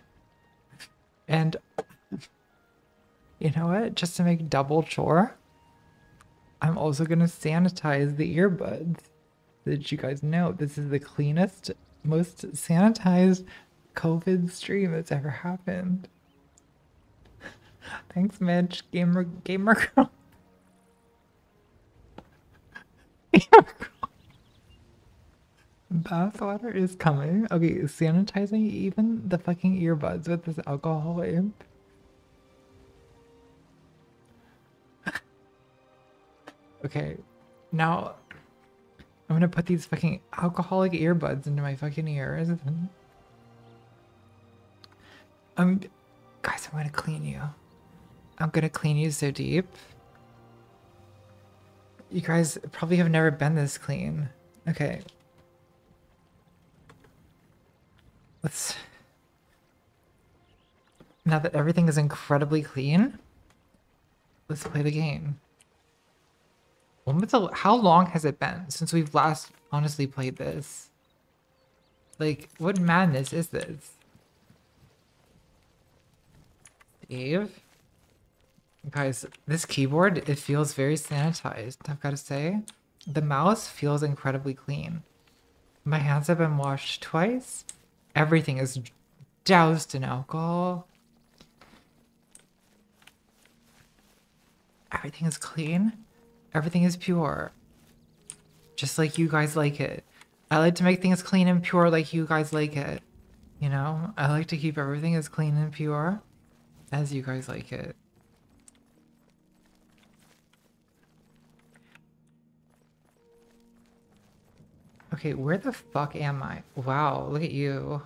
And you know what? Just to make double chore, I'm also gonna sanitize the earbuds that you guys know this is the cleanest, most sanitized COVID stream that's ever happened. Thanks, Mitch. Gamer, gamer girl. Gamer. Bathwater is coming. Okay, sanitizing even the fucking earbuds with this alcohol wipe. okay, now I'm gonna put these fucking alcoholic earbuds into my fucking ears. I'm, guys, I'm gonna clean you. I'm gonna clean you so deep. You guys probably have never been this clean. Okay. Let's. Now that everything is incredibly clean, let's play the game. When was the, how long has it been since we've last honestly played this? Like, what madness is this? Dave? Guys, this keyboard, it feels very sanitized, I've got to say. The mouse feels incredibly clean. My hands have been washed twice. Everything is doused in alcohol. Everything is clean. Everything is pure. Just like you guys like it. I like to make things clean and pure like you guys like it. You know, I like to keep everything as clean and pure as you guys like it. Okay, where the fuck am I? Wow, look at you.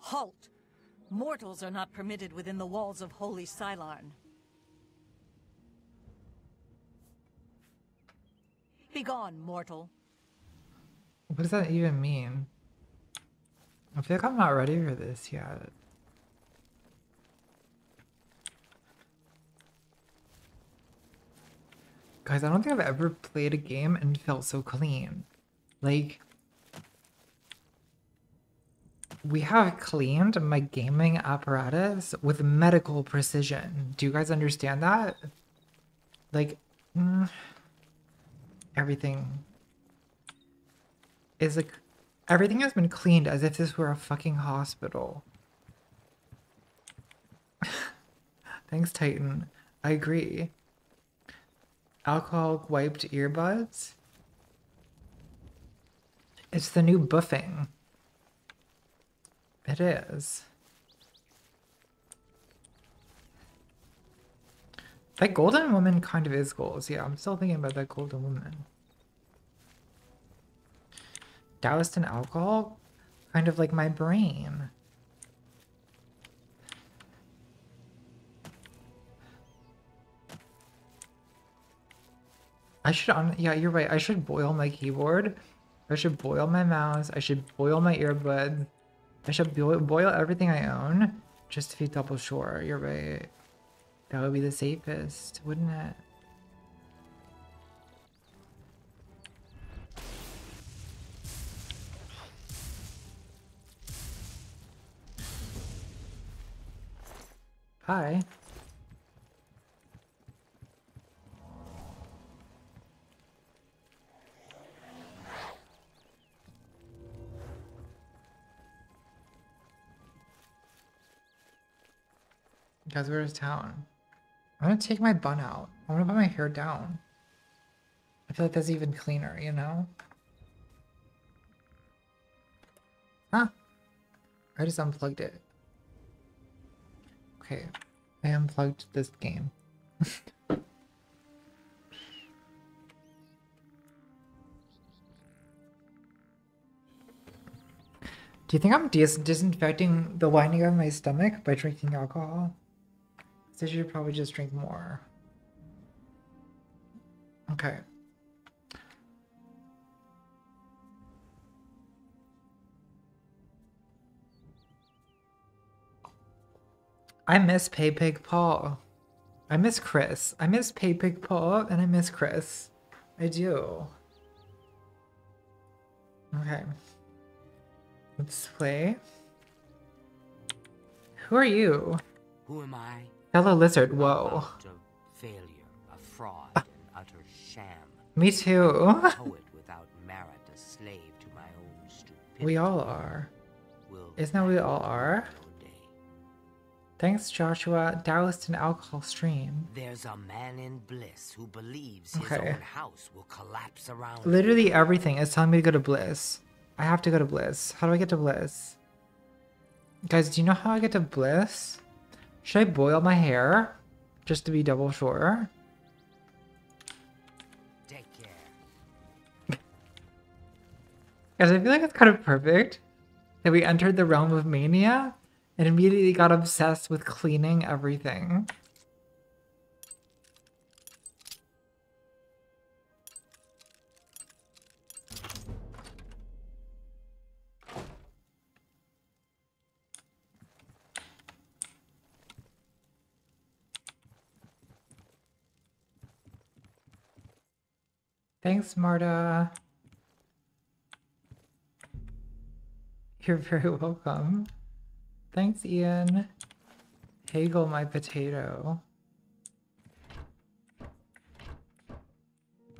Halt! Mortals are not permitted within the walls of Holy Cylon. Begone, mortal. What does that even mean? I feel like I'm not ready for this yet. Guys, I don't think I've ever played a game and felt so clean. Like, we have cleaned my gaming apparatus with medical precision. Do you guys understand that? Like, mm, everything is like, everything has been cleaned as if this were a fucking hospital. Thanks, Titan. I agree. Alcohol wiped earbuds? It's the new buffing. It is. That golden woman kind of is goals. Yeah, I'm still thinking about that golden woman. Doused in alcohol? Kind of like my brain. I should on yeah, you're right. I should boil my keyboard. I should boil my mouse. I should boil my earbuds. I should boil everything I own just to be double sure. You're right. That would be the safest, wouldn't it? Hi. Guys, where's town? I'm gonna take my bun out. I'm gonna put my hair down. I feel like that's even cleaner, you know? Huh? I just unplugged it. Okay, I unplugged this game. Do you think I'm dis disinfecting the lining of my stomach by drinking alcohol? I should probably just drink more. Okay. I miss Pay Pig Paul. I miss Chris. I miss Pay Pig Paul and I miss Chris. I do. Okay. Let's play. Who are you? Who am I? Fellow lizard. Whoa. Failure, a fraud, ah. an utter sham. Me too. Poet without merit, a slave to my own we all are. Isn't that we all are? Thanks, Joshua. Doused in alcohol stream. There's a man in bliss who believes his Okay. own house will collapse around him. Literally everything is telling me to go to Bliss. I have to go to Bliss. How do I get to Bliss? Guys, do you know how I get to Bliss? Should I boil my hair? Just to be double sure? Take care. Guys, I feel like it's kind of perfect that we entered the realm of mania and immediately got obsessed with cleaning everything. Thanks, Marta. You're very welcome. Thanks, Ian. Hagel my potato.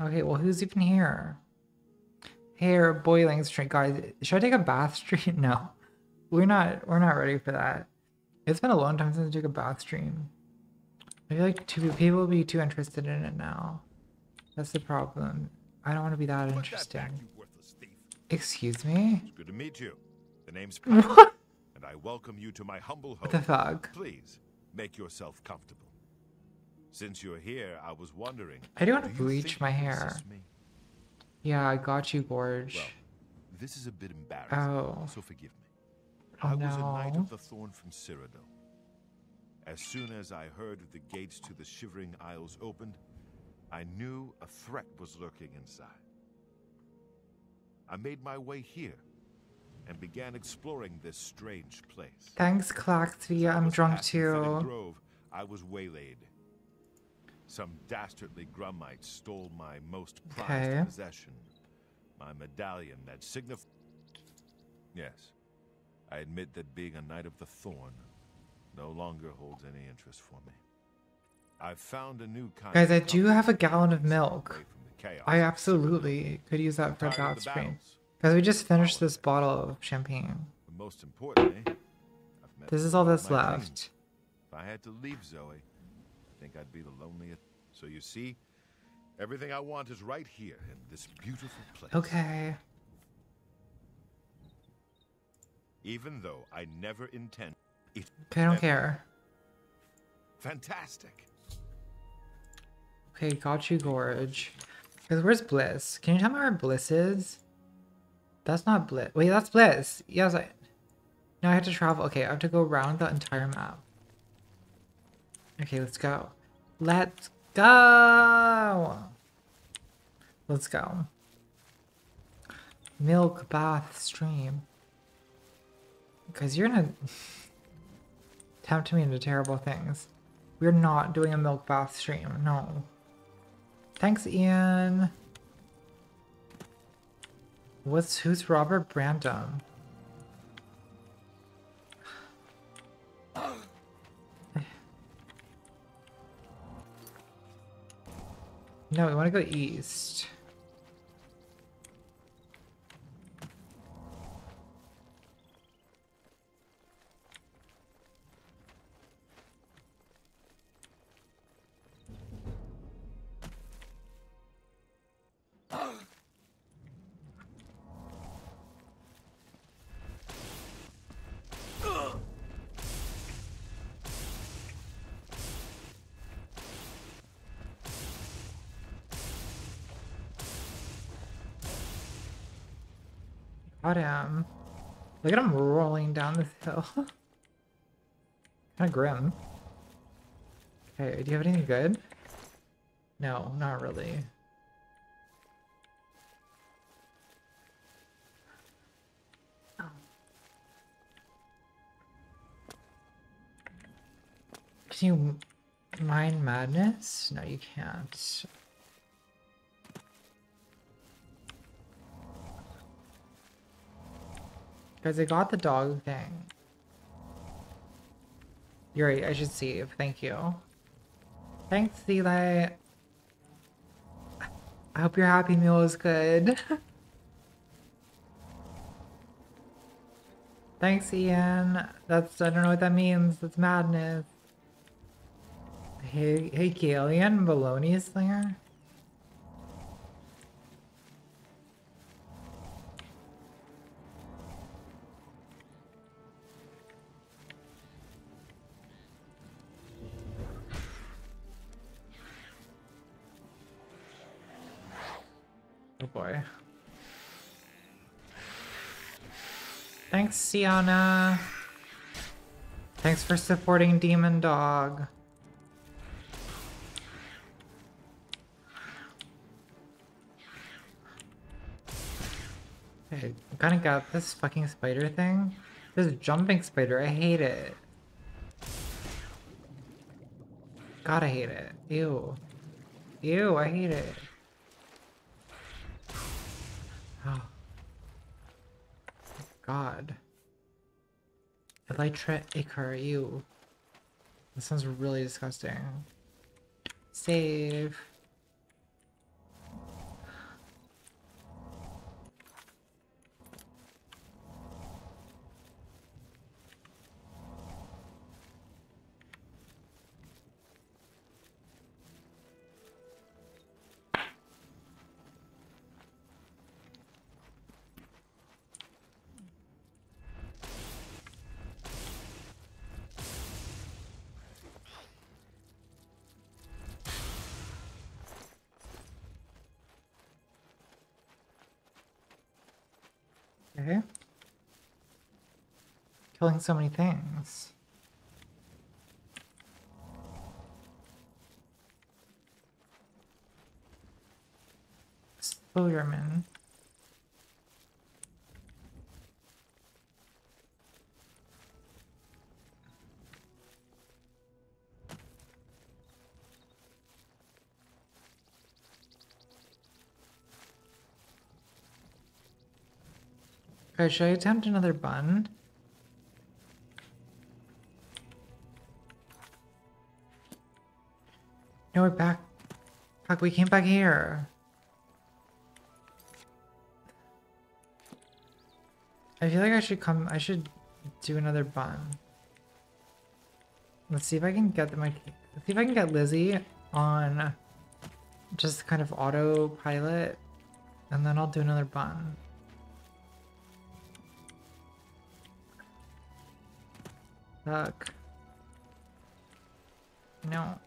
Okay, well, who's even here? Hair boiling stream, guys. Should I take a bath stream? No, we're not. We're not ready for that. It's been a long time since I took a bath stream. I feel like two people will be too interested in it now. That's the problem. I don't want to be that Put that interesting. back, you worthless thief. Excuse me? It's good to meet you. The name's What? Pat, and I welcome you to my humble home. What the fuck? Please, make yourself comfortable. Since you're here, I was wondering. I do want to bleach my hair. Yeah, I got you, Gorge. Well, this is a bit embarrassing, Oh. so forgive me. Oh, I was a knight no. of the Thorn from Cyrodiil. As soon as I heard the gates to the Shivering Isles opened, I knew a threat was lurking inside. I made my way here and began exploring this strange place. Thanks, Clark As I I'm drunk too. Grove, I was waylaid. Some dastardly Grummites stole my most prized Okay. possession, my medallion that signified. Yes, I admit that being a Knight of the Thorn no longer holds any interest for me. I've found a new kind. Guys, I do have a gallon of milk. from the chaos I absolutely could use that for a Tired of bath the stream. Guys, we just finished this bottle of champagne. But most importantly, I've met This is all that's left. If I had to leave Zoe, I think I'd be the loneliest. So you see, everything I want is right here in this beautiful place. Okay. Even though I never intend it. Okay, I don't care. Fantastic. Okay, got you, Gorge. Because where's Bliss? Can you tell me where Bliss is? That's not Bliss. Wait, that's Bliss. Yes, I... No, I have to travel. Okay, I have to go around the entire map. Okay, let's go. Let's go! Let's go. Milk bath stream. Because you're gonna tempt me into terrible things. We're not doing a milk bath stream, no. Thanks, Ian. What's who's Robert Brandom? No, we want to go east. Got him. Look at him rolling down this hill. kind of grim. Okay, do you have anything good? No, not really. Can you mind madness? No, you can't. Guys, I got the dog thing. You're right, I should save. Thank you. Thanks, Eli. I hope your happy meal is good. Thanks, Ian. That's I don't know what that means. That's madness. Hey, hey, Galian, Baloney Slinger. Boy. Thanks, Sienna. Thanks for supporting Demon Dog. I kind of got this fucking spider thing. This jumping spider, I hate it. I hate it. Ew. Ew, I hate it. Oh. God. Elytra Ichor, ew. That sounds really disgusting. Save. Killing so many things. Spoderman. Should I attempt another bun? No, we're back. Fuck, we came back here. I feel like I should come, I should do another bun. Let's see if I can get my, let's see if I can get Lizzy on just kind of autopilot and then I'll do another bun. Fuck. No.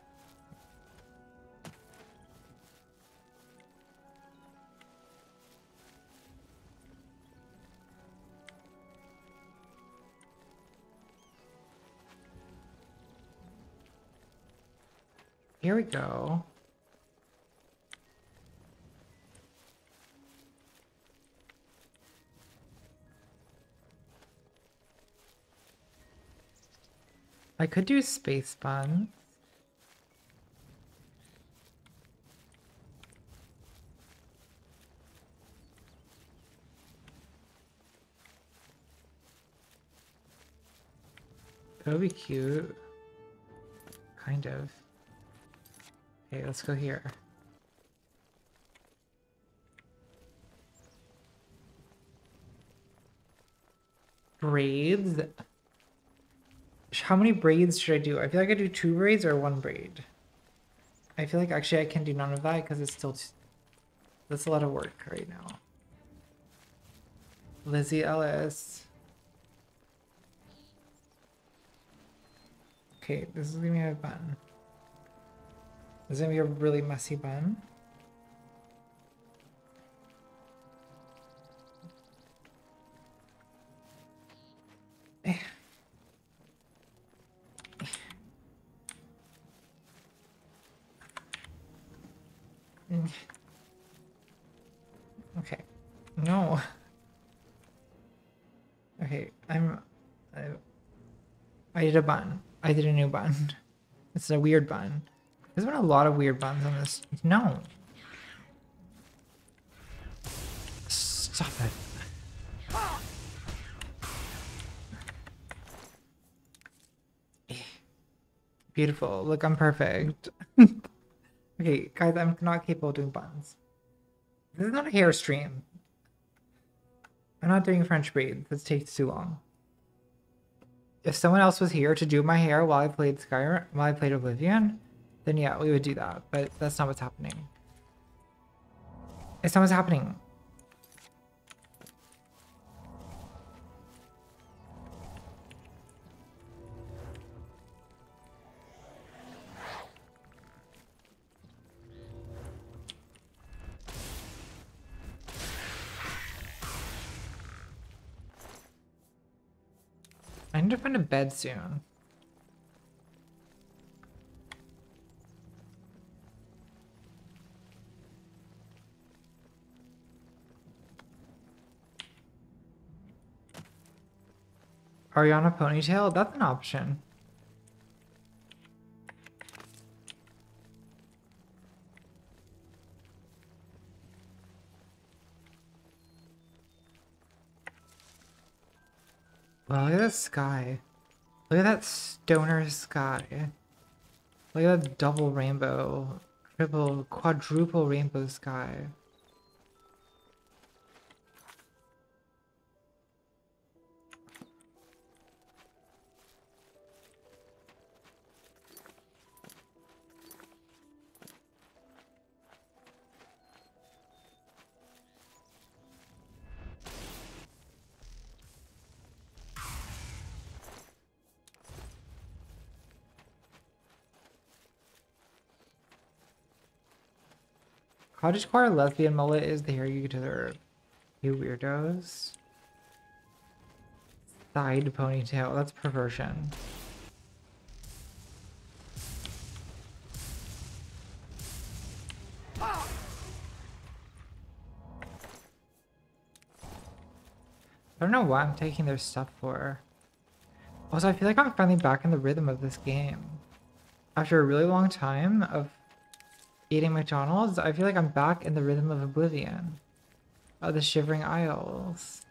Here we go. I could do space buns. That would be cute. Kind of. Okay, let's go here. Braids. How many braids should I do? I feel like I do two braids or one braid. I feel like actually I can do none of that because it's still... That's a lot of work right now. Lizzy Ellis. Okay, this is gonna be a bun. Is gonna be a really messy bun. Eh. Okay. No. Okay, I'm... I, I did a bun. I did a new bun. It's a weird bun. There's been a lot of weird buns on this. No. Stop it. Beautiful. Look, I'm perfect. okay, guys, I'm not capable of doing buns. This is not a hair stream. I'm not doing French braid. This takes too long. If someone else was here to do my hair while I played Skyrim, while I played Oblivion, then yeah, we would do that. But that's not what's happening. It's not what's happening. I need to find a bed soon. Ariana ponytail? That's an option. Wow, look at that sky. Look at that stoner sky. Look at that double rainbow, triple, quadruple rainbow sky. Cottagecore lesbian mullet is the hair you deserve. You weirdos. Side ponytail, that's perversion. I don't know what I'm taking their stuff for. Also, I feel like I'm finally back in the rhythm of this game. After a really long time of eating McDonald's, I feel like I'm back in the rhythm of Oblivion. Of the Shivering Isles.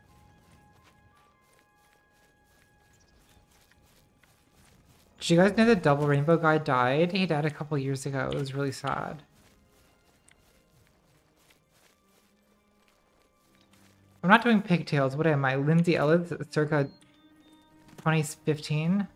Did you guys know the Double Rainbow guy died? He died a couple years ago. It was really sad. I'm not doing pigtails. What am I? Lindsay Ellis circa 2015?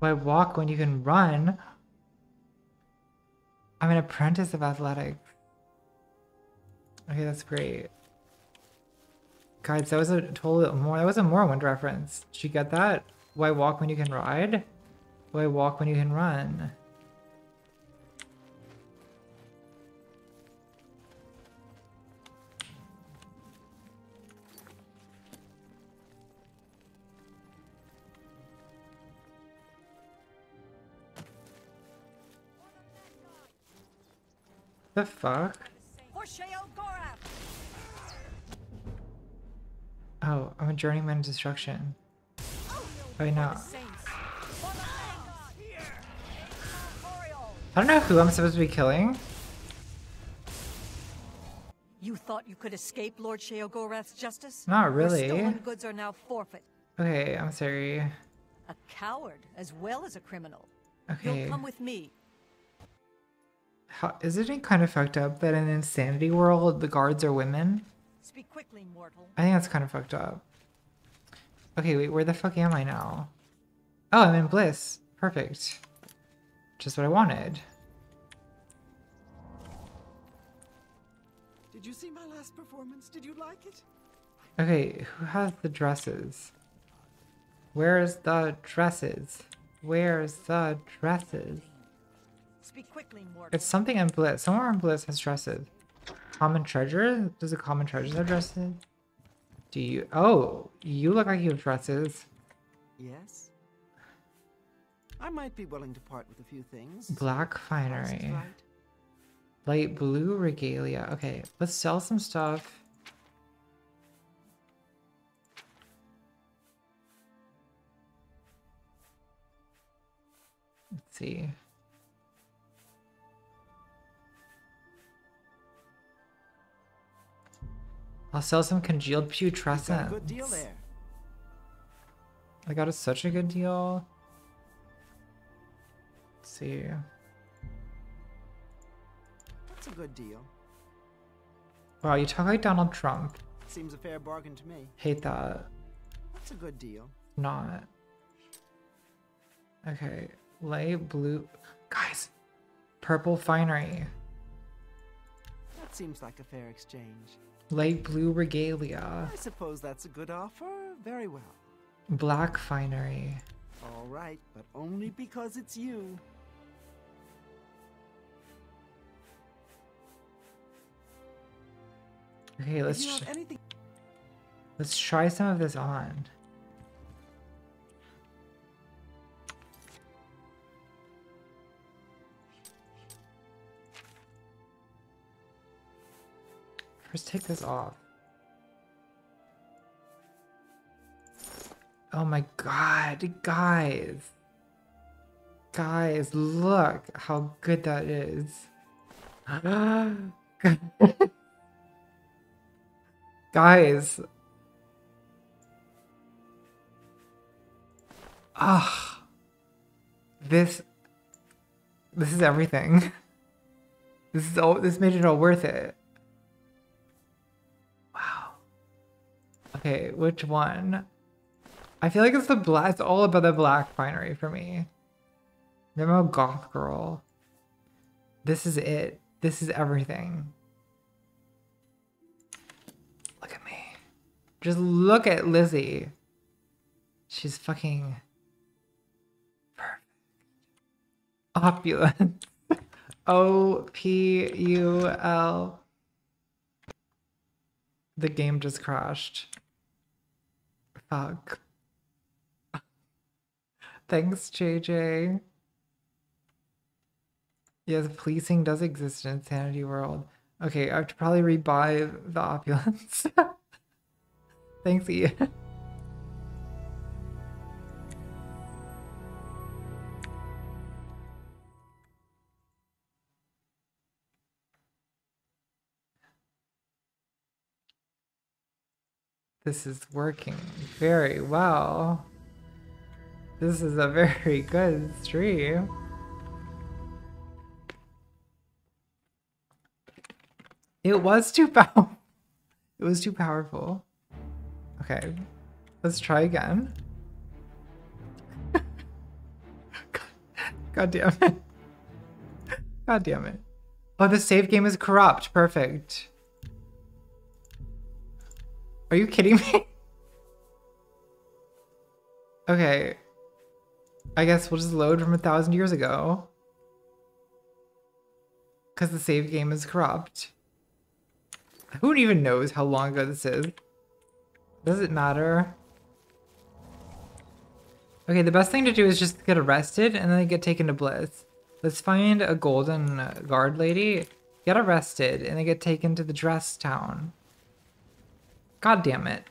Why walk when you can run? I'm an apprentice of athletics. Okay, that's great. Guys, that was a total more that was a more Morrowind reference. Did you get that? Why walk when you can ride? Why walk when you can run? The fuck? For Sheogorath! Oh, I'm a journeyman in destruction. Wait, no. Saints! For the Vanguard! Corporeal! I don't know who I'm supposed to be killing. You thought you could escape Lord Sheogorath's justice? Not Your really. stolen goods are now forfeit. Okay, I'm sorry. A coward as well as a criminal. Okay. You'll come with me. How, isn't it kind of fucked up that in Insanity World the guards are women? Speak quickly, mortal. I think that's kind of fucked up. Okay, wait, where the fuck am I now? Oh, I'm in Bliss. Perfect. Just what I wanted. Did you see my last performance? Did you like it? Okay, who has the dresses? Where's the dresses? Where's the dresses? Speak quickly, mortal. It's something in Bliss. Somewhere in Bliss has dresses. Common treasure? Does the common treasures have dresses? Do you? Oh, you look like you have dresses. Yes. I might be willing to part with a few things. Black finery. Light blue regalia. Okay, let's sell some stuff. Let's see. I'll sell some congealed got putrescence. good deal there. I got a, such a good deal. Let's see. That's a good deal. Wow, you talk like Donald Trump. Seems a fair bargain to me. Hate that. That's a good deal. Not. Okay. Light blue. Guys. Purple finery. That seems like a fair exchange. Light blue regalia. I suppose that's a good offer. Very well. Black finery. All right, but only because it's you. Okay, let's you anything let's try some of this on. First, take this off. Oh my god, guys. Guys, look how good that is. Guys. Ah. This this is everything. This is all this made it all worth it. Okay, which one? I feel like it's the black it's all about the black finery for me. A goth girl. This is it. This is everything. Look at me. Just look at Lizzy. She's fucking perfect. Opulent. O P U L. The game just crashed. Fuck. Thanks, JJ. Yes, policing does exist in Insanity World. Okay, I have to probably rebuy the opulence. Thanks, Ian. This is working very well. This is a very good stream. It was too powerful. It was too powerful. Okay, let's try again. God damn it. God damn it. Oh, the save game is corrupt. Perfect. Are you kidding me? Okay. I guess we'll just load from a thousand years ago. Because the save game is corrupt. Who even knows how long ago this is? Does it matter? Okay, the best thing to do is just get arrested and then get taken to Bliss. Let's find a golden guard lady, get arrested, and then get taken to the dress town. God damn it.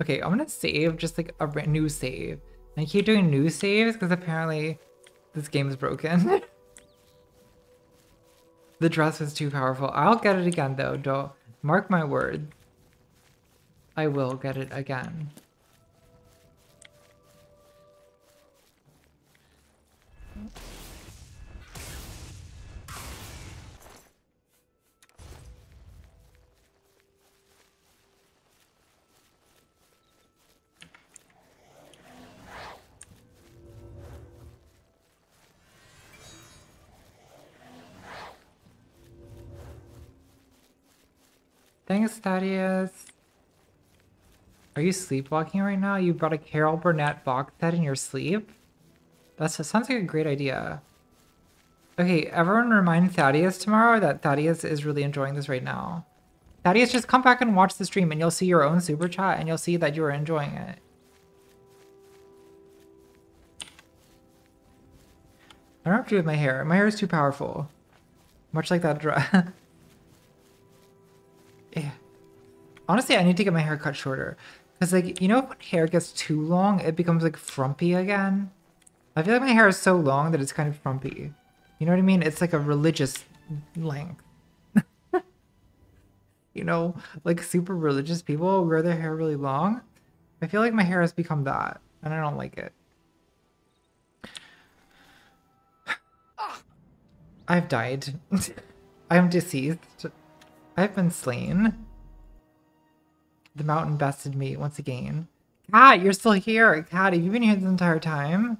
Okay, I'm gonna save just like a new save. I keep doing new saves because apparently this game is broken. the dress was too powerful. I'll get it again though, don't mark my word. I will get it again. Thanks, Thaddeus. Are you sleepwalking right now? You brought a Carol Burnett box set in your sleep? That sounds like a great idea. Okay, everyone remind Thaddeus tomorrow that Thaddeus is really enjoying this right now. Thaddeus, just come back and watch the stream and you'll see your own super chat and you'll see that you are enjoying it. I don't have to do with my hair. My hair is too powerful. Much like that dress. yeah. Honestly, I need to get my hair cut shorter. Because, like, you know, when hair gets too long, it becomes, like, frumpy again? I feel like my hair is so long that it's kind of frumpy. You know what I mean? It's like a religious length. you know, like super religious people wear their hair really long. I feel like my hair has become that, and I don't like it. I've died. I am deceased. I've been slain. The mountain bested me once again. Cat, you're still here. Cat, have you been here this entire time?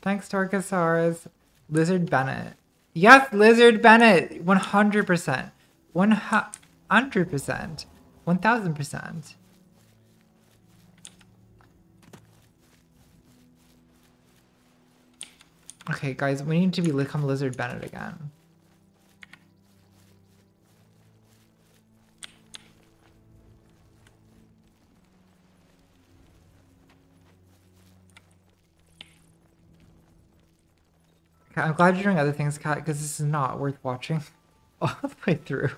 Thanks, Torcasaurus. Lizard Bennett. Yes, Lizard Bennett. 100%. 100%. 1000%. Okay, guys, we need to become Lizard Bennett again. I'm glad you're doing other things, Kat, because this is not worth watching all the way through.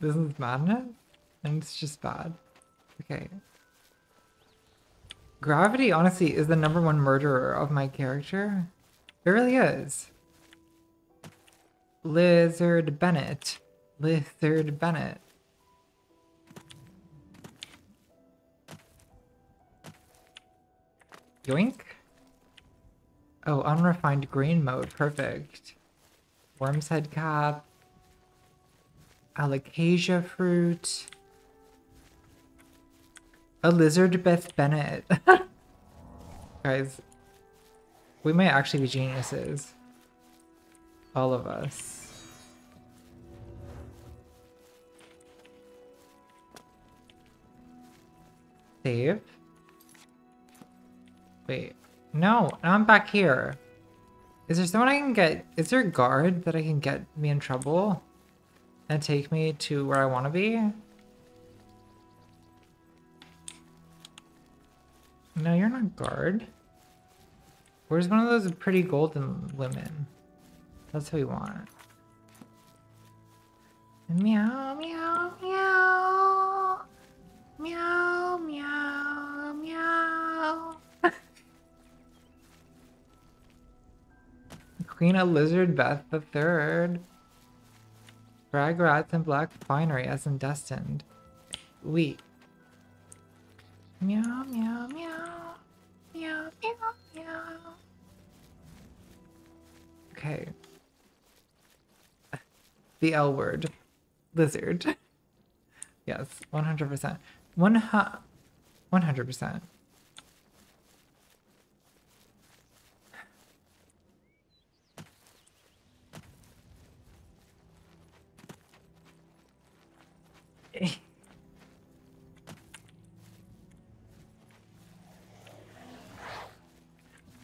This is madness, and it's just bad. Okay. Gravity, honestly, is the number one murderer of my character. It really is. Lizard Bennett. Lizard Bennett. Yoink. Oh, unrefined greenmote. Perfect. Worm's head cap. Alocasia fruit. A lizard Beth Bennett. Guys, we might actually be geniuses. All of us. Save. Wait. No, I'm back here. Is there someone I can get? Is there a guard that I can get me in trouble? And take me to where I want to be? No, you're not guard. Where's one of those pretty golden women? That's who we want. Meow, meow, meow. Meow, meow, meow. Queen Lizard Beth Third. Brag rats and black finery as in destined. Wheat. Meow, meow, meow. Meow, meow, meow. Okay. The L word. Lizard. yes, 100%. One hu- 100%.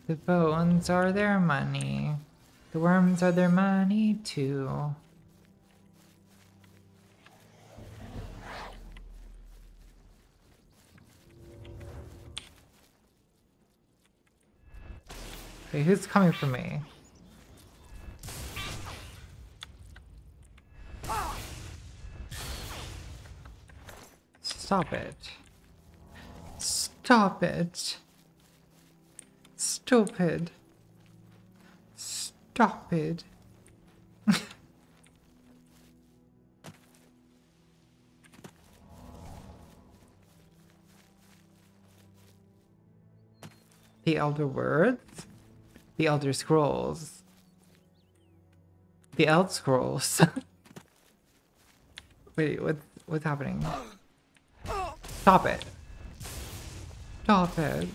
The bones are their money. The worms are their money too. Okay, who's coming for me? Stop it. Stop it. Stupid. Stop it. the Elder Words? The Elder Scrolls. The Eld Scrolls. Wait, what, what's happening? Stop it. Stop it.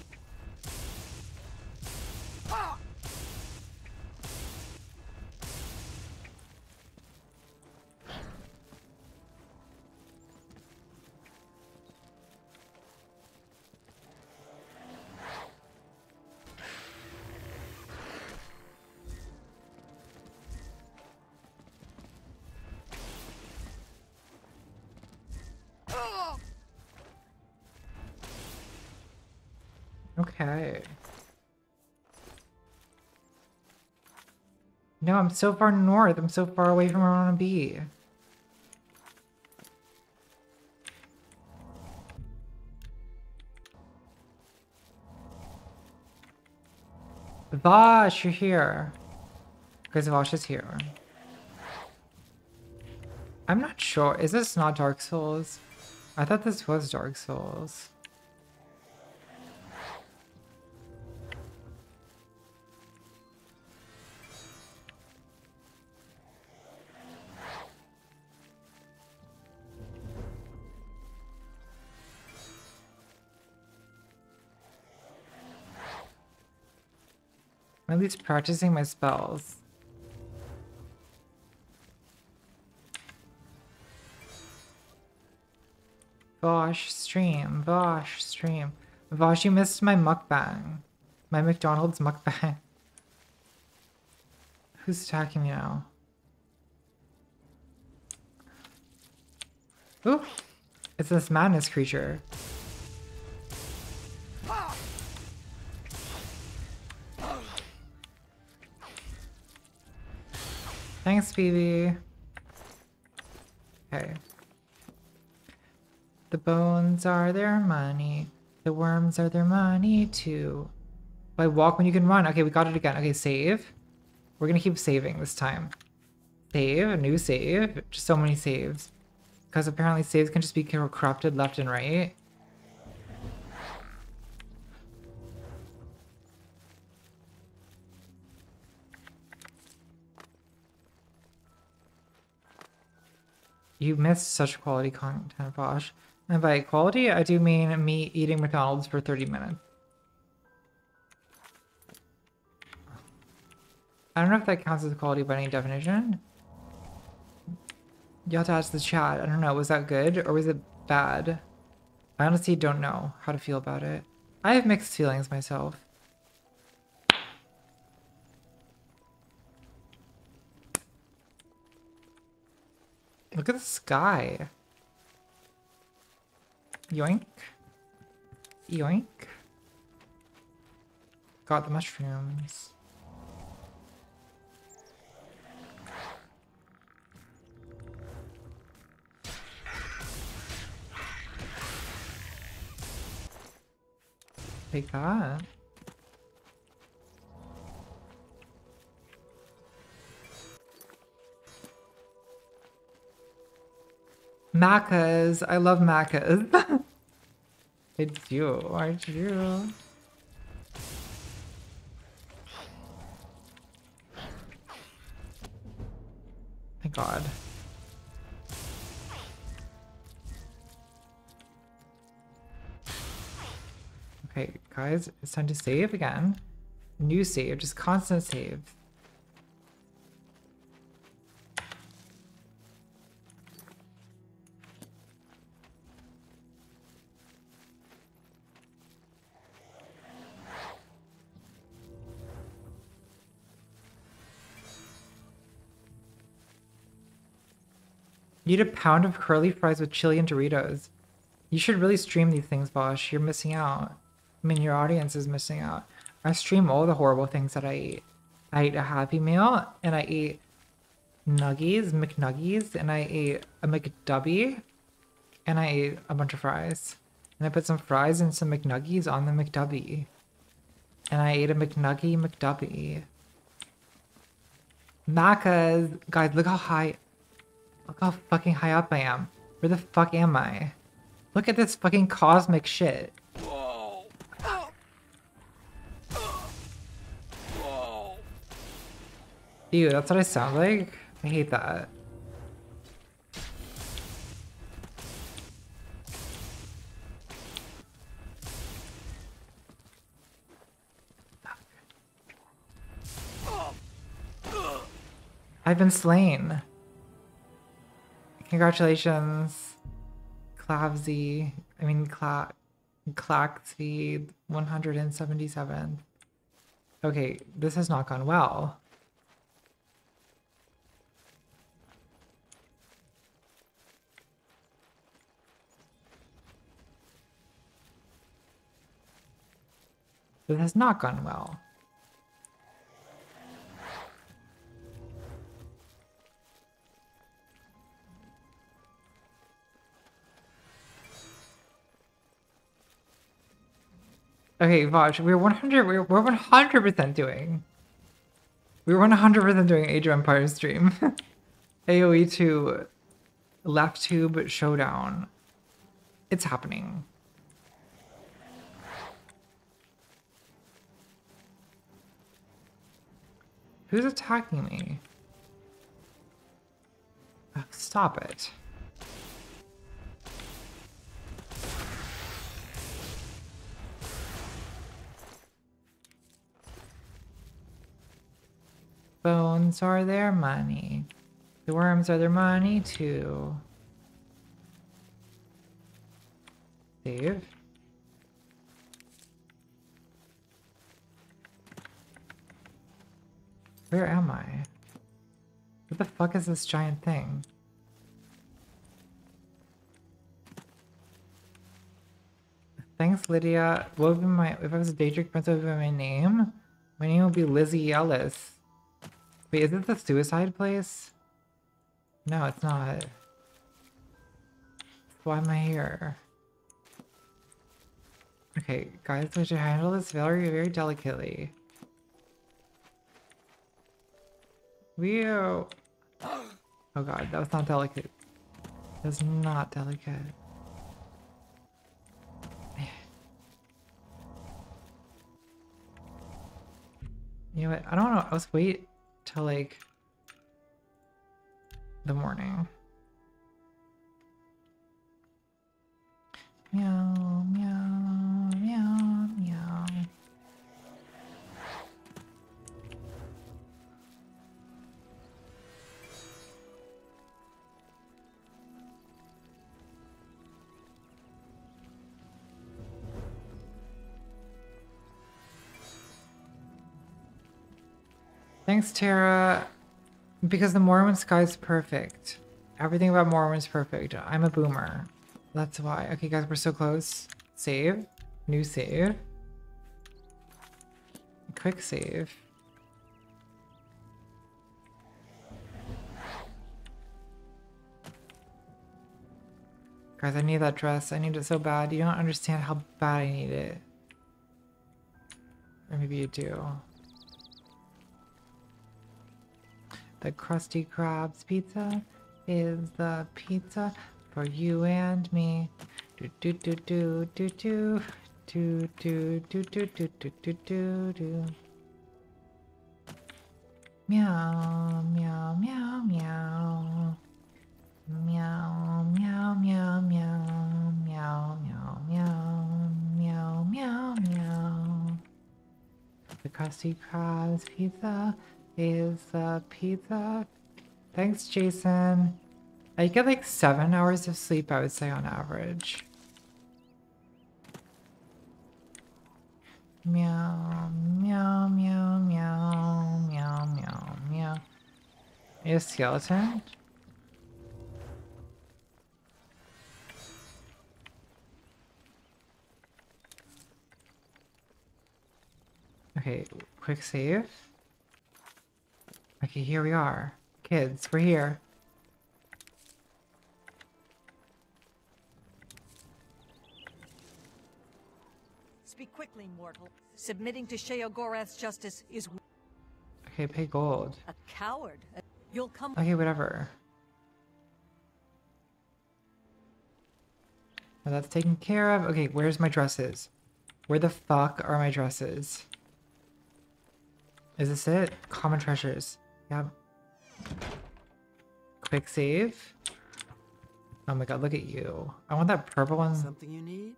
I'm so far north. I'm so far away from where I want to be. Vaush, you're here. Because Vaush is here. I'm not sure. Is this not Dark Souls? I thought this was Dark Souls. I'm at least practicing my spells. Vaush stream, Vaush stream. Vaush, you missed my mukbang. My McDonald's mukbang. Who's attacking me now? Ooh! It's this madness creature. Thanks, Phoebe. Okay. The bones are their money. The worms are their money too. By walk when you can run. Okay, we got it again. Okay, save. We're gonna keep saving this time. Save, a new save. Just so many saves. Because apparently saves can just be corrupted left and right. You missed such quality content, Vaush. And by quality, I do mean me eating McDonald's for 30 minutes. I don't know if that counts as quality by any definition. You have to ask the chat. I don't know. Was that good or was it bad? I honestly don't know how to feel about it. I have mixed feelings myself. Look at the sky. Yoink. Yoink. Got the mushrooms. Take that. Macas. I love macas. it's you. Aren't you? Thank God. Okay, guys, it's time to save again. New save, just constant save. Eat a pound of curly fries with chili and Doritos. You should really stream these things, Vaush. You're missing out. I mean, your audience is missing out. I stream all the horrible things that I eat. I eat a Happy Meal, and I eat Nuggies, McNuggies, and I eat a McDubby, and I eat a bunch of fries. And I put some fries and some McNuggies on the McDubby. And I ate a McNuggy McDubby. Macas, guys, look how high, look how fucking high up I am. Where the fuck am I? Look at this fucking cosmic shit. Ew, that's what I sound like? I hate that. I've been slain. Congratulations, Clavzy. I mean, Cla Claxy 177. Okay, this has not gone well. This has not gone well. Okay, Vaj, we're 100, we're, we're 100% doing. We're 100% doing Age of Empires stream. AoE 2 Left Tube Showdown. It's happening. Who's attacking me? Stop it. Bones are their money. The worms are their money too. Save. Where am I? What the fuck is this giant thing? Thanks, Lydia. What would be my if I was a Daedric Prince? What would be my name? My name would be Lizzy Ellis. Wait, is it the suicide place? No, it's not. Why am I here? Okay, guys, we should handle this very, very delicately. Whew. Oh, oh god, that was not delicate. That was not delicate. You know what? I don't know. Let's wait till like the morning. Meow, meow, Thanks, Tara. Because the Mormon sky is perfect. Everything about Mormon is perfect. I'm a boomer. That's why. Okay, guys, we're so close. Save. New save. Quick save. Guys, I need that dress. I need it so bad. You don't understand how bad I need it. Or maybe you do. The Krusty Krabs pizza is the pizza for you and me. Do do do do do do do do do do do do do do do. Meow meow meow meow. Meow meow meow meow meow meow meow meow meow meow. The Krusty Krabs pizza is the pizza. Thanks, Jason. I get like seven hours of sleep, I would say, on average. Meow, meow, meow, meow, meow, meow, meow. Are a skeleton? Okay, quick save. Okay, here we are. Kids, we're here. Speak quickly, mortal. Submitting to Sheogorath's justice is Okay, pay gold. a coward. You'll come. Okay, whatever. Now that's taken care of. Okay, where's my dresses? Where the fuck are my dresses? Is this it? Common treasures. Yep. Quick save. Oh my god, look at you. I want that purple one. Something you need?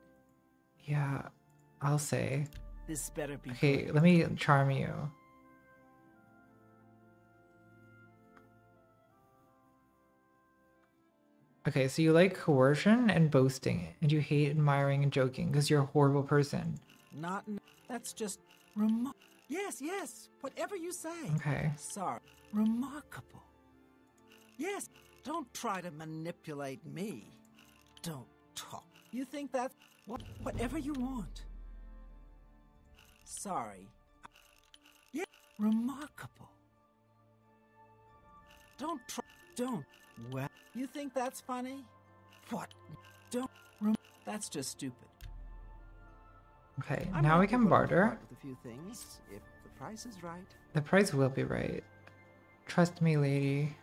Yeah, I'll say. This better be. Okay, let me charm you. Okay, so you like coercion and boasting, and you hate admiring and joking because you're a horrible person. Not. That's just. Yes, yes. Whatever you say. Okay. Sorry. Remarkable. Yes. Don't try to manipulate me. Don't talk. You think that what whatever you want. Sorry. Yeah. Remarkable. Don't try. Don't. Well, you think that's funny? What? Don't. Rem- that's just stupid. Okay, I now we can barter. With a few things, if the price is right. The price will be right. Trust me, lady.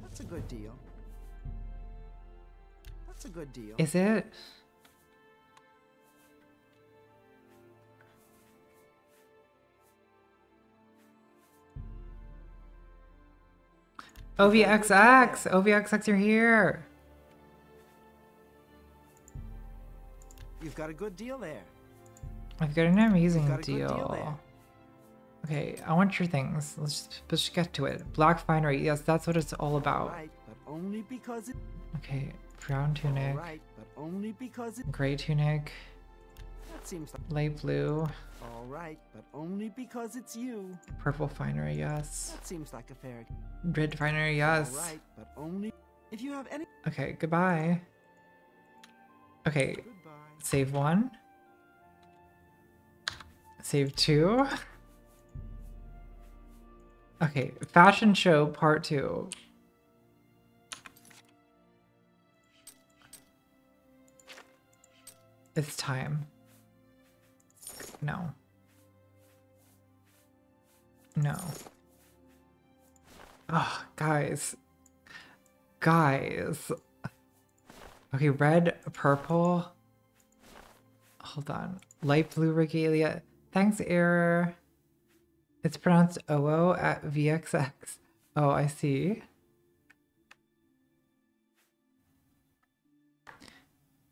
That's a good deal. That's a good deal. Is it? OVXX! OVXX, you're here! You've got a good deal there. I've got an amazing got deal deal. Okay, I want your things. Let's just, let's just get to it. Black finery, yes, that's what it's all about. Right, but only because it. Okay, brown tunic, Right, but only because it. gray tunic, That seems like. light blue, All right, but only because it's you. purple finery, yes. That seems like a fair. Red finery, yes. All right, but only if you have any. Okay, goodbye. Okay, Goodbye. save one. Save two. Okay, fashion show part two. It's time. No. No. Oh, guys. Guys. Okay, red, purple. Hold on. Light blue regalia. Thanks, error. It's pronounced OO at VXX. Oh, I see.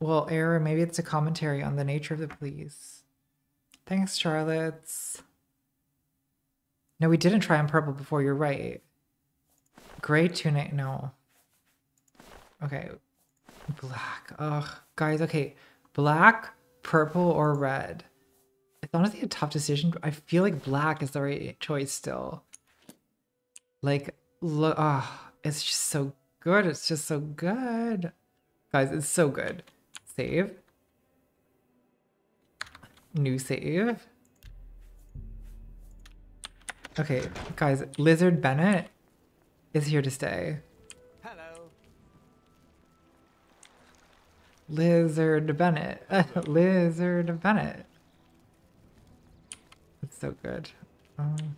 Well, error, maybe it's a commentary on the nature of the police. Thanks, Charlotte's. No, we didn't try on purple before, you're right. Gray tunic, no. Okay. Black. Ugh. Guys, okay. Black, purple, or red. It's honestly a tough decision. I feel like black is the right choice still. Like, look, ah, it's just so good. It's just so good. Guys, it's so good. Save. New save. Okay, guys, Lizard Bennett is here to stay. Hello. Lizard Bennett. Lizard Bennett. It's so good. Um,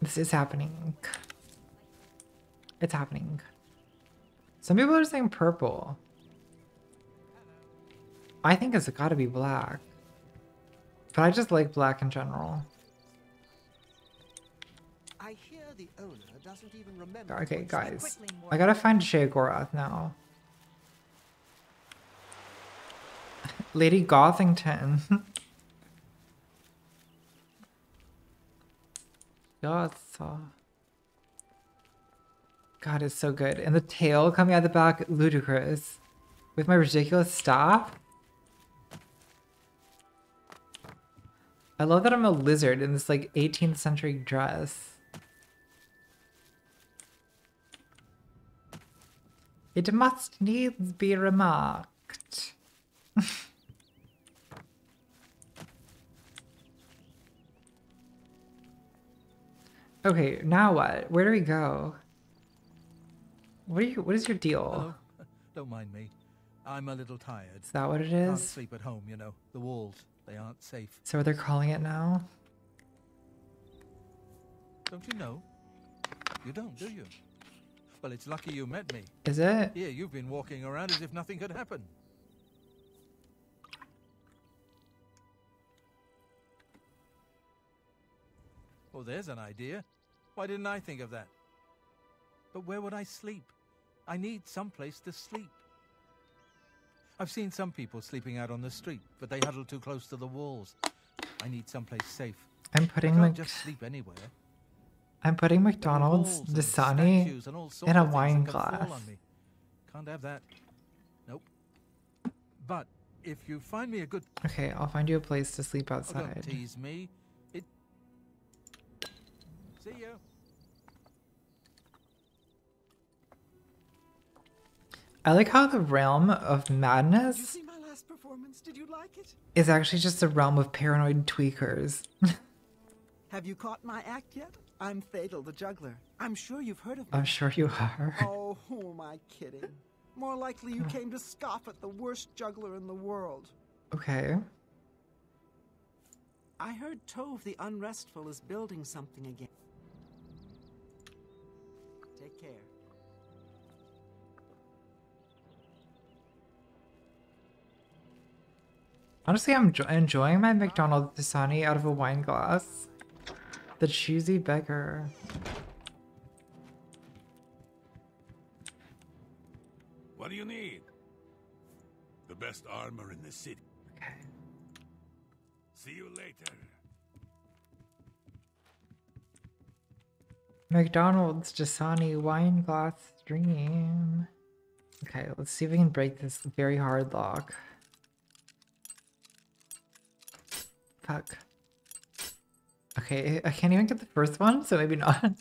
this is happening. It's happening. Some people are saying purple. I think it's gotta be black. But I just like black in general. I hear the owner doesn't even remember. Okay, guys. I gotta find Sheogorath now. Lady Gothington. Goth. God, it's so good. And the tail coming out the back, ludicrous. With my ridiculous staff. I love that I'm a lizard in this like 18th century dress. It must needs be remarked. okay, now what? Where do we go? What are you what is your deal? Hello. Oh, don't mind me. I'm a little tired. Is that what it Can't sleep at home, you know. The walls, they aren't safe. So they're calling it now? Don't you know? You don't, do you? Well, it's lucky you met me. Is it? Yeah, you've been walking around as if nothing had happened. Well, there's an idea. Why didn't I think of that? But where would I sleep? I need some place to sleep. I've seen some people sleeping out on the street, but they huddle too close to the walls. I need someplace safe. I'm I putting can't Mc- just sleep anywhere. I'm putting McDonald's Dasani and in a wine that can fall glass. Can't have that. Nope. But if you find me a good Okay, I'll find you a place to sleep oh, outside. don't tease me. It See you. I like how the realm of Did you madness see my last performance? Did you like it? is actually just a realm of paranoid tweakers. Have you caught my act yet? I'm Fatal, the juggler. I'm sure you've heard of me. I'm sure you are. Oh, who am I kidding? More likely you came to scoff at the worst juggler in the world. Okay. I heard Tove the Unrestful is building something again. Honestly, I'm enjoying my McDonald's Dasani out of a wine glass. The choosy beggar. What do you need? The best armor in the city. Okay. See you later. McDonald's Dasani wine glass dream. Okay, let's see if we can break this very hard lock. Fuck. Okay, I can't even get the first one, so maybe not.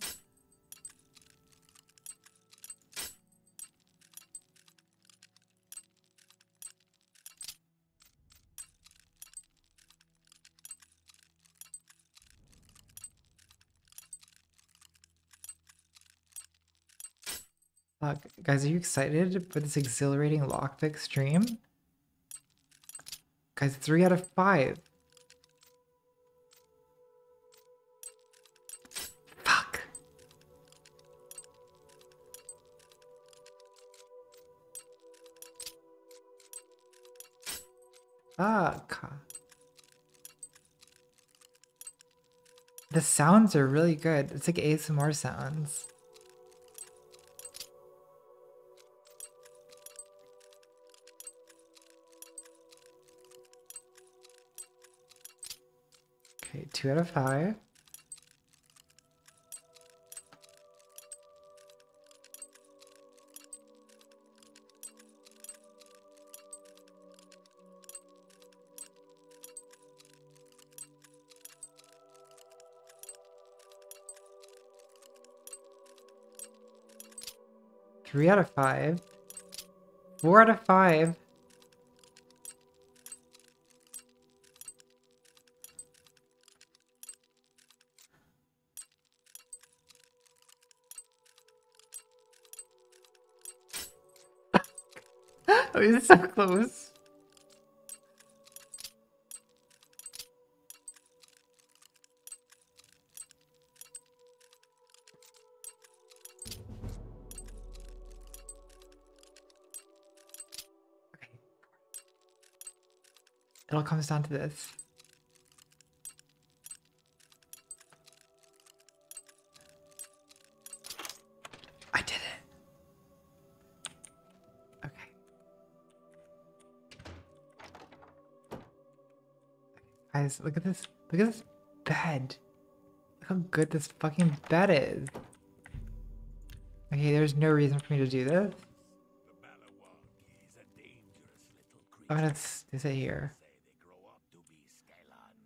Fuck. Guys, are you excited for this exhilarating lockpick stream? Guys, three out of five. Fuck. The sounds are really good. It's like ASMR sounds. Okay, two out of five. Three out of five. Four out of five. Oh, he's so close. All comes down to this. I did it. Okay. Guys, look at this. Look at this bed. Look how good this fucking bed is. Okay, there's no reason for me to do this. I'm gonna s- is it here? Say they grow up to be Scalons.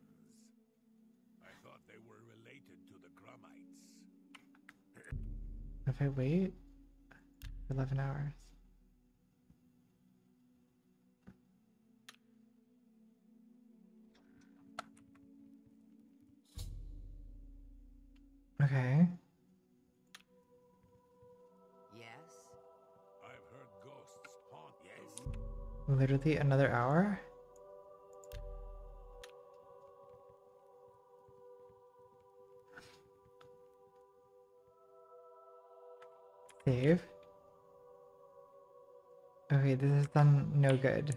I thought they were related to the Grummites. If I wait 11 hours. Okay. Yes? I've heard ghosts haunt yes. Literally another hour? Save. Okay, this has done no good.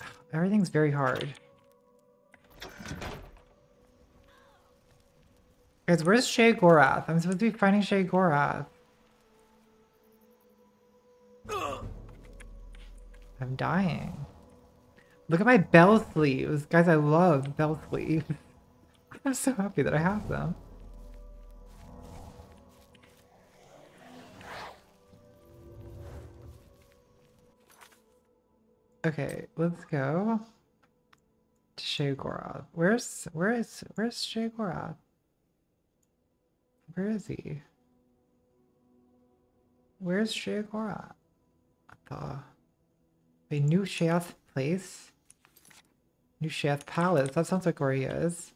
Everything's very hard. Guys, where's Sheogorath? I'm supposed to be finding Sheogorath. I'm dying. Look at my bell sleeves. Guys, I love bell sleeves. I'm so happy that I have them. Okay, let's go to Sheogorath. Where's where is where's Sheogorath? Where is he? Where's? What the? A New Sheoth place? New Sheoth Palace. That sounds like where he is.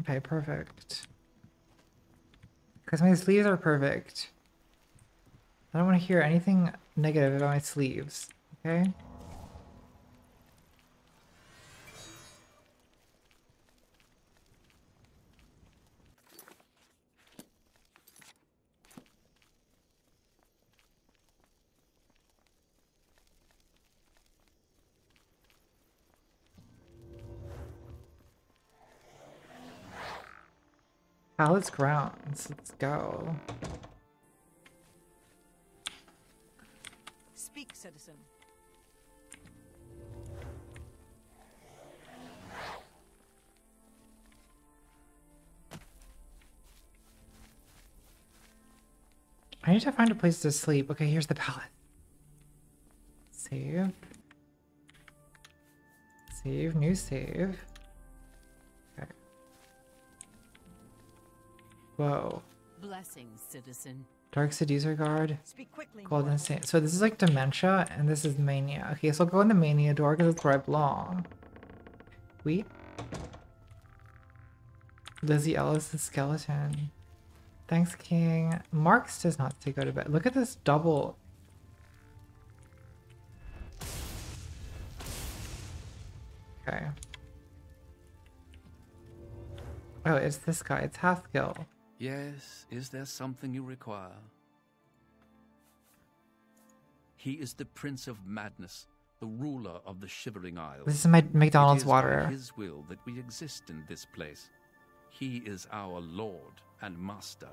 Okay, perfect. Because my sleeves are perfect. I don't want to hear anything negative about my sleeves. Okay? Palace grounds. Let's go. Speak, citizen. I need to find a place to sleep. Okay, here's the palace. Save. Save, new save. Whoa. Blessings, citizen. Dark Seducer Guard. Quickly, Golden. Saint. So this is like dementia and this is mania. Okay, so I'll go in the mania door because that's where I belong. We. Lizzy Ellis, the skeleton. Thanks, King. Marks does not say go to bed. Look at this double. Okay. Oh, it's this guy. It's Haskill. Yes, is there something you require? He is the Prince of Madness, the ruler of the Shivering Isles. This is my McDonald's It is by water. his will that we exist in this place. He is our Lord and Master.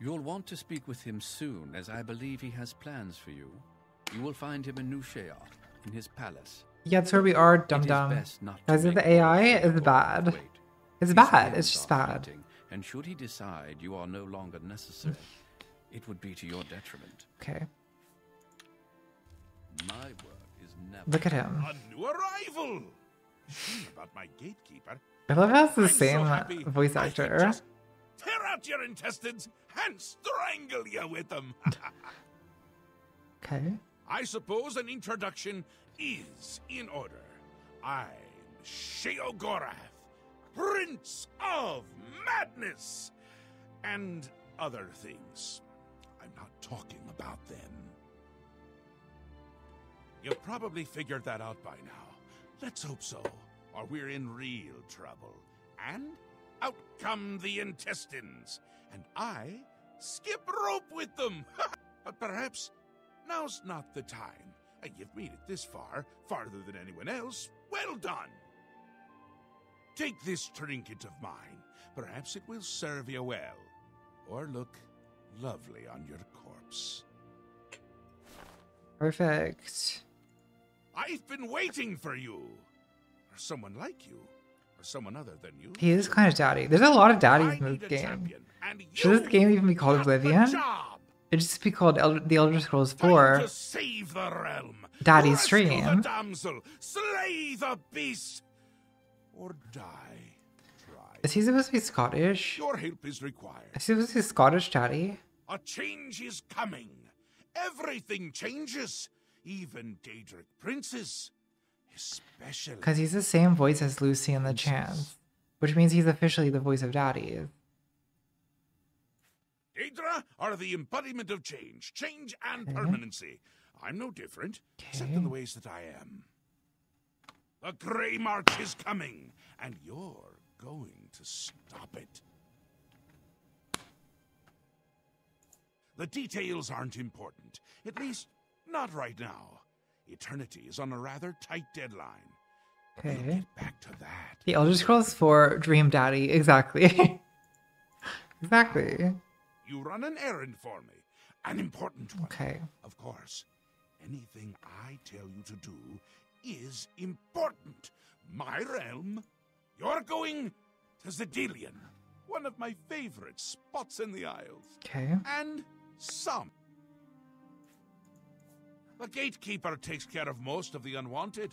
You'll want to speak with him soon, as I believe he has plans for you. You will find him in New Sheoth, in his palace. Yeah, that's where we are, dum is dum. best not to Guys, the AI is bad. It's bad. It's just bad. Fleeting, and should he decide you are no longer necessary, it would be to your detriment. Okay. My work is never. Look at him. A new arrival! About my gatekeeper. I love how it's the I'm same happy voice I actor. just tear out your intestines and strangle you with them. Okay. I suppose an introduction is in order. I'm Sheogorath, Prince of Madness, and other things. I'm not talking about them. You've probably figured that out by now. Let's hope so, or we're in real trouble. And out come the intestines, and I skip rope with them. but perhaps now's not the time. You've made it this far, farther than anyone else. Well done. Take this trinket of mine. Perhaps it will serve you well, or look lovely on your corpse. Perfect. I've been waiting for you. Or someone like you. Or someone other than you. He is kind of daddy. There's a lot of daddies I in this game. champion, Should this game even be called Oblivion? It should just be called El- The Elder Scrolls 4. to save the realm. Daddy's Rescue the dream. damsel. Slay the beast. Or die. Is he supposed to be Scottish? Your help is required. Is he supposed to be Scottish daddy? A change is coming. Everything changes. Even Daedric princes. Especially. Because he's the same voice as Lucien Lachance. Which means he's officially the voice of daddy. Daedra are the embodiment of change, change and Okay. permanency. I'm no different, except in the ways that I am. The Greymarch is coming, and you're going to stop it. The details aren't important, at least not right now. Eternity is on a rather tight deadline. Okay. Back to that. The Elder Scrolls 4 Dream Daddy. Exactly. exactly. You run an errand for me, an important one. Okay. Of course, anything I tell you to do is important. My realm. You're going to Xedilian, one of my favorite spots in the Isles. Okay. And some. The gatekeeper takes care of most of the unwanted,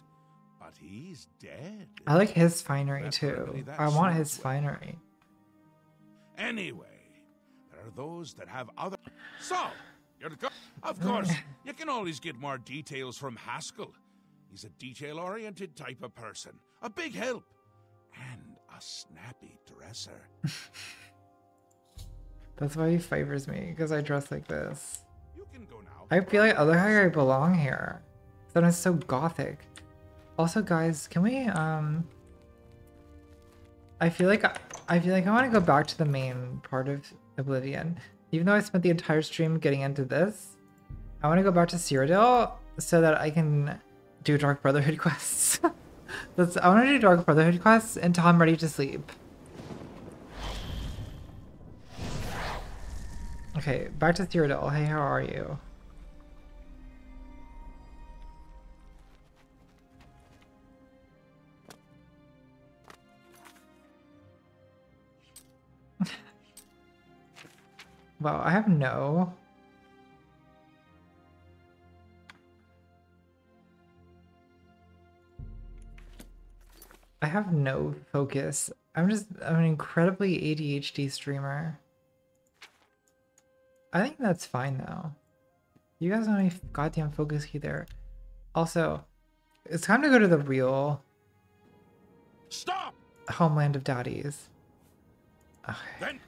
but he's dead. I like his finery too. I want his finery. Anyway, there are those that have other. So, you're the. co- Of course, you can always get more details from Haskill. He's a detail oriented type of person, a big help, and a snappy dresser. That's why he favors me, because I dress like this. You can go now. I feel like other I belong here. That is so gothic. Also, guys, can we um? I feel like I feel like I want to go back to the main part of Oblivion. Even though I spent the entire stream getting into this, I want to go back to Cyrodiil so that I can do Dark Brotherhood quests. I want to do Dark Brotherhood quests until I'm ready to sleep. Okay, back to Cyrodiil. Hey, how are you? well, I have no. I have no focus. I'm just, I'm an incredibly ADHD streamer. I think that's fine though. You guys don't have any goddamn focus either. Also, it's time to go to the real Stop! homeland of daddies. Okay. Then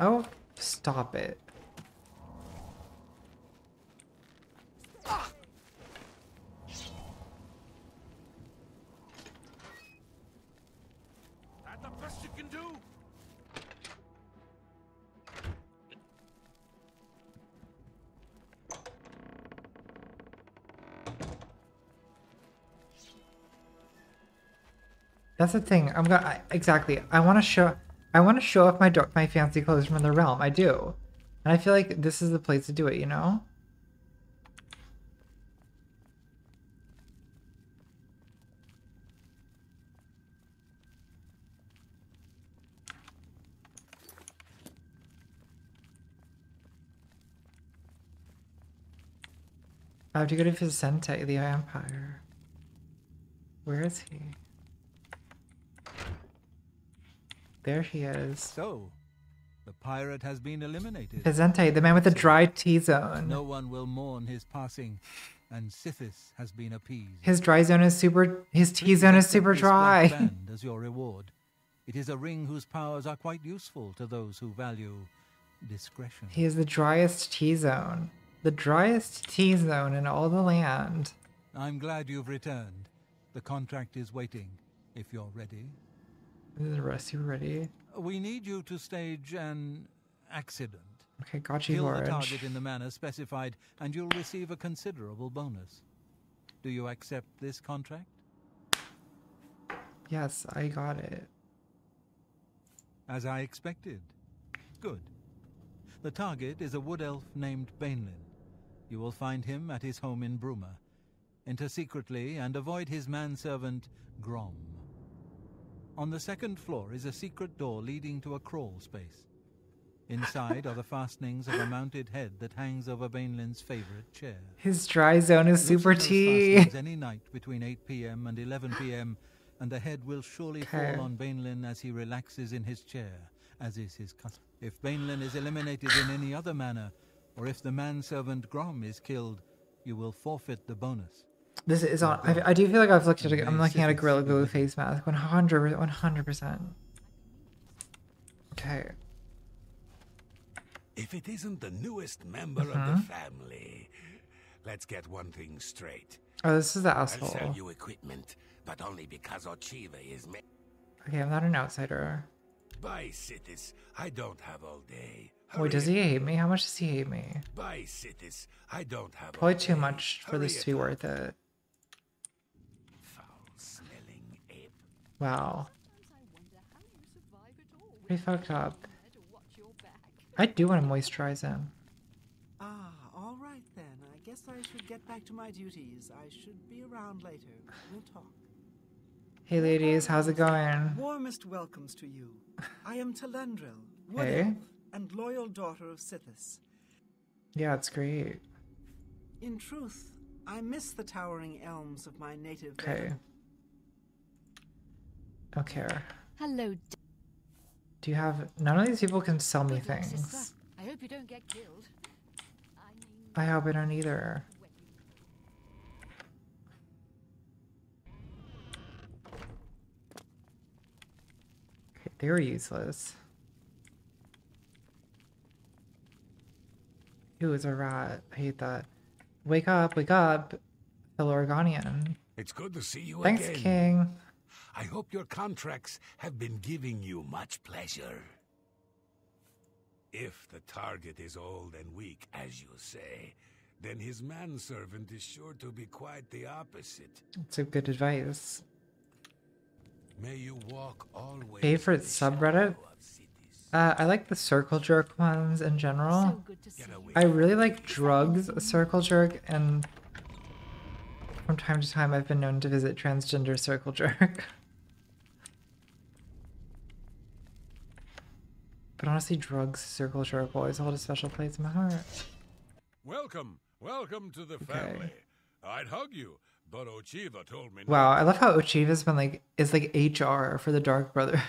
Oh, stop it. That's the thing. I'm gonna I, exactly. I want to show. I want to show off my my fancy clothes from the realm. I do, and I feel like this is the place to do it. You know. I have to go to Vicente, the Empire. Where is he? There he is. So, the pirate has been eliminated. Vicente, the man with the dry T-zone. No one will mourn his passing, and Sithis has been appeased. His dry zone is super. His T zone is super dry. band as your reward. It is a ring whose powers are quite useful to those who value discretion. He is the driest T zone. The driest T zone in all the land. I'm glad you've returned. The contract is waiting, if you're ready. Is the rest you ready? We need you to stage an accident. Okay, got you, Kill the target in the manner specified, and you'll receive a considerable bonus. Do you accept this contract? Yes, I got it. As I expected. Good. The target is a wood elf named Bainlin. You will find him at his home in Bruma. Enter secretly and avoid his manservant, Grom. On the second floor is a secret door leading to a crawl space. Inside are the fastenings of a mounted head that hangs over Bainlin's favorite chair. His dry zone is super tea. Any night between 8 p.m. and 11 p.m., and the head will surely fall on Bainlin as he relaxes in his chair, as is his custom. If Bainlin is eliminated in any other manner, or if the manservant Grom is killed, you will forfeit the bonus. This is on. I, I do feel like I've looked at. A, And I'm looking at a Gorilla be Glue face mask. 100, 100 percent. Okay. If it isn't the newest member of Mhm. the family, let's get one thing straight. Oh, this is the I'll sell asshole. you equipment, but only because Ocheeva is me. Okay, I'm not an outsider. By, Sithis. I don't have all day. Wait, does he hate me? How much does he hate me? By, Sithis. I don't have Probably all too much for this to be worth it. Foul-smelling ape. Wow. Pretty fucked up. I do want to moisturize him. Ah, all right then. I guess I should get back to my duties. I should be around later. We'll talk. Hey ladies, how's it going? Warmest welcomes to you. I am Telendril, Wood Hey. Elf, and loyal daughter of Sithis. Yeah, it's great. In truth, I miss the towering elms of my native Okay. Don't care. Hello. Do you have... None of these people can sell me things. I hope you don't get killed. I hope I don't either. Okay, they were useless. Ew, it's a rat. I hate that. Wake up, wake up, fellow Argonian. It's good to see you Thanks, again. King. I hope your contracts have been giving you much pleasure. If the target is old and weak, as you say, then his manservant is sure to be quite the opposite. It's a good advice. May you walk always. Favorite subreddit? Uh, I like the circle jerk ones in general. I really like drugs circle jerk, and from time to time I've been known to visit transgender circle jerk. but honestly, drugs circle jerk always hold a special place in my heart. Welcome, welcome to the family. I'd hug you, but Ocheeva told me. Wow, I love how Ocheeva's been like is like HR for the Dark Brother.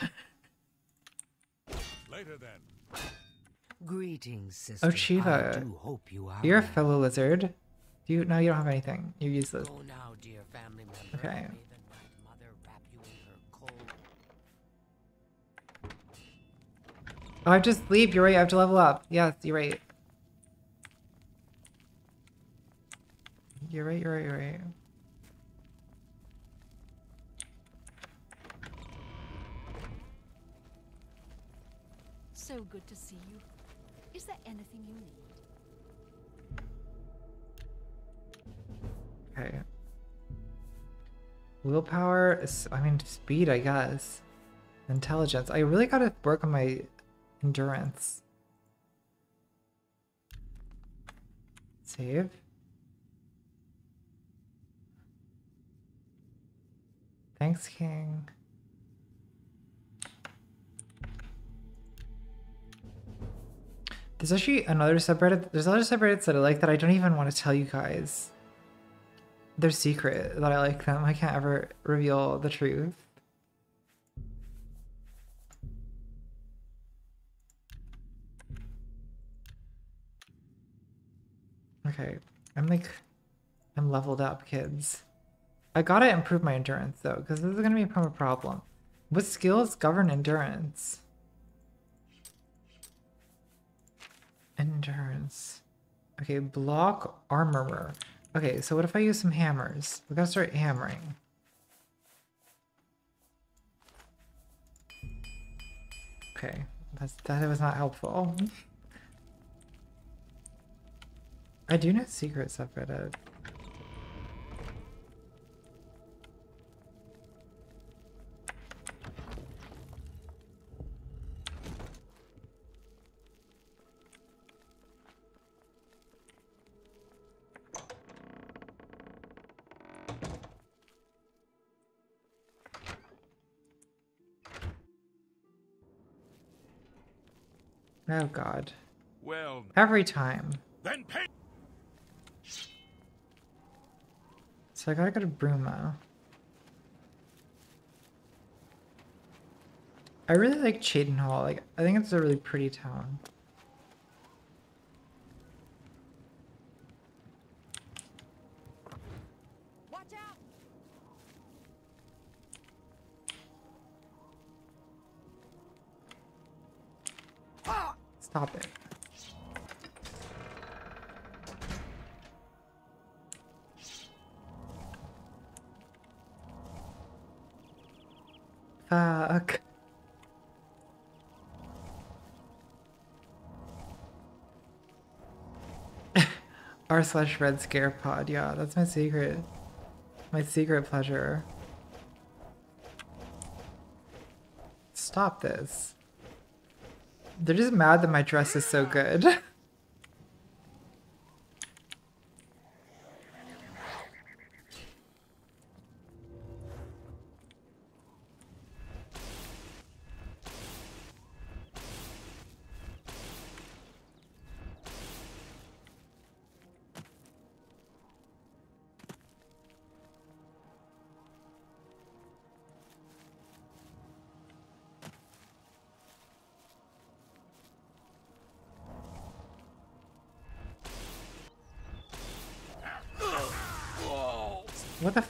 Later then. Greetings, sister. oh, I do hope you are. you're a fellow lizard. Do you? No, you don't have anything. You're useless. Go now, dear family member. Okay. I have to sleep. You're right. I have to level up. Yes, you're right. You're right. You're right. You're right. So good to see you. Is there anything you need? Okay. Willpower. I mean, speed. I guess. Intelligence. I really gotta work on my endurance. Save. Thanks, King. There's actually another subreddit. There's other subreddits that I like that I don't even want to tell you guys. They're secret that I like them. I can't ever reveal the truth. Okay, I'm like, I'm leveled up, kids. I gotta improve my endurance though, because this is gonna become a problem. What skills govern endurance? Endurance. Okay, block armorer. Okay, so what if I use some hammers? We gotta start hammering. Okay, that's that was not helpful. I do know secret subreddit. Oh god. Well, Every time. then pay. So I gotta go to Bruma. I really like Cheydinhal. Like I think it's a really pretty town. Watch out! Stop it. Fuck. R slash red scare pod. Yeah, that's my secret. My secret pleasure. Stop this. They're just mad that my dress is so good.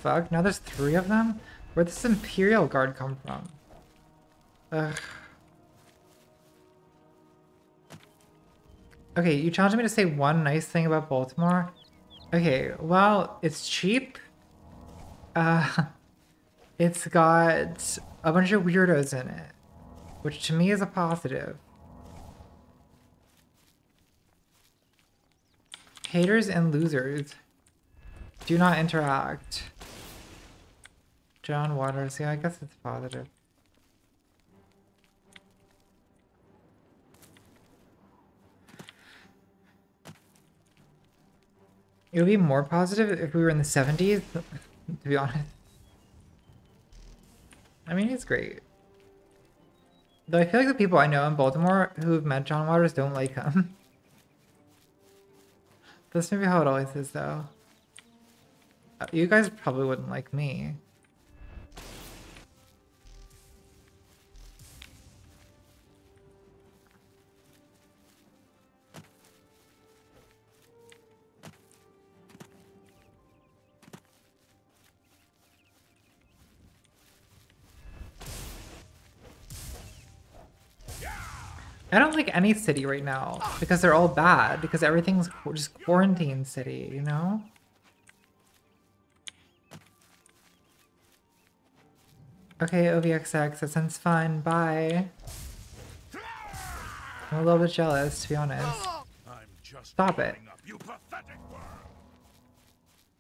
fuck? Now there's three of them? Where'd this Imperial Guard come from? Ugh. Okay, you challenged me to say one nice thing about Baltimore. Okay, well, it's cheap. Uh, it's got a bunch of weirdos in it, which to me is a positive. Haters and losers do not interact. John Waters, yeah, I guess it's positive. It would be more positive if we were in the 70s, to be honest. I mean, he's great. Though I feel like the people I know in Baltimore who've met John Waters don't like him. That's maybe how it always is, though. Uh, You guys probably wouldn't like me. I don't like any city right now because they're all bad because everything's just quarantine city, you know? Okay, OVXX, that sounds fun. Bye. I'm a little bit jealous, to be honest. Stop it. You pathetic worm!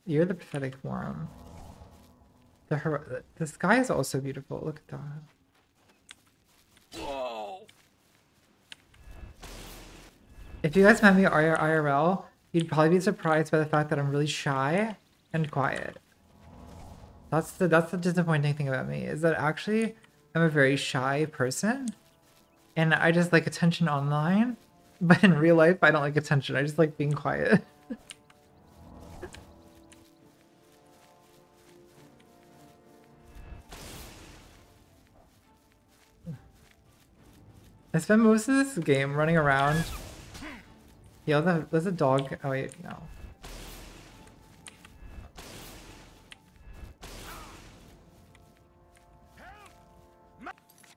You're the pathetic worm. The the sky is also beautiful. Look at that. If you guys met me IR IRL, you'd probably be surprised by the fact that I'm really shy and quiet. That's the that's the disappointing thing about me is that actually I'm a very shy person, and I just like attention online, but in real life I don't like attention. I just like being quiet. I spent most of this game running around. Yeah, there's a, dog. Oh wait, no.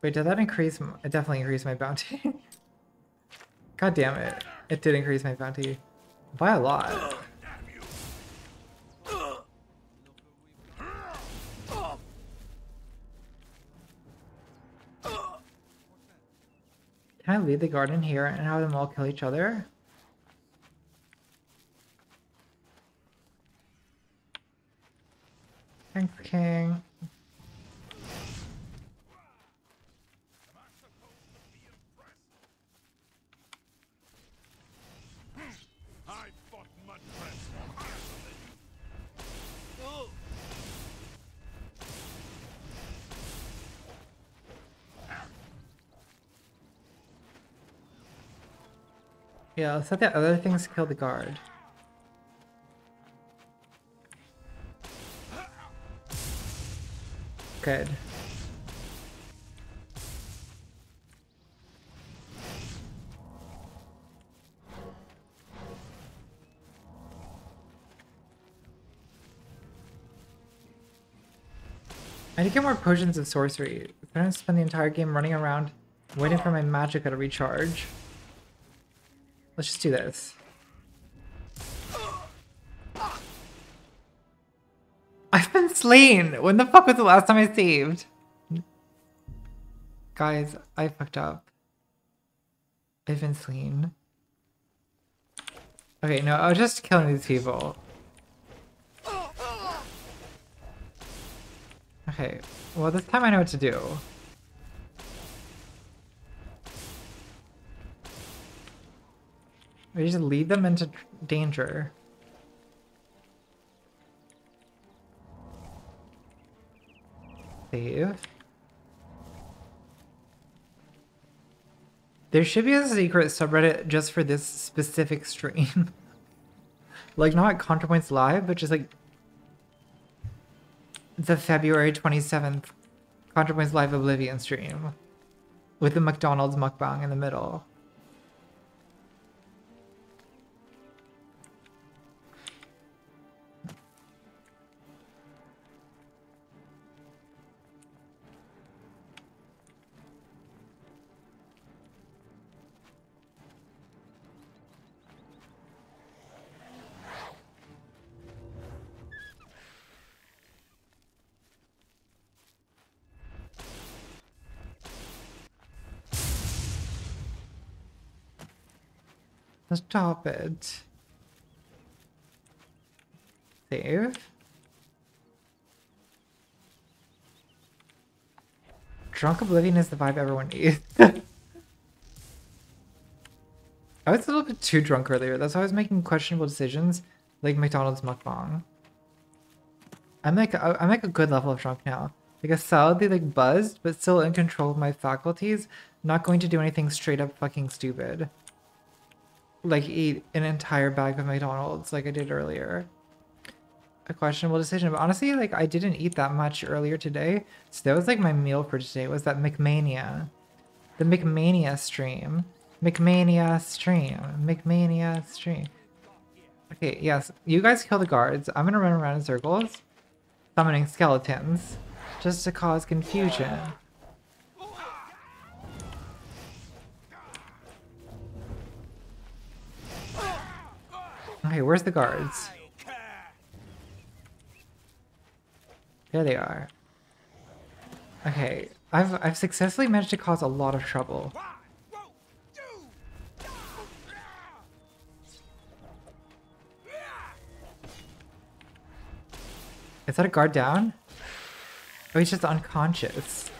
Wait, did that increase? It definitely increased my bounty. God damn it. It did increase my bounty. By a lot. Can I leave the garden here and have them all kill each other? Thanks, King. I fought mud press. Yeah, let's let the other things kill the guard. Good. I need to get more potions of sorcery. I don't spend the entire game running around waiting for my magicka to recharge. Let's just do this. Slain! When the fuck was the last time I saved? Guys, I fucked up. I've been slain. Okay, no, I was just killing these people. Okay, well this time I know what to do. We just lead them into danger. Save. There should be a secret subreddit just for this specific stream. like not ContraPoints Live, but just like the February 27th ContraPoints Live Oblivion stream with the McDonald's mukbang in the middle. Stop it. Save. Drunk Oblivion is the vibe everyone needs. I was a little bit too drunk earlier. That's why I was making questionable decisions, like McDonald's mukbang. I'm like I'm like a good level of drunk now. Like a solidly like buzzed, but still in control of my faculties. Not going to do anything straight up fucking stupid. Like eat an entire bag of McDonald's like I did earlier. A questionable decision, but honestly, like I didn't eat that much earlier today. So that was like my meal for today was that McMania. The McMania stream. McMania stream. McMania stream. Okay, yes. You guys kill the guards. I'm gonna run around in circles. Summoning skeletons. Just to cause confusion. Okay, where's the guards? There they are. Okay, I've I've successfully managed to cause a lot of trouble. Is that a guard down? Oh, he's just unconscious.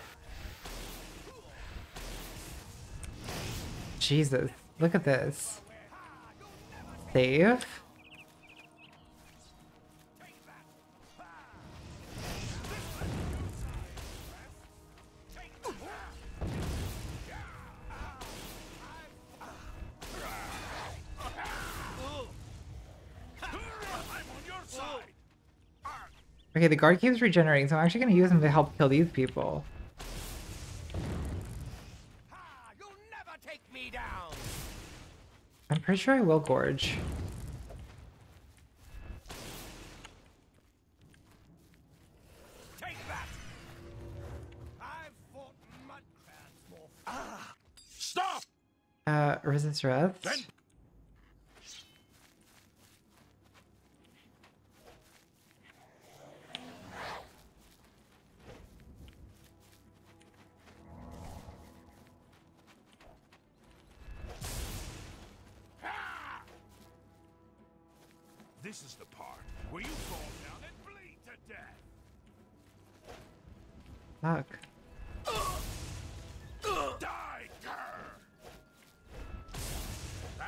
Jesus, look at this. Save. Okay, the guard keeps regenerating, so I'm actually going to use him to help kill these people. I'm pretty sure I will gorge. Stop! Uh, resist rest. Fuck. Grr!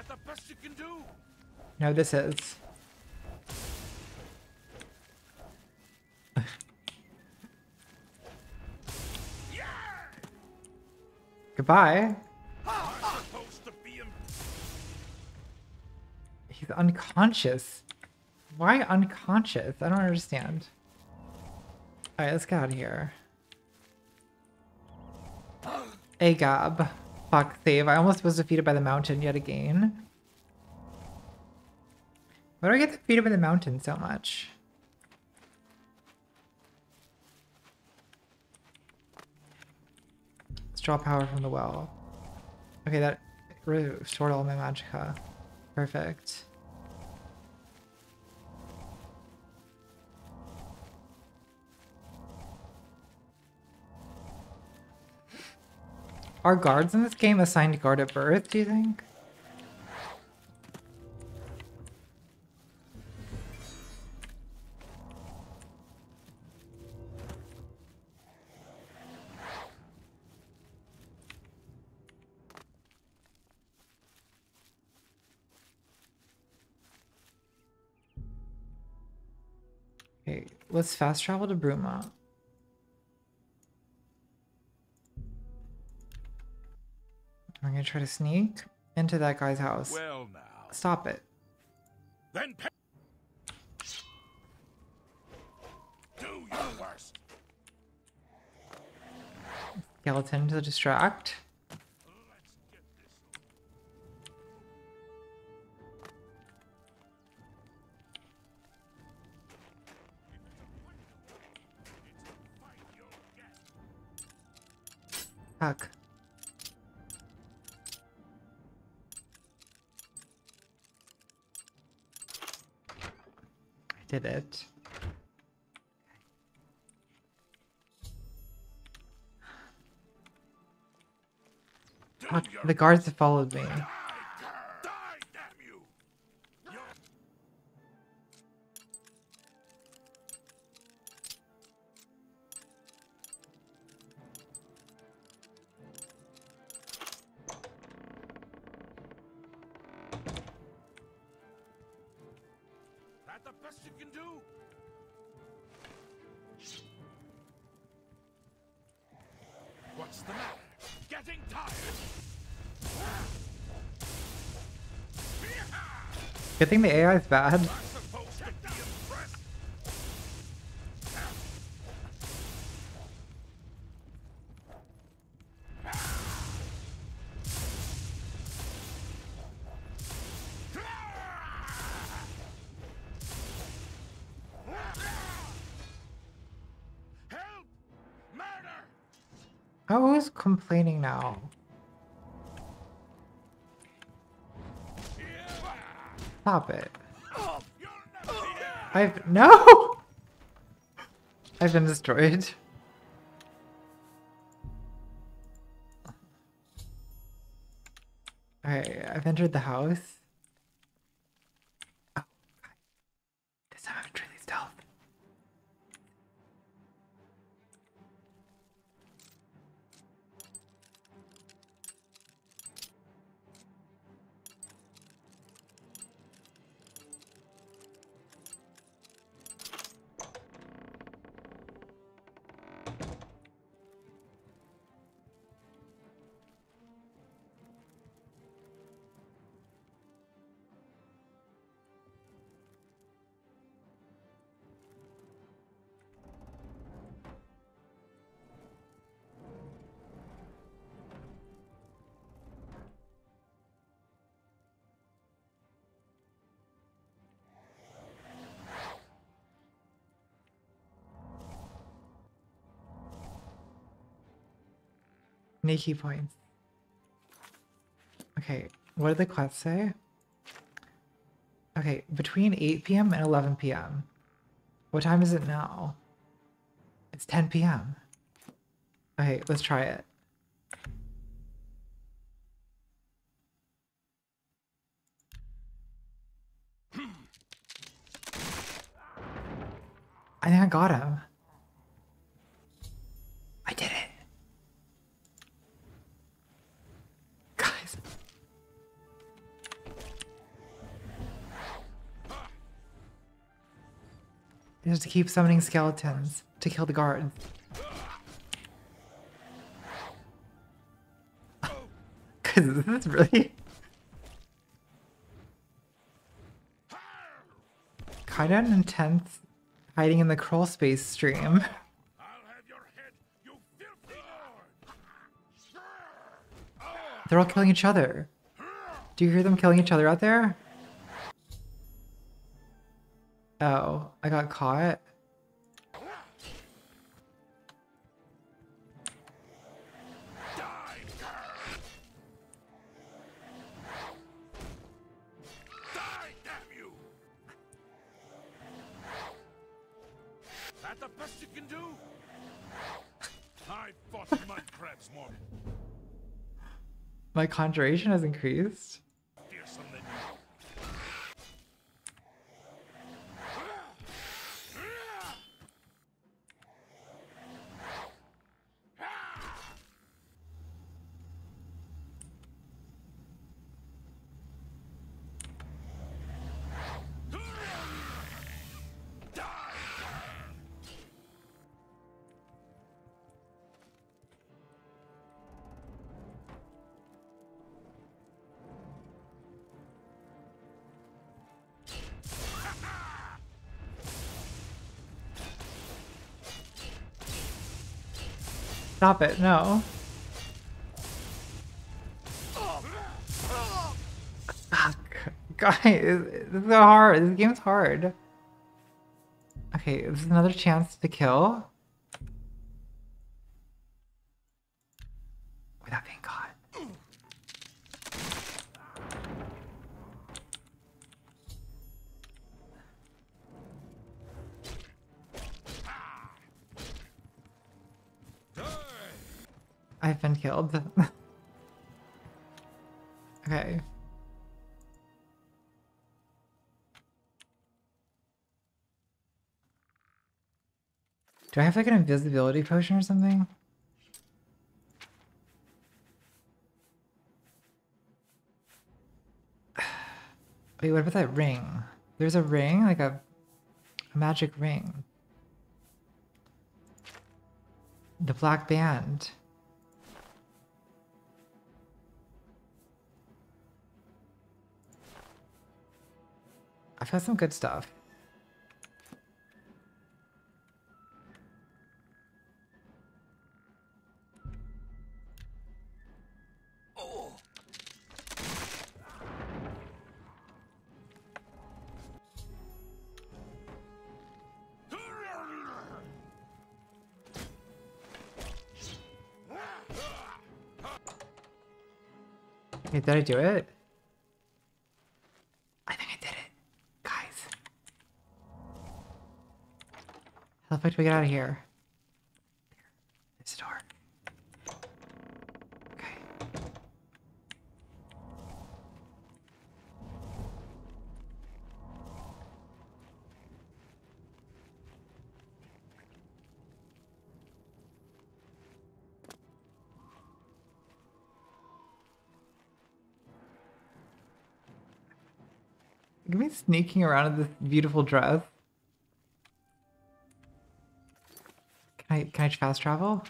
The best you can do? No, this is. Goodbye. He's unconscious. Why unconscious? I don't understand. Alright, let's get out of here. Agab. Fuck, save. I almost was defeated by the mountain yet again. Why do I get defeated by the mountain so much? Let's draw power from the well. Okay, that restored all my magicka. Perfect. Are guards in this game assigned guard at birth, do you think? Okay, let's fast travel to Bruma. I'm gonna try to sneak into that guy's house. Well now. Stop it. Then pay Do your worst. Skeleton to distract. Fuck. Did it. The guards have followed me. Thing the AI is bad. No. I've been destroyed. Alright, I've entered the house. Nikki points. Okay, what did the quests say? Okay, between 8 p.m. and 11 p.m. What time is it now? It's 10 p.m. Okay, let's try it. I think I got him. Just to keep summoning skeletons to kill the guards. Cause this is really kind of an intense hiding in the crawl space stream. They're all killing each other. Do you hear them killing each other out there? Oh, I got caught. Damn you! That the best you can do? I fought mud crabs My conjuration has increased. Stop it, no. Guys, this is hard. This game's hard. Okay, this is another chance to kill. Do I have like an invisibility potion or something? Wait, what about that ring? There's a ring, like a A magic ring. The black band. I've got some good stuff. Did I do it? I think I did it. Guys. How the fuck do we get out of here? Sneaking around in this beautiful dress. Can I can I fast travel?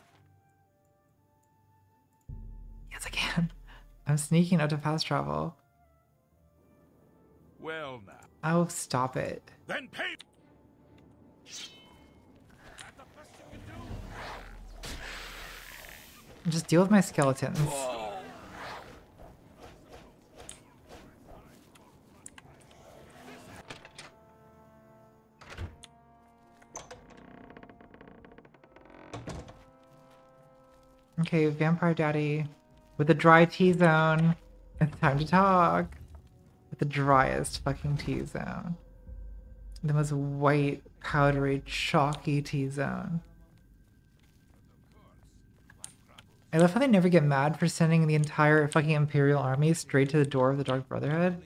Yes, I can. I'm sneaking out to fast travel. Well now. Oh, stop it. Then pay. Just deal with my skeletons. Okay, Vampire Daddy. With a dry T-zone. It's time to talk. With the driest fucking T-zone. The most white, powdery, chalky T-zone. I love how they never get mad for sending the entire fucking Imperial army straight to the door of the Dark Brotherhood.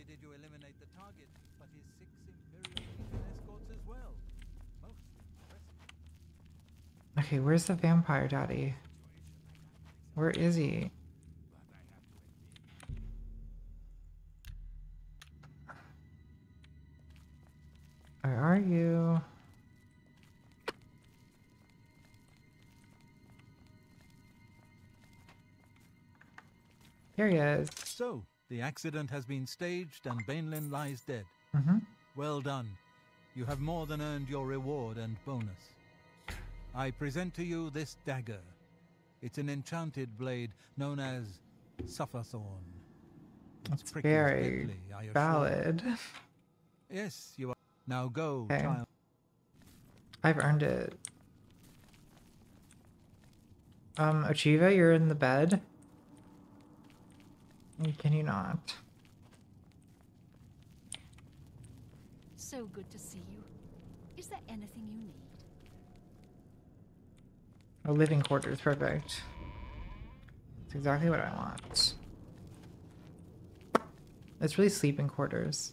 Okay, where's the vampire daddy? Where is he? Where are you? Here he is. So, the accident has been staged and Bainlin lies dead. Mm-hmm. Well done. You have more than earned your reward and bonus. I present to you this dagger. It's an enchanted blade known as Sufferthorn. That's prick is very deadly, I assure you. valid. Yes, you are. Now go, Okay. child. I've earned it. Um, Ocheeva, you're in the bed. Can you not? So good to see you. Is there anything you need? Oh, living quarters, perfect. That's exactly what I want. It's really sleeping quarters.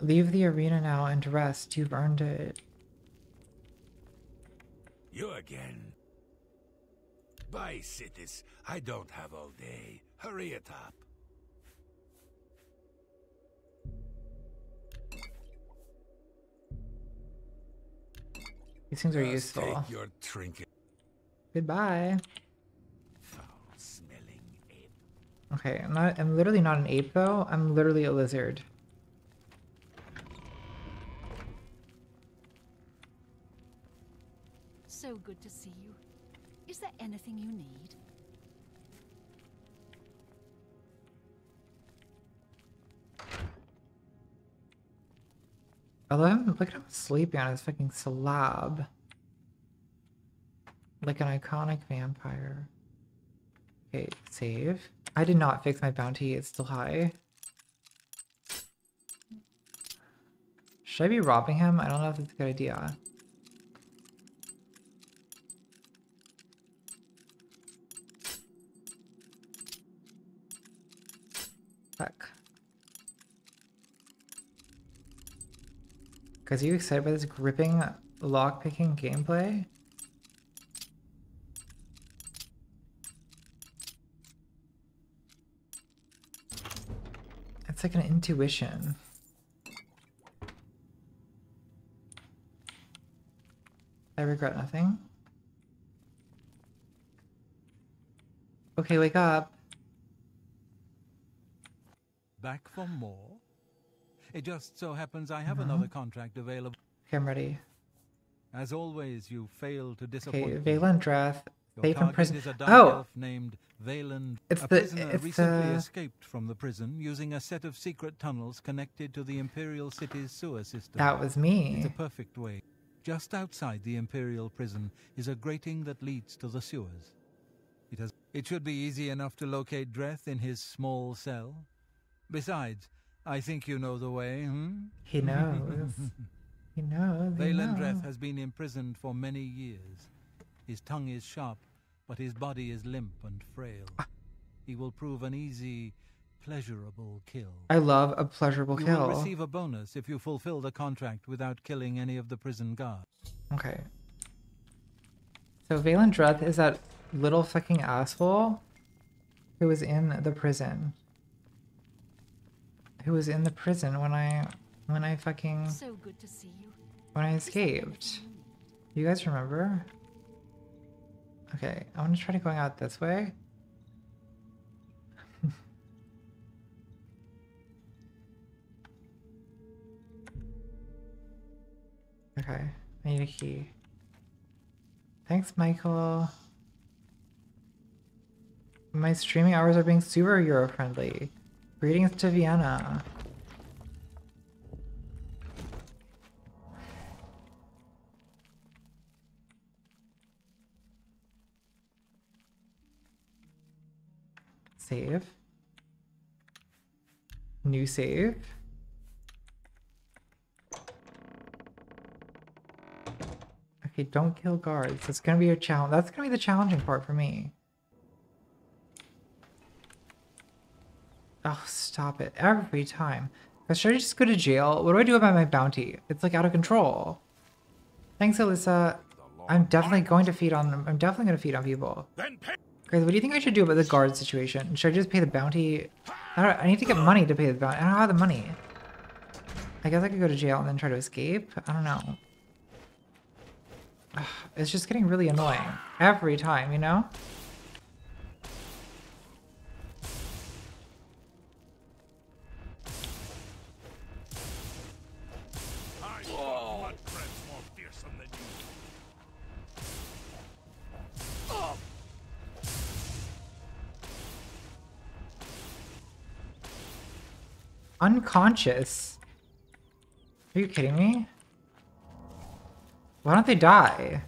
Leave the arena now and rest. You've earned it. You again. By, Sithis. I don't have all day. Hurry it up. These things are Just useful. Take your trinket. Goodbye. Foul-smelling ape. Okay, I'm not. I'm literally not an ape though. I'm literally a lizard. So good to see you. Is there anything you need? Love. Look at him sleeping on his fucking slab. Like an iconic vampire. Okay, save. I did not fix my bounty. It's still high. Should I be robbing him? I don't know if it's a good idea. Fuck. Guys, are you excited by this gripping lockpicking gameplay? It's It's like an intuition. I regret nothing. Okay, wake up. Back for more? It just so happens I have No. another contract available. Okay, I'm ready. As always, you fail to disappoint. Okay, me. Valen Dreth. Your Safe target prison. is a dark Oh! elf named Valen. It's a the- prisoner it's recently the- escaped from the prison using a set of secret tunnels connected to the Imperial City's sewer system. That was me. It's a perfect way. Just outside the Imperial prison is a grating that leads to the sewers. It has. It should be easy enough to locate Dreth in his small cell. Besides, I think you know the way, hmm? He knows. he knows. He Valen knows. Dreth has been imprisoned for many years. His tongue is sharp, but his body is limp and frail. He will prove an easy, pleasurable kill. I love a pleasurable you kill. will receive a bonus if you fulfill the contract without killing any of the prison guards. Okay. So Valen Dreth is that little fucking asshole who was in the prison. Who was in the prison when I when I fucking So good to see you. when I escaped. You guys remember? Okay, I want to try to going out this way. okay, I need a key. Thanks, Michael. My streaming hours are being super Euro friendly. Greetings to Vienna. Save. New save. Okay, don't kill guards. That's gonna be a challenge. That's gonna be the challenging part for me. Oh, stop it. Every time. Should I just go to jail? What do I do about my bounty? It's like out of control. Thanks, Alyssa. I'm definitely going to feed on them. I'm definitely gonna feed on people. Guys, what do you think I should do about the guard situation? Should I just pay the bounty? I don't I need to get money to pay the bounty. I don't have the money. I guess I could go to jail and then try to escape. I don't know. Ugh, It's just getting really annoying. Every time, you know? Unconscious? Are you kidding me? Why don't they die?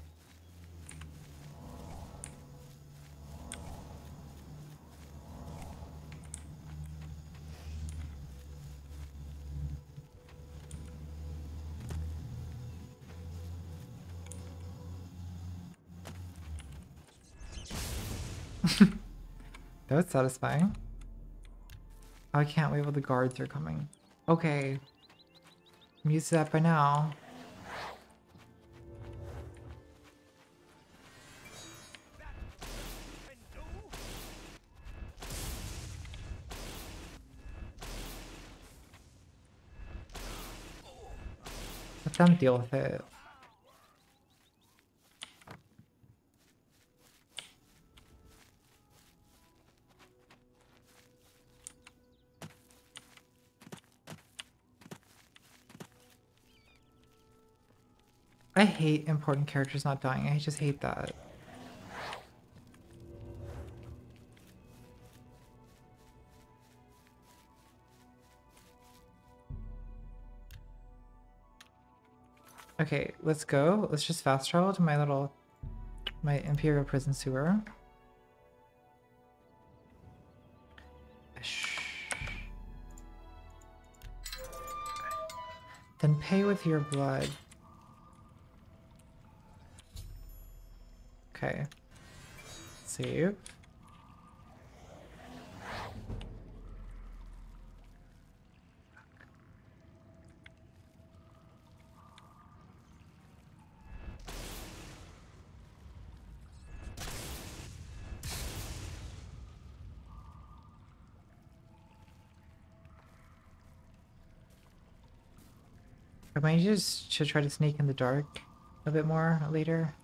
that was satisfying. I can't wait while the guards are coming. Okay. I'm used to that by now. Let them deal with it. I hate important characters not dying. I just hate that. Okay, let's go. Let's just fast travel to my little, my Imperial prison sewer. Then pay with your blood. Okay. Save. I might just should try to sneak in the dark a bit more later.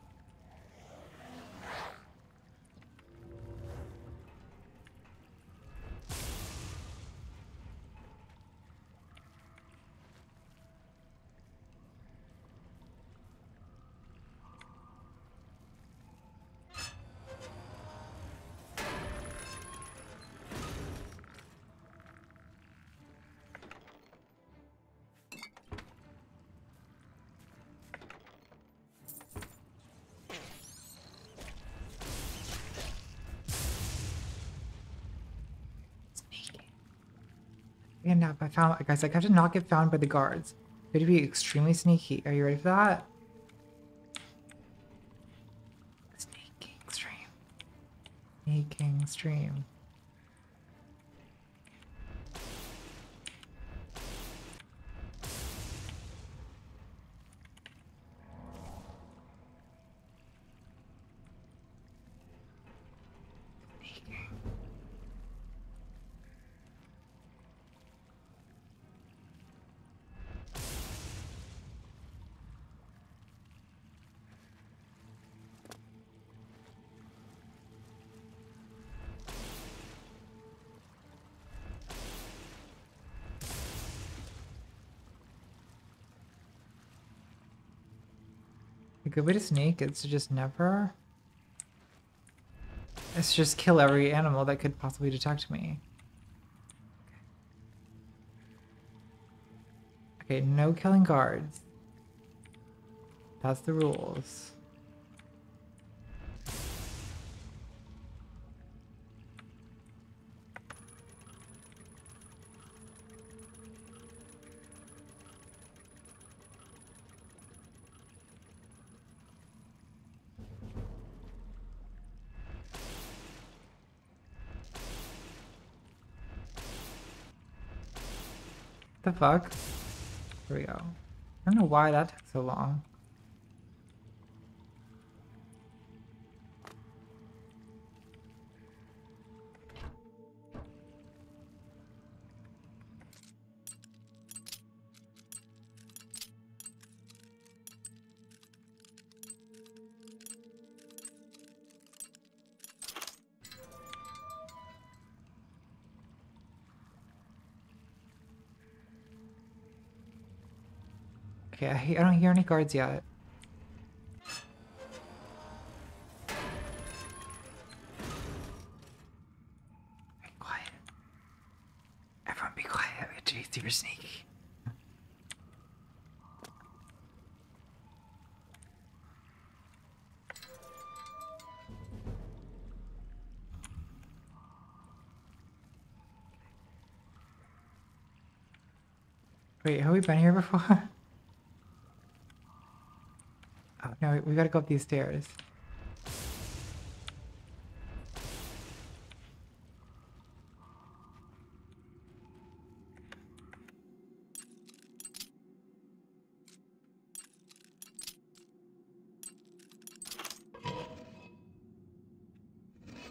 Found, guys, I have to not get found by the guards. You have to be extremely sneaky. Are you ready for that? A good way to sneak is to just never... It's just kill every animal that could possibly detect me. Okay, no killing guards. That's the rules. Fuck? Here we go. I don't know why that took so long. I don't hear any guards yet. Be quiet. Everyone be quiet. We have to be super sneaky. Wait, have we been here before? Oh, no, we- gotta go up these stairs.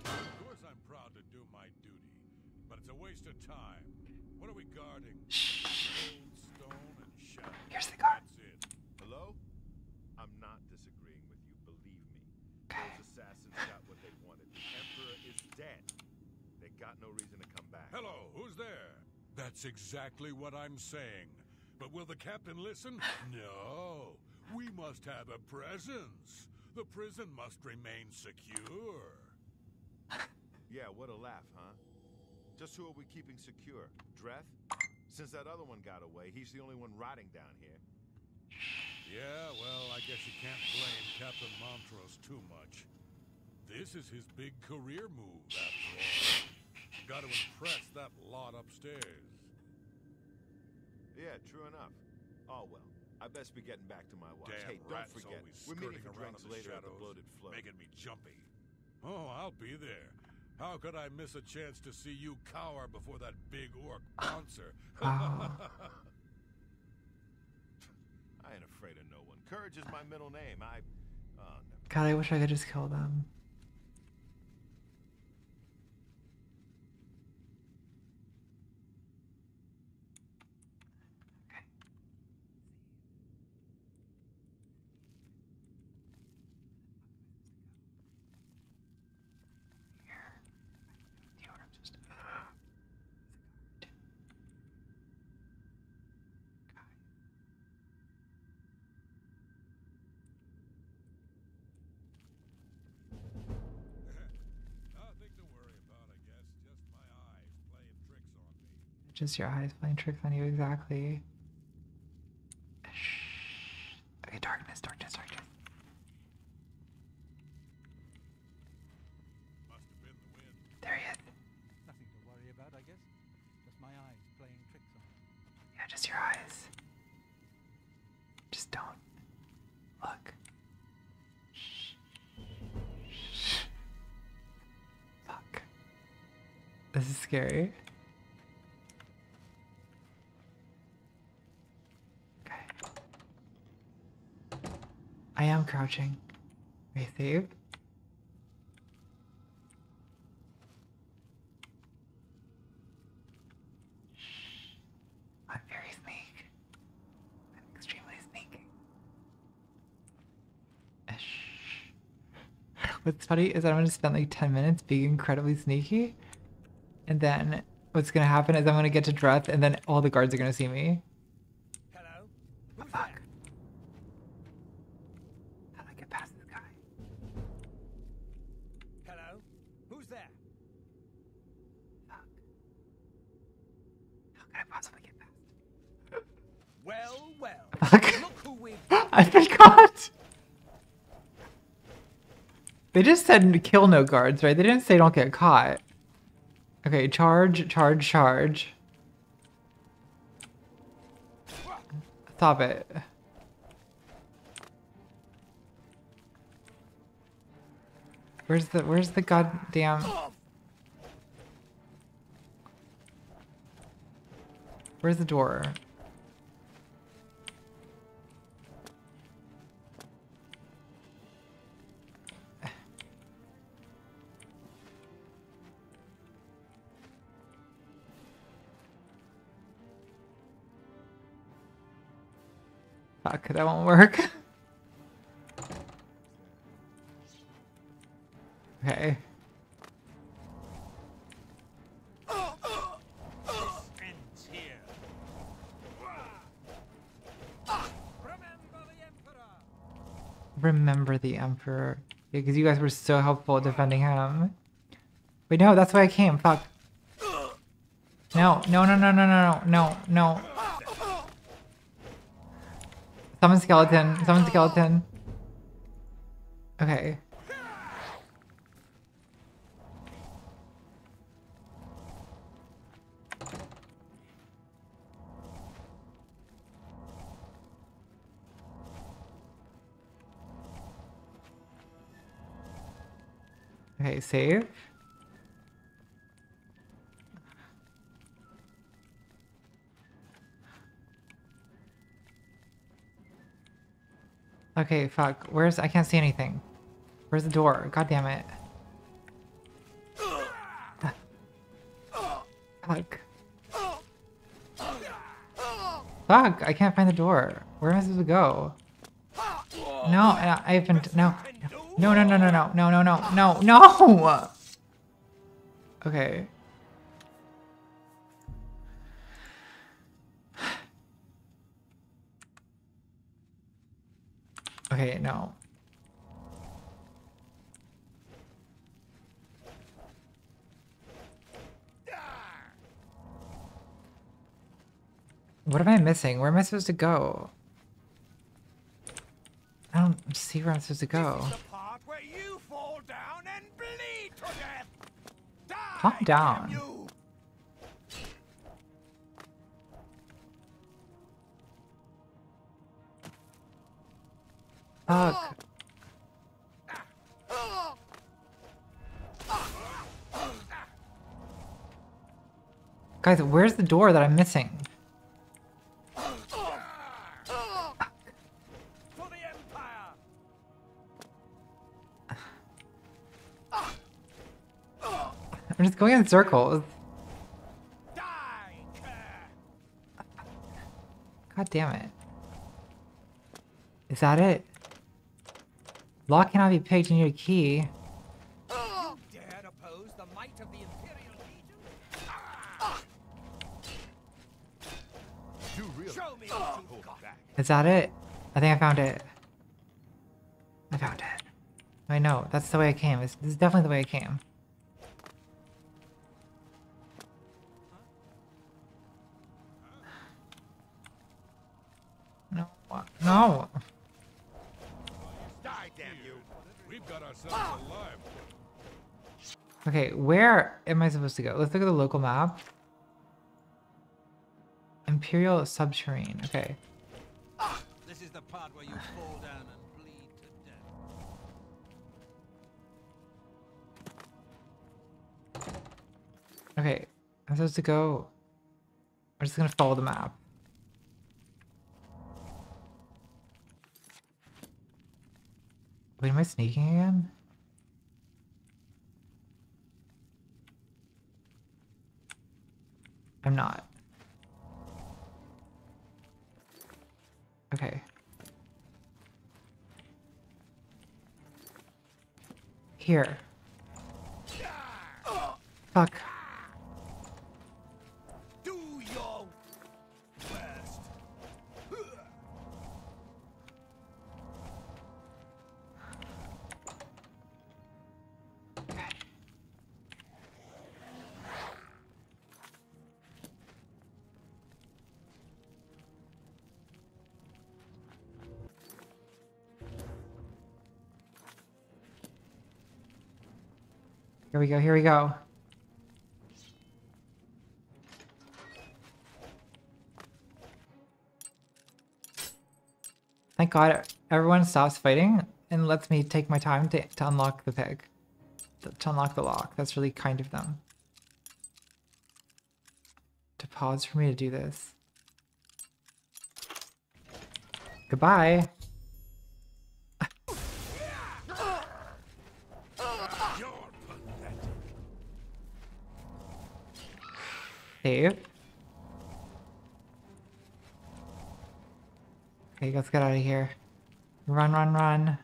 Of course I'm proud to do my duty, but it's a waste of time. What are we guarding? Cold stone and shadow. Here's the guard. That's it. Hello? I'm not disagreeing with you, believe me. Those assassins got what they wanted. The Emperor is dead. They got no reason to come back. Hello, who's there? That's exactly what I'm saying. But will the captain listen? No. We must have a presence. The prison must remain secure. Yeah, what a laugh, huh? Just who are we keeping secure? Dreth? Since that other one got away, he's the only one rotting down here. Yeah, well, I guess you can't blame Captain Montrose too much. This is his big career move, after all. Got to impress that lot upstairs. Yeah, true enough. Oh well, I best be getting back to my watch. Damn hey, don't rats forget, always we're meeting skirting for around drinks in the later at the shadows, Bloated Float. making me jumpy. Oh, I'll be there. How could I miss a chance to see you cower before that big orc bouncer? Oh. I ain't afraid of no one. Courage is my middle name. I. Oh, never. God, I wish I could just kill them. Just your eyes playing tricks on you, exactly. Shh. Okay, darkness, darkness, crouching. Safe? I'm very sneak. I'm extremely sneaky. What's funny is I'm gonna spend like 10 minutes being incredibly sneaky. And then what's gonna happen is I'm gonna get to Dreth and then all the guards are gonna see me. Hello? Oh, fuck. How do I get past this guy? Hello? Who's there? Fuck. How can I possibly get past? Well, well. Fuck. Look who we've I forgot. They just said kill no guards, right? They didn't say don't get caught. Okay, charge, charge, charge. Stop it. Where's the where's the goddamn Where's the door? Fuck, that won't work. Okay. Remember the Emperor! Emperor. Yeah, because you guys were so helpful defending him. Wait, no, that's why I came. Fuck. No, no, no, no, no, no, no, no. Summon skeleton. Summon skeleton. Okay. Okay, save. Okay, fuck. Where's I can't see anything. Where's the door? God damn it. Fuck. Fuck, I can't find the door. Where am I supposed to go? No, I, I've been no. No, no, no, no, no, no, no, no, no, no. Okay. Okay, no. What am I missing? Where am I supposed to go? I don't see where I'm supposed to go. The part you fall down and bleed to death. Die, Calm down. Fuck. Guys, where's the door that I'm missing? I'm just going in circles. God damn it. Is that it? Lock cannot be picked in your key. Is that it? I think I found it. I found it. I know, that's the way I came. This is definitely the way I came. No, no! Okay, where am I supposed to go? Let's look at the local map. Imperial Subterrane. Okay. This is the part where you fall down and bleed to death. Okay. I'm supposed to go. I'm just gonna follow the map. Wait, am I sneaking again? I'm not. Okay. Here. Fuck. Here we go, here we go. Thank God everyone stops fighting and lets me take my time to, to unlock the pig. To, to unlock the lock. That's really kind of them. To pause for me to do this. Goodbye. Okay, let's get out of here. Run, run, run.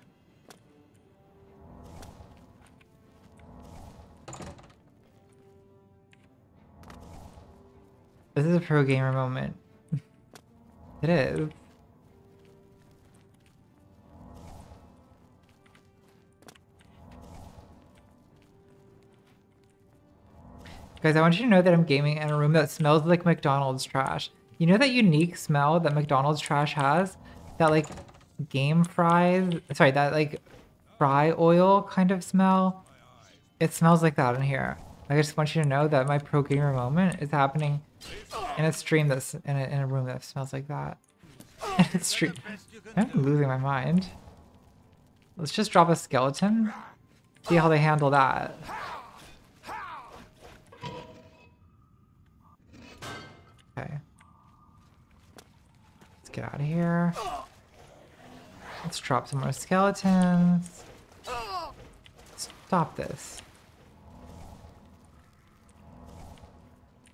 This is a pro gamer moment. it is. Guys, I want you to know that I'm gaming in a room that smells like McDonald's trash. You know that unique smell that McDonald's trash has? That like game fries, sorry, that like fry oil kind of smell? It smells like that in here. Like, I just want you to know that my pro gamer moment is happening in a stream that's in a, in a room that smells like that. In a stream. I'm losing my mind. Let's just drop a skeleton. See how they handle that. Get out of here. Let's drop some more skeletons. Stop this.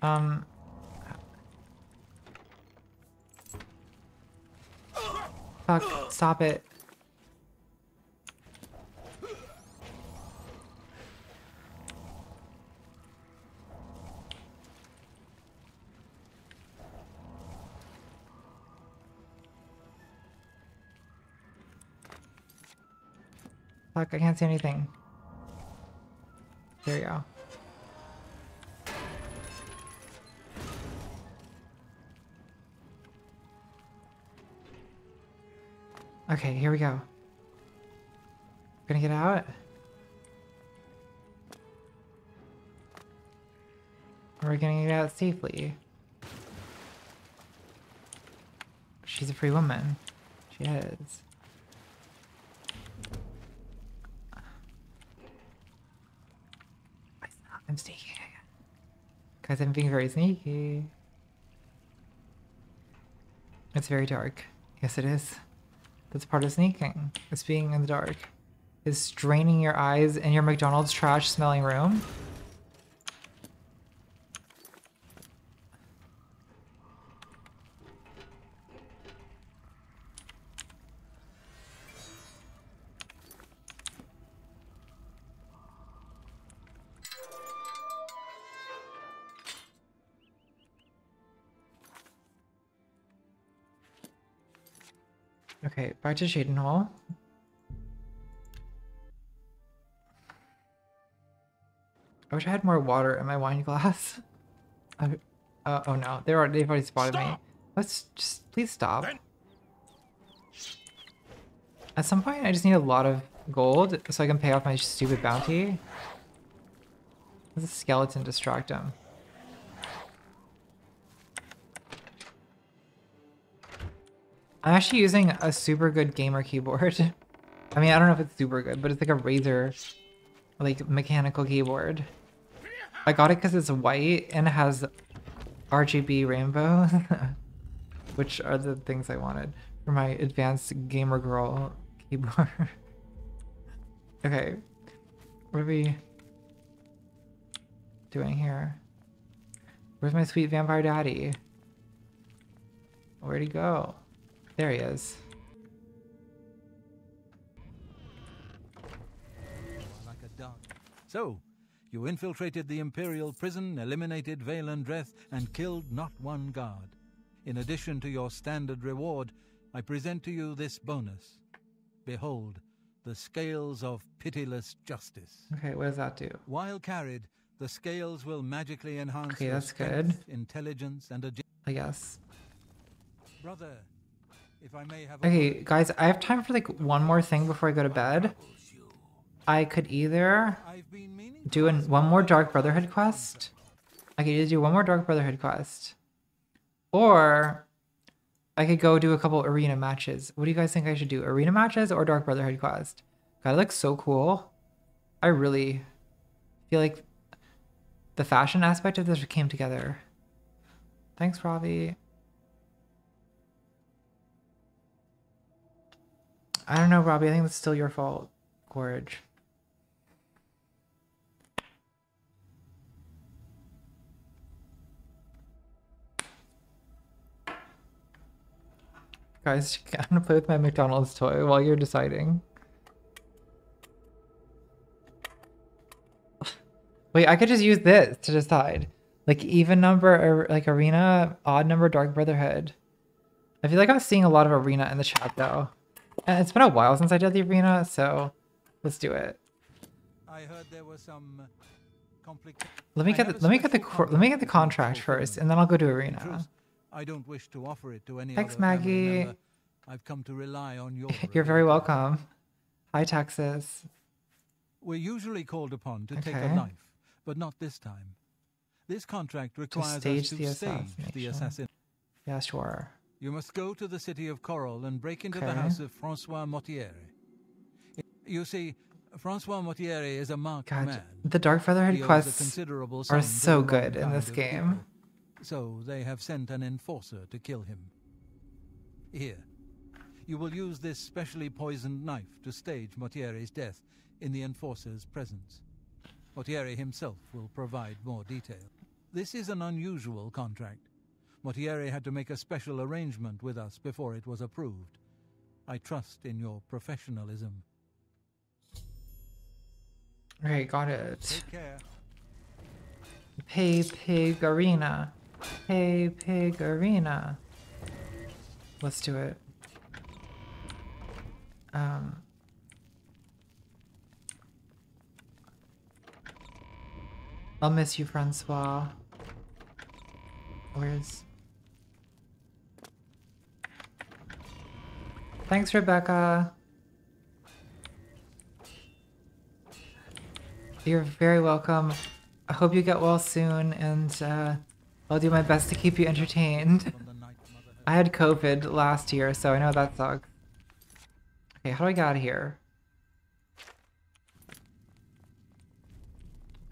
Um. Fuck, stop it. Fuck, I can't see anything. There you go. Okay, here we go. Gonna get out. Are We're gonna get out safely. She's a free woman. She is. I'm again. Guys, I'm being very sneaky. It's very dark. Yes, it is. That's part of sneaking. It's being in the dark. Is straining your eyes in your McDonald's trash smelling room. To Cheydinhal. I wish I had more water in my wine glass. Uh, uh, oh no, they're already, they've already spotted me. Let's just please stop. At some point, I just need a lot of gold so I can pay off my stupid bounty. There's a skeleton distract him. I'm actually using a super good gamer keyboard. I mean, I don't know if it's super good, but it's like a Razer, like mechanical keyboard. I got it because it's white and has RGB rainbow, which are the things I wanted for my advanced gamer girl keyboard. okay, what are we doing here? Where's my sweet vampire daddy? Where'd he go? There he is. Like a dog. So, you infiltrated the Imperial prison, eliminated Valen Dreth, and killed not one guard. In addition to your standard reward, I present to you this bonus. Behold, the scales of pitiless justice. Okay, what does that do? While carried, the scales will magically enhance Okay, your that's strength, intelligence, and agility. I guess. Brother, Okay, guys, I have time for like one more thing before I go to bed. I could either do an, one more Dark Brotherhood quest. I could either do one more Dark Brotherhood quest. Or I could go do a couple arena matches. What do you guys think I should do? Arena matches or Dark Brotherhood quest? God, it looks so cool. I really feel like the fashion aspect of this came together. Thanks, Ravi. I don't know, Robbie. I think that's still your fault, Gorge. Guys, I'm gonna play with my McDonald's toy while you're deciding. Wait, I could just use this to decide. Like even number, or like arena, odd number, Dark Brotherhood. I feel like I'm seeing a lot of arena in the chat though. And it's been a while since I did the arena, so let's do it. I heard there was some uh, complications. Let me get the, let me get the let me get the contract first, and then I'll go to arena. I don't wish to offer it to any Thanks, Maggie. I've come to rely on your. You're very welcome. Hi, Texas. We're usually called upon to take a Okay. knife, but not this time. This contract requires stage us to the stage the assassination. assassin. Yeah, sure. You must go to the city of Chorrol and break into the house of Francois Motierre. You see, Francois Motierre is a marked God, man. the Dark Brotherhood He owes a quests are so good in this game. people. So they have sent an enforcer to kill him. Here, you will use this specially poisoned knife to stage Motierre's death in the enforcer's presence. Motierre himself will provide more detail. This is an unusual contract. Motierre had to make a special arrangement with us before it was approved. I trust in your professionalism. Right, got it. Pay Pig Arena. Pay Pig Arena. Let's do it. Um. I'll miss you, Francois. Where's... Thanks, Rebecca. You're very welcome. I hope you get well soon, and uh, I'll do my best to keep you entertained. I had COVID last year, so I know that sucks. Okay, how do I get out of here?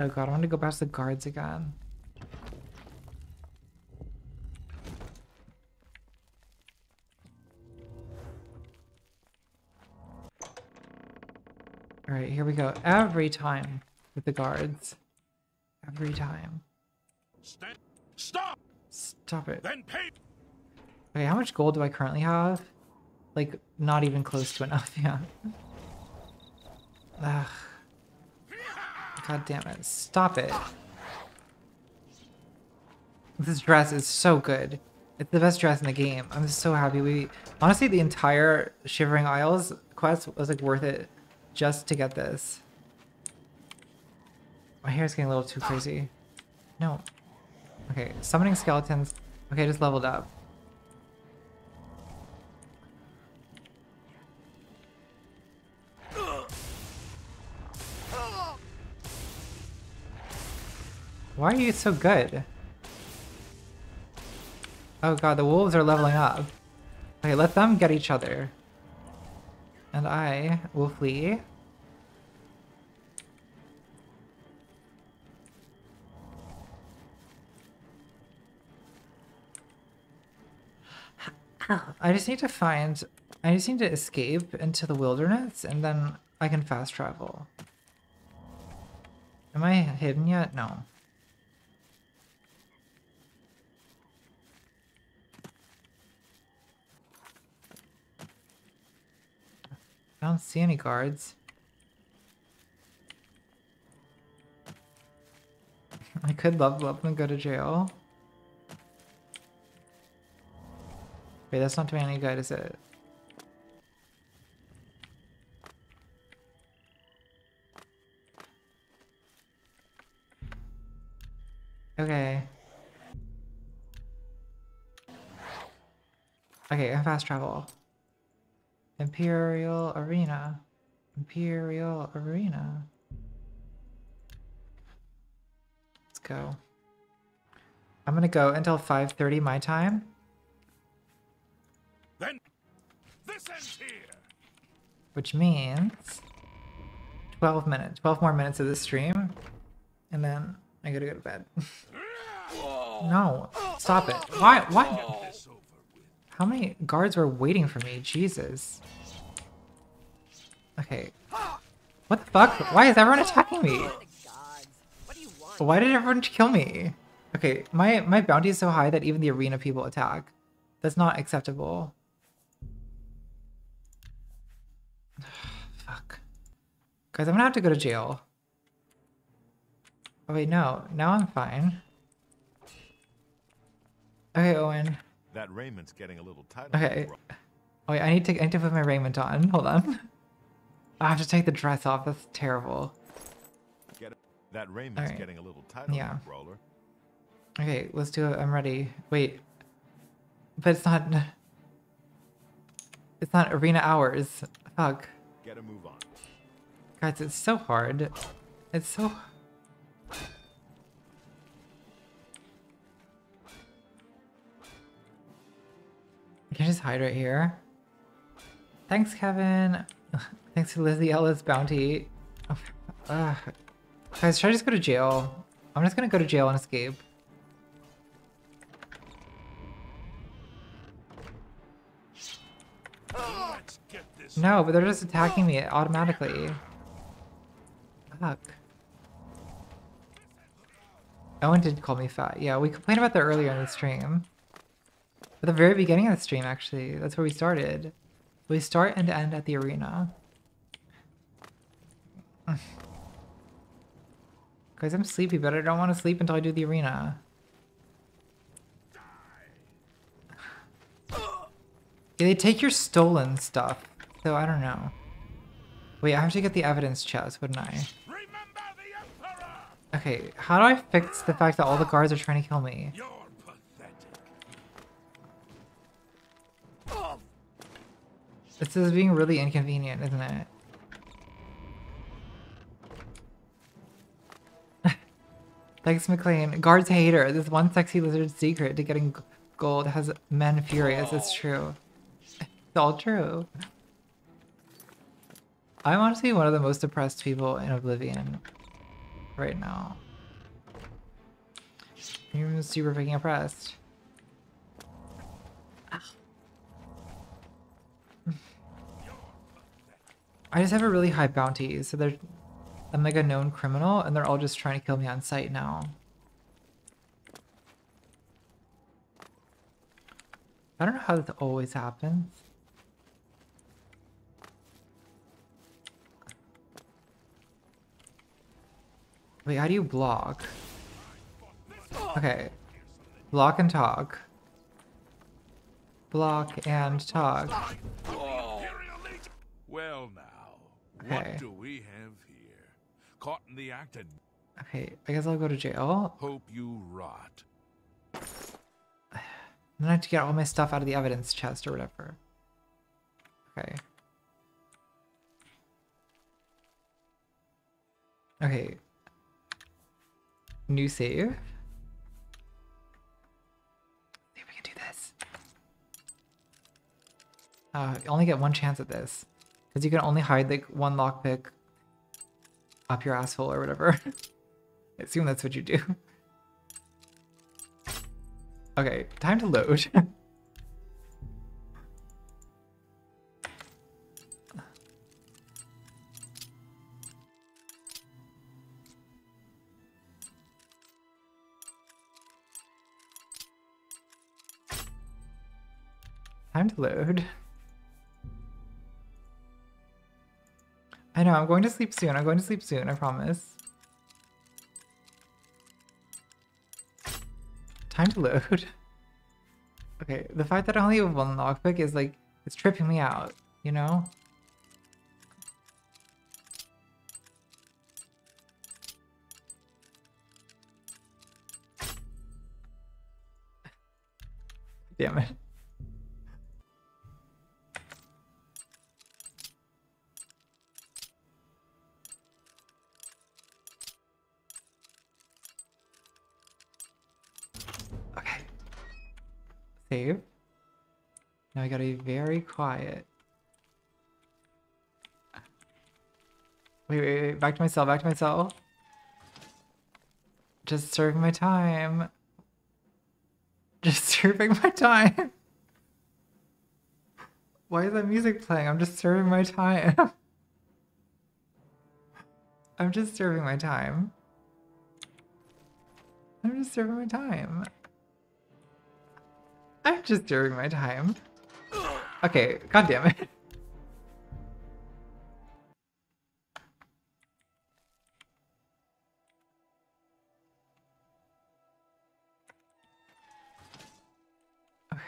Oh god, I want to go past the guards again. Alright, here we go. Every time with the guards. Every time. Stop. Stop it. Then pay. Okay, how much gold do I currently have? Like, not even close to enough, yeah. Ugh. God damn it. Stop it. This dress is so good. It's the best dress in the game. I'm so happy we... Honestly, the entire Shivering Isles quest was like worth it just to get this. My hair is getting a little too crazy. No. Okay, summoning skeletons. Okay, just leveled up. Why are you so good? Oh god, the wolves are leveling up. Okay, let them get each other. And I will flee. I just need to find... I just need to escape into the wilderness and then I can fast travel. Am I hidden yet? No. I don't see any guards. I could level up and go to jail. Wait, that's not doing any good, is it? Okay. Okay, fast travel. Imperial Arena. Imperial Arena. Let's go. I'm gonna go until 5.30 my time. Then this ends here. Which means 12 minutes, 12 more minutes of the stream. And then I gotta go to bed. no, stop it. Why, why? Oh. How many guards were waiting for me? Jesus. Okay. What the fuck? Why is everyone attacking me? Why did everyone kill me? Okay, my, my bounty is so high that even the arena people attack. That's not acceptable. Fuck. Guys, I'm gonna have to go to jail. Oh wait, no. Now I'm fine. Okay, Owen. That raiment's getting a little tight. Okay. Oh wait, I need to I need to put my raiment on. Hold on. I have to take the dress off. That's terrible. Get. That raiment's Alright. getting a little tight Yeah. roller. Okay, let's do it. I'm ready. Wait. But it's not It's not arena hours. Fuck. Get a move on. Guys, it's so hard. It's so I can just hide right here. Thanks, Kevin. Thanks to Lizzy Ellis bounty. Ugh. Guys, should I just go to jail? I'm just gonna go to jail and escape. No, but they're just attacking me automatically. Fuck. Owen did call me fat. Yeah, we complained about that earlier in the stream. At the very beginning of the stream, actually. That's where we started. We start and end at the arena. Guys, I'm sleepy, but I don't want to sleep until I do the arena. Yeah, they take your stolen stuff, so I don't know. Wait, I have to get the evidence chest, wouldn't I? Okay, how do I fix the fact that all the guards are trying to kill me? This is being really inconvenient, isn't it? Thanks, McLean. Guards hate her. This one sexy lizard's secret to getting gold has men furious. It's true. It's all true. I'm honestly one of the most depressed people in Oblivion right now. I'm super freaking oppressed. I just have a really high bounty, so they're I'm like a known criminal and they're all just trying to kill me on sight now. I don't know how this always happens. Wait, how do you block? Okay. Block and talk. Block and talk. Well, now. What do we have here? Caught in the act and Okay, I guess I'll go to jail. hope you rot. Then I have to get all my stuff out of the evidence chest or whatever. Okay. Okay. New save. If we can do this. Uh, you only get one chance at this. Because you can only hide like one lockpick up your asshole or whatever. I assume that's what you do. Okay, time to load. Time to load. I know, I'm going to sleep soon. I'm going to sleep soon, I promise. Time to load. Okay, the fact that I only have one lockpick is like, it's tripping me out, you know? Damn it. Save. Now I gotta be very quiet. Wait, wait, wait. Back to myself, back to myself. Just serving my time. Just serving my time. Why is that music playing? I'm just serving my time. I'm just serving my time. I'm just serving my time. I'm just serving my time. Okay, god damn it. Okay.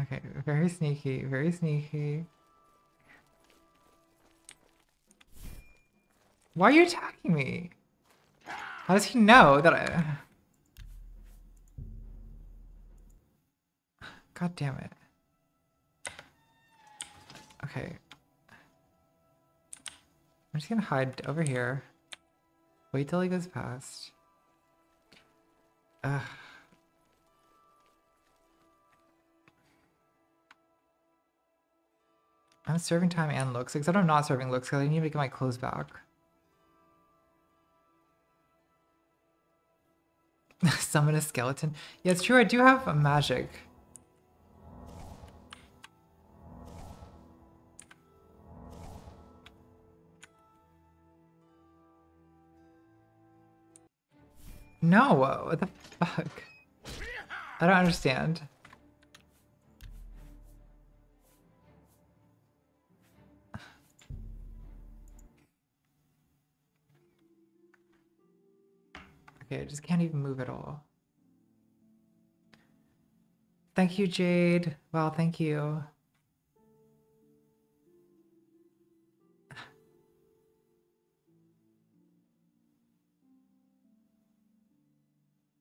Okay, very sneaky, very sneaky. Why are you attacking me? How does he know that I... God damn it. Okay. I'm just gonna hide over here. Wait till he goes past. Ugh. I'm serving time and looks, except I'm not serving looks because I need to get my clothes back. Summon a skeleton. Yeah, it's true, I do have a magic. No, what the fuck? I don't understand. Okay, I just can't even move at all. Thank you, Jade. Wow, thank you.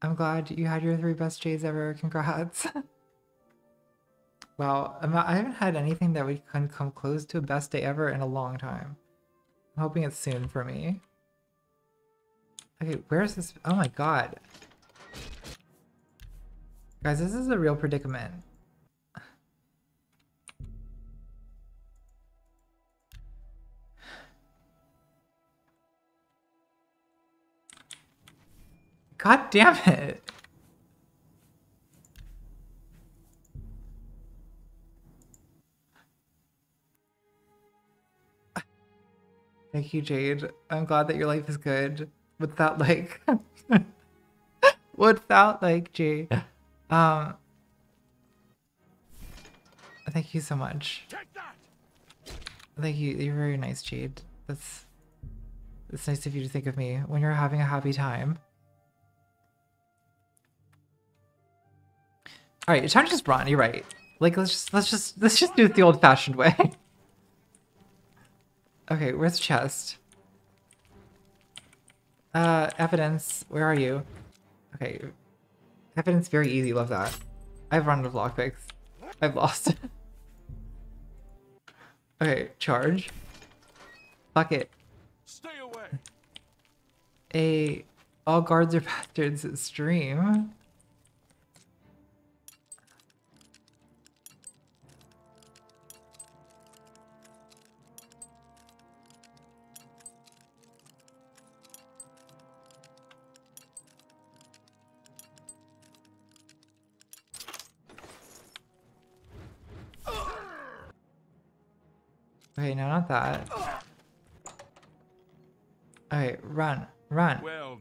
I'm glad you had your three best Jades ever. Congrats. wow, I haven't had anything that would can come close to a best day ever in a long time. I'm hoping it's soon for me. Okay, where's this? Oh my god. Guys, this is a real predicament. God damn it. Thank you, Jade. I'm glad that your life is good without like without like Jade. Um Thank you so much. Thank you. You're very nice, Jade. That's it's nice of you to think of me when you're having a happy time. All right, it's time to just run. You're right. Like let's just let's just let's just do it the old-fashioned way. okay, where's the chest? Uh, evidence. Where are you? Okay, evidence. Very easy. Love that. I've run out of lockpicks. I've lost. okay, charge. Fuck it. Stay away. a all guards are bastards stream. Okay, no, not that. Okay, run, run. Well,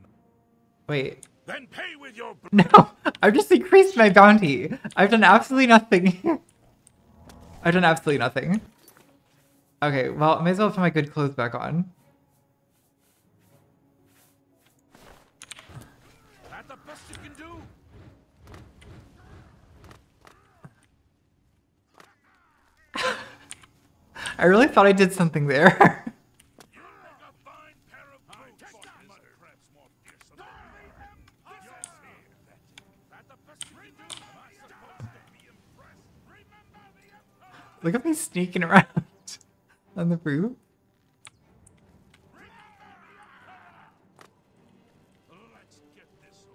Wait. then pay with your No, I've just increased my bounty. I've done absolutely nothing. I've done absolutely nothing. Okay, well, I may as well put my good clothes back on. I really thought I did something there. Look at me sneaking around on the roof.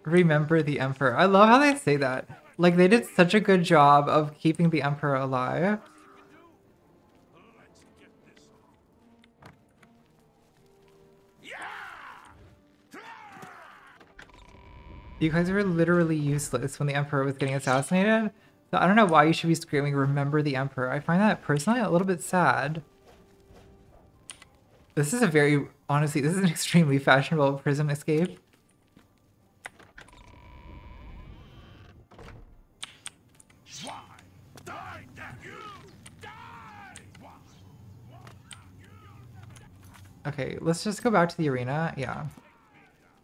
Remember the Emperor. I love how they say that. Like, they did such a good job of keeping the Emperor alive. You guys were literally useless when the Emperor was getting assassinated. So I don't know why you should be screaming, remember the Emperor. I find that personally a little bit sad. This is a very, honestly, this is an extremely fashionable prison escape. Okay, let's just go back to the arena. Yeah.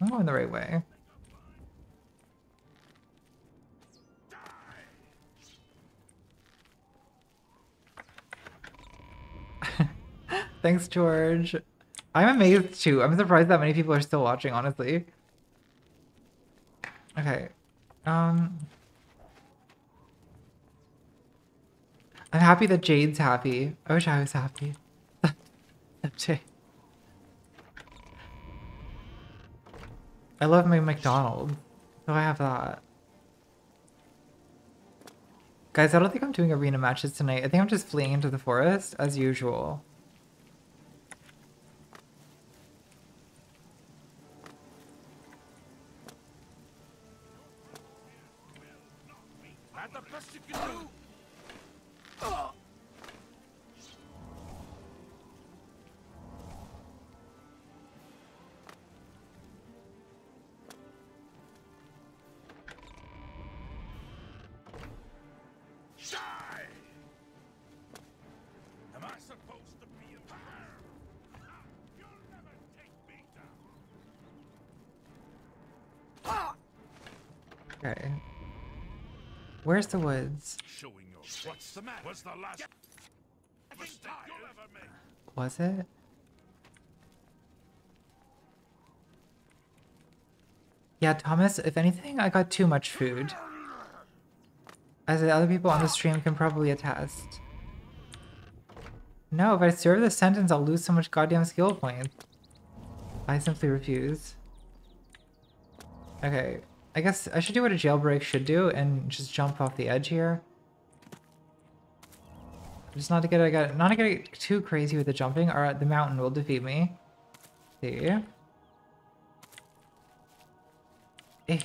I'm going the right way. Thanks, George. I'm amazed too. I'm surprised that many people are still watching, honestly. Okay. Um I'm happy that Jade's happy. I wish I was happy. Jade. I love my McDonald's. So I have that. Guys, I don't think I'm doing arena matches tonight. I think I'm just fleeing into the forest as usual. Where's the woods? What's the matter? What's the last mistake you'll ever make? Was it? Yeah, Thomas, if anything, I got too much food. As the other people on the stream can probably attest. No, if I serve this sentence, I'll lose so much goddamn skill points. I simply refuse. Okay, I guess I should do what a jailbreak should do and just jump off the edge here. Just not to get I got not to get too crazy with the jumping, or the mountain will defeat me. See? Eh.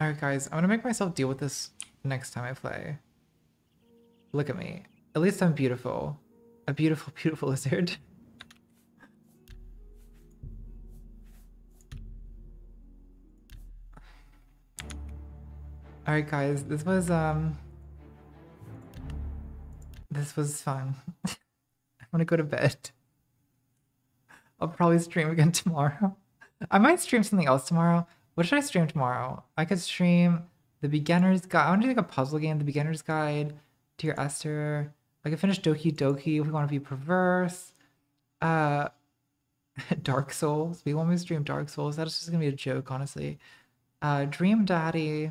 Alright guys, I'm gonna make myself deal with this next time I play. Look at me. At least I'm beautiful. A beautiful, beautiful lizard. Alright guys, this was um this was fun. I'm gonna go to bed. I'll probably stream again tomorrow. I might stream something else tomorrow. What should I stream tomorrow? I could stream the beginner's guide. I want to do like a puzzle game, the beginner's guide, Dear Esther. I could finish Doki Doki if we want to be perverse. Uh Dark Souls. We want to stream Dark Souls. That's just gonna be a joke, honestly. Uh, Dream Daddy.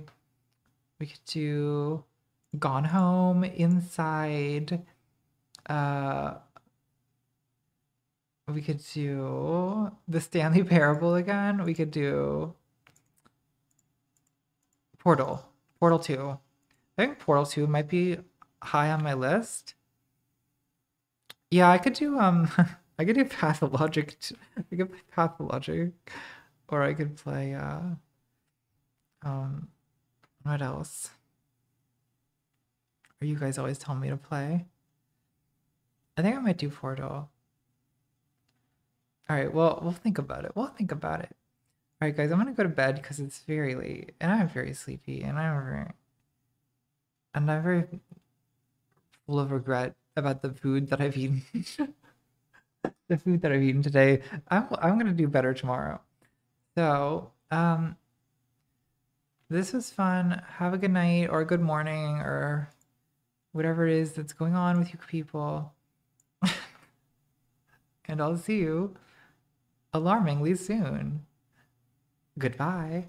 We could do Gone Home, Inside. Uh, we could do the Stanley Parable again. We could do Portal. Portal 2. I think Portal 2 might be high on my list. Yeah, I could do um I could do Pathologic. I could play Pathologic. Or I could play uh um what else? Are you guys always telling me to play? I think I might do Portal. All right, well, we'll think about it. We'll think about it. All right, guys, I'm gonna go to bed because it's very late and I'm very sleepy and I'm very, and I'm very full of regret about the food that I've eaten. the food that I've eaten today. I'm I'm gonna do better tomorrow. So, um, this was fun. Have a good night or a good morning or whatever it is that's going on with you people. and I'll see you alarmingly soon. Goodbye.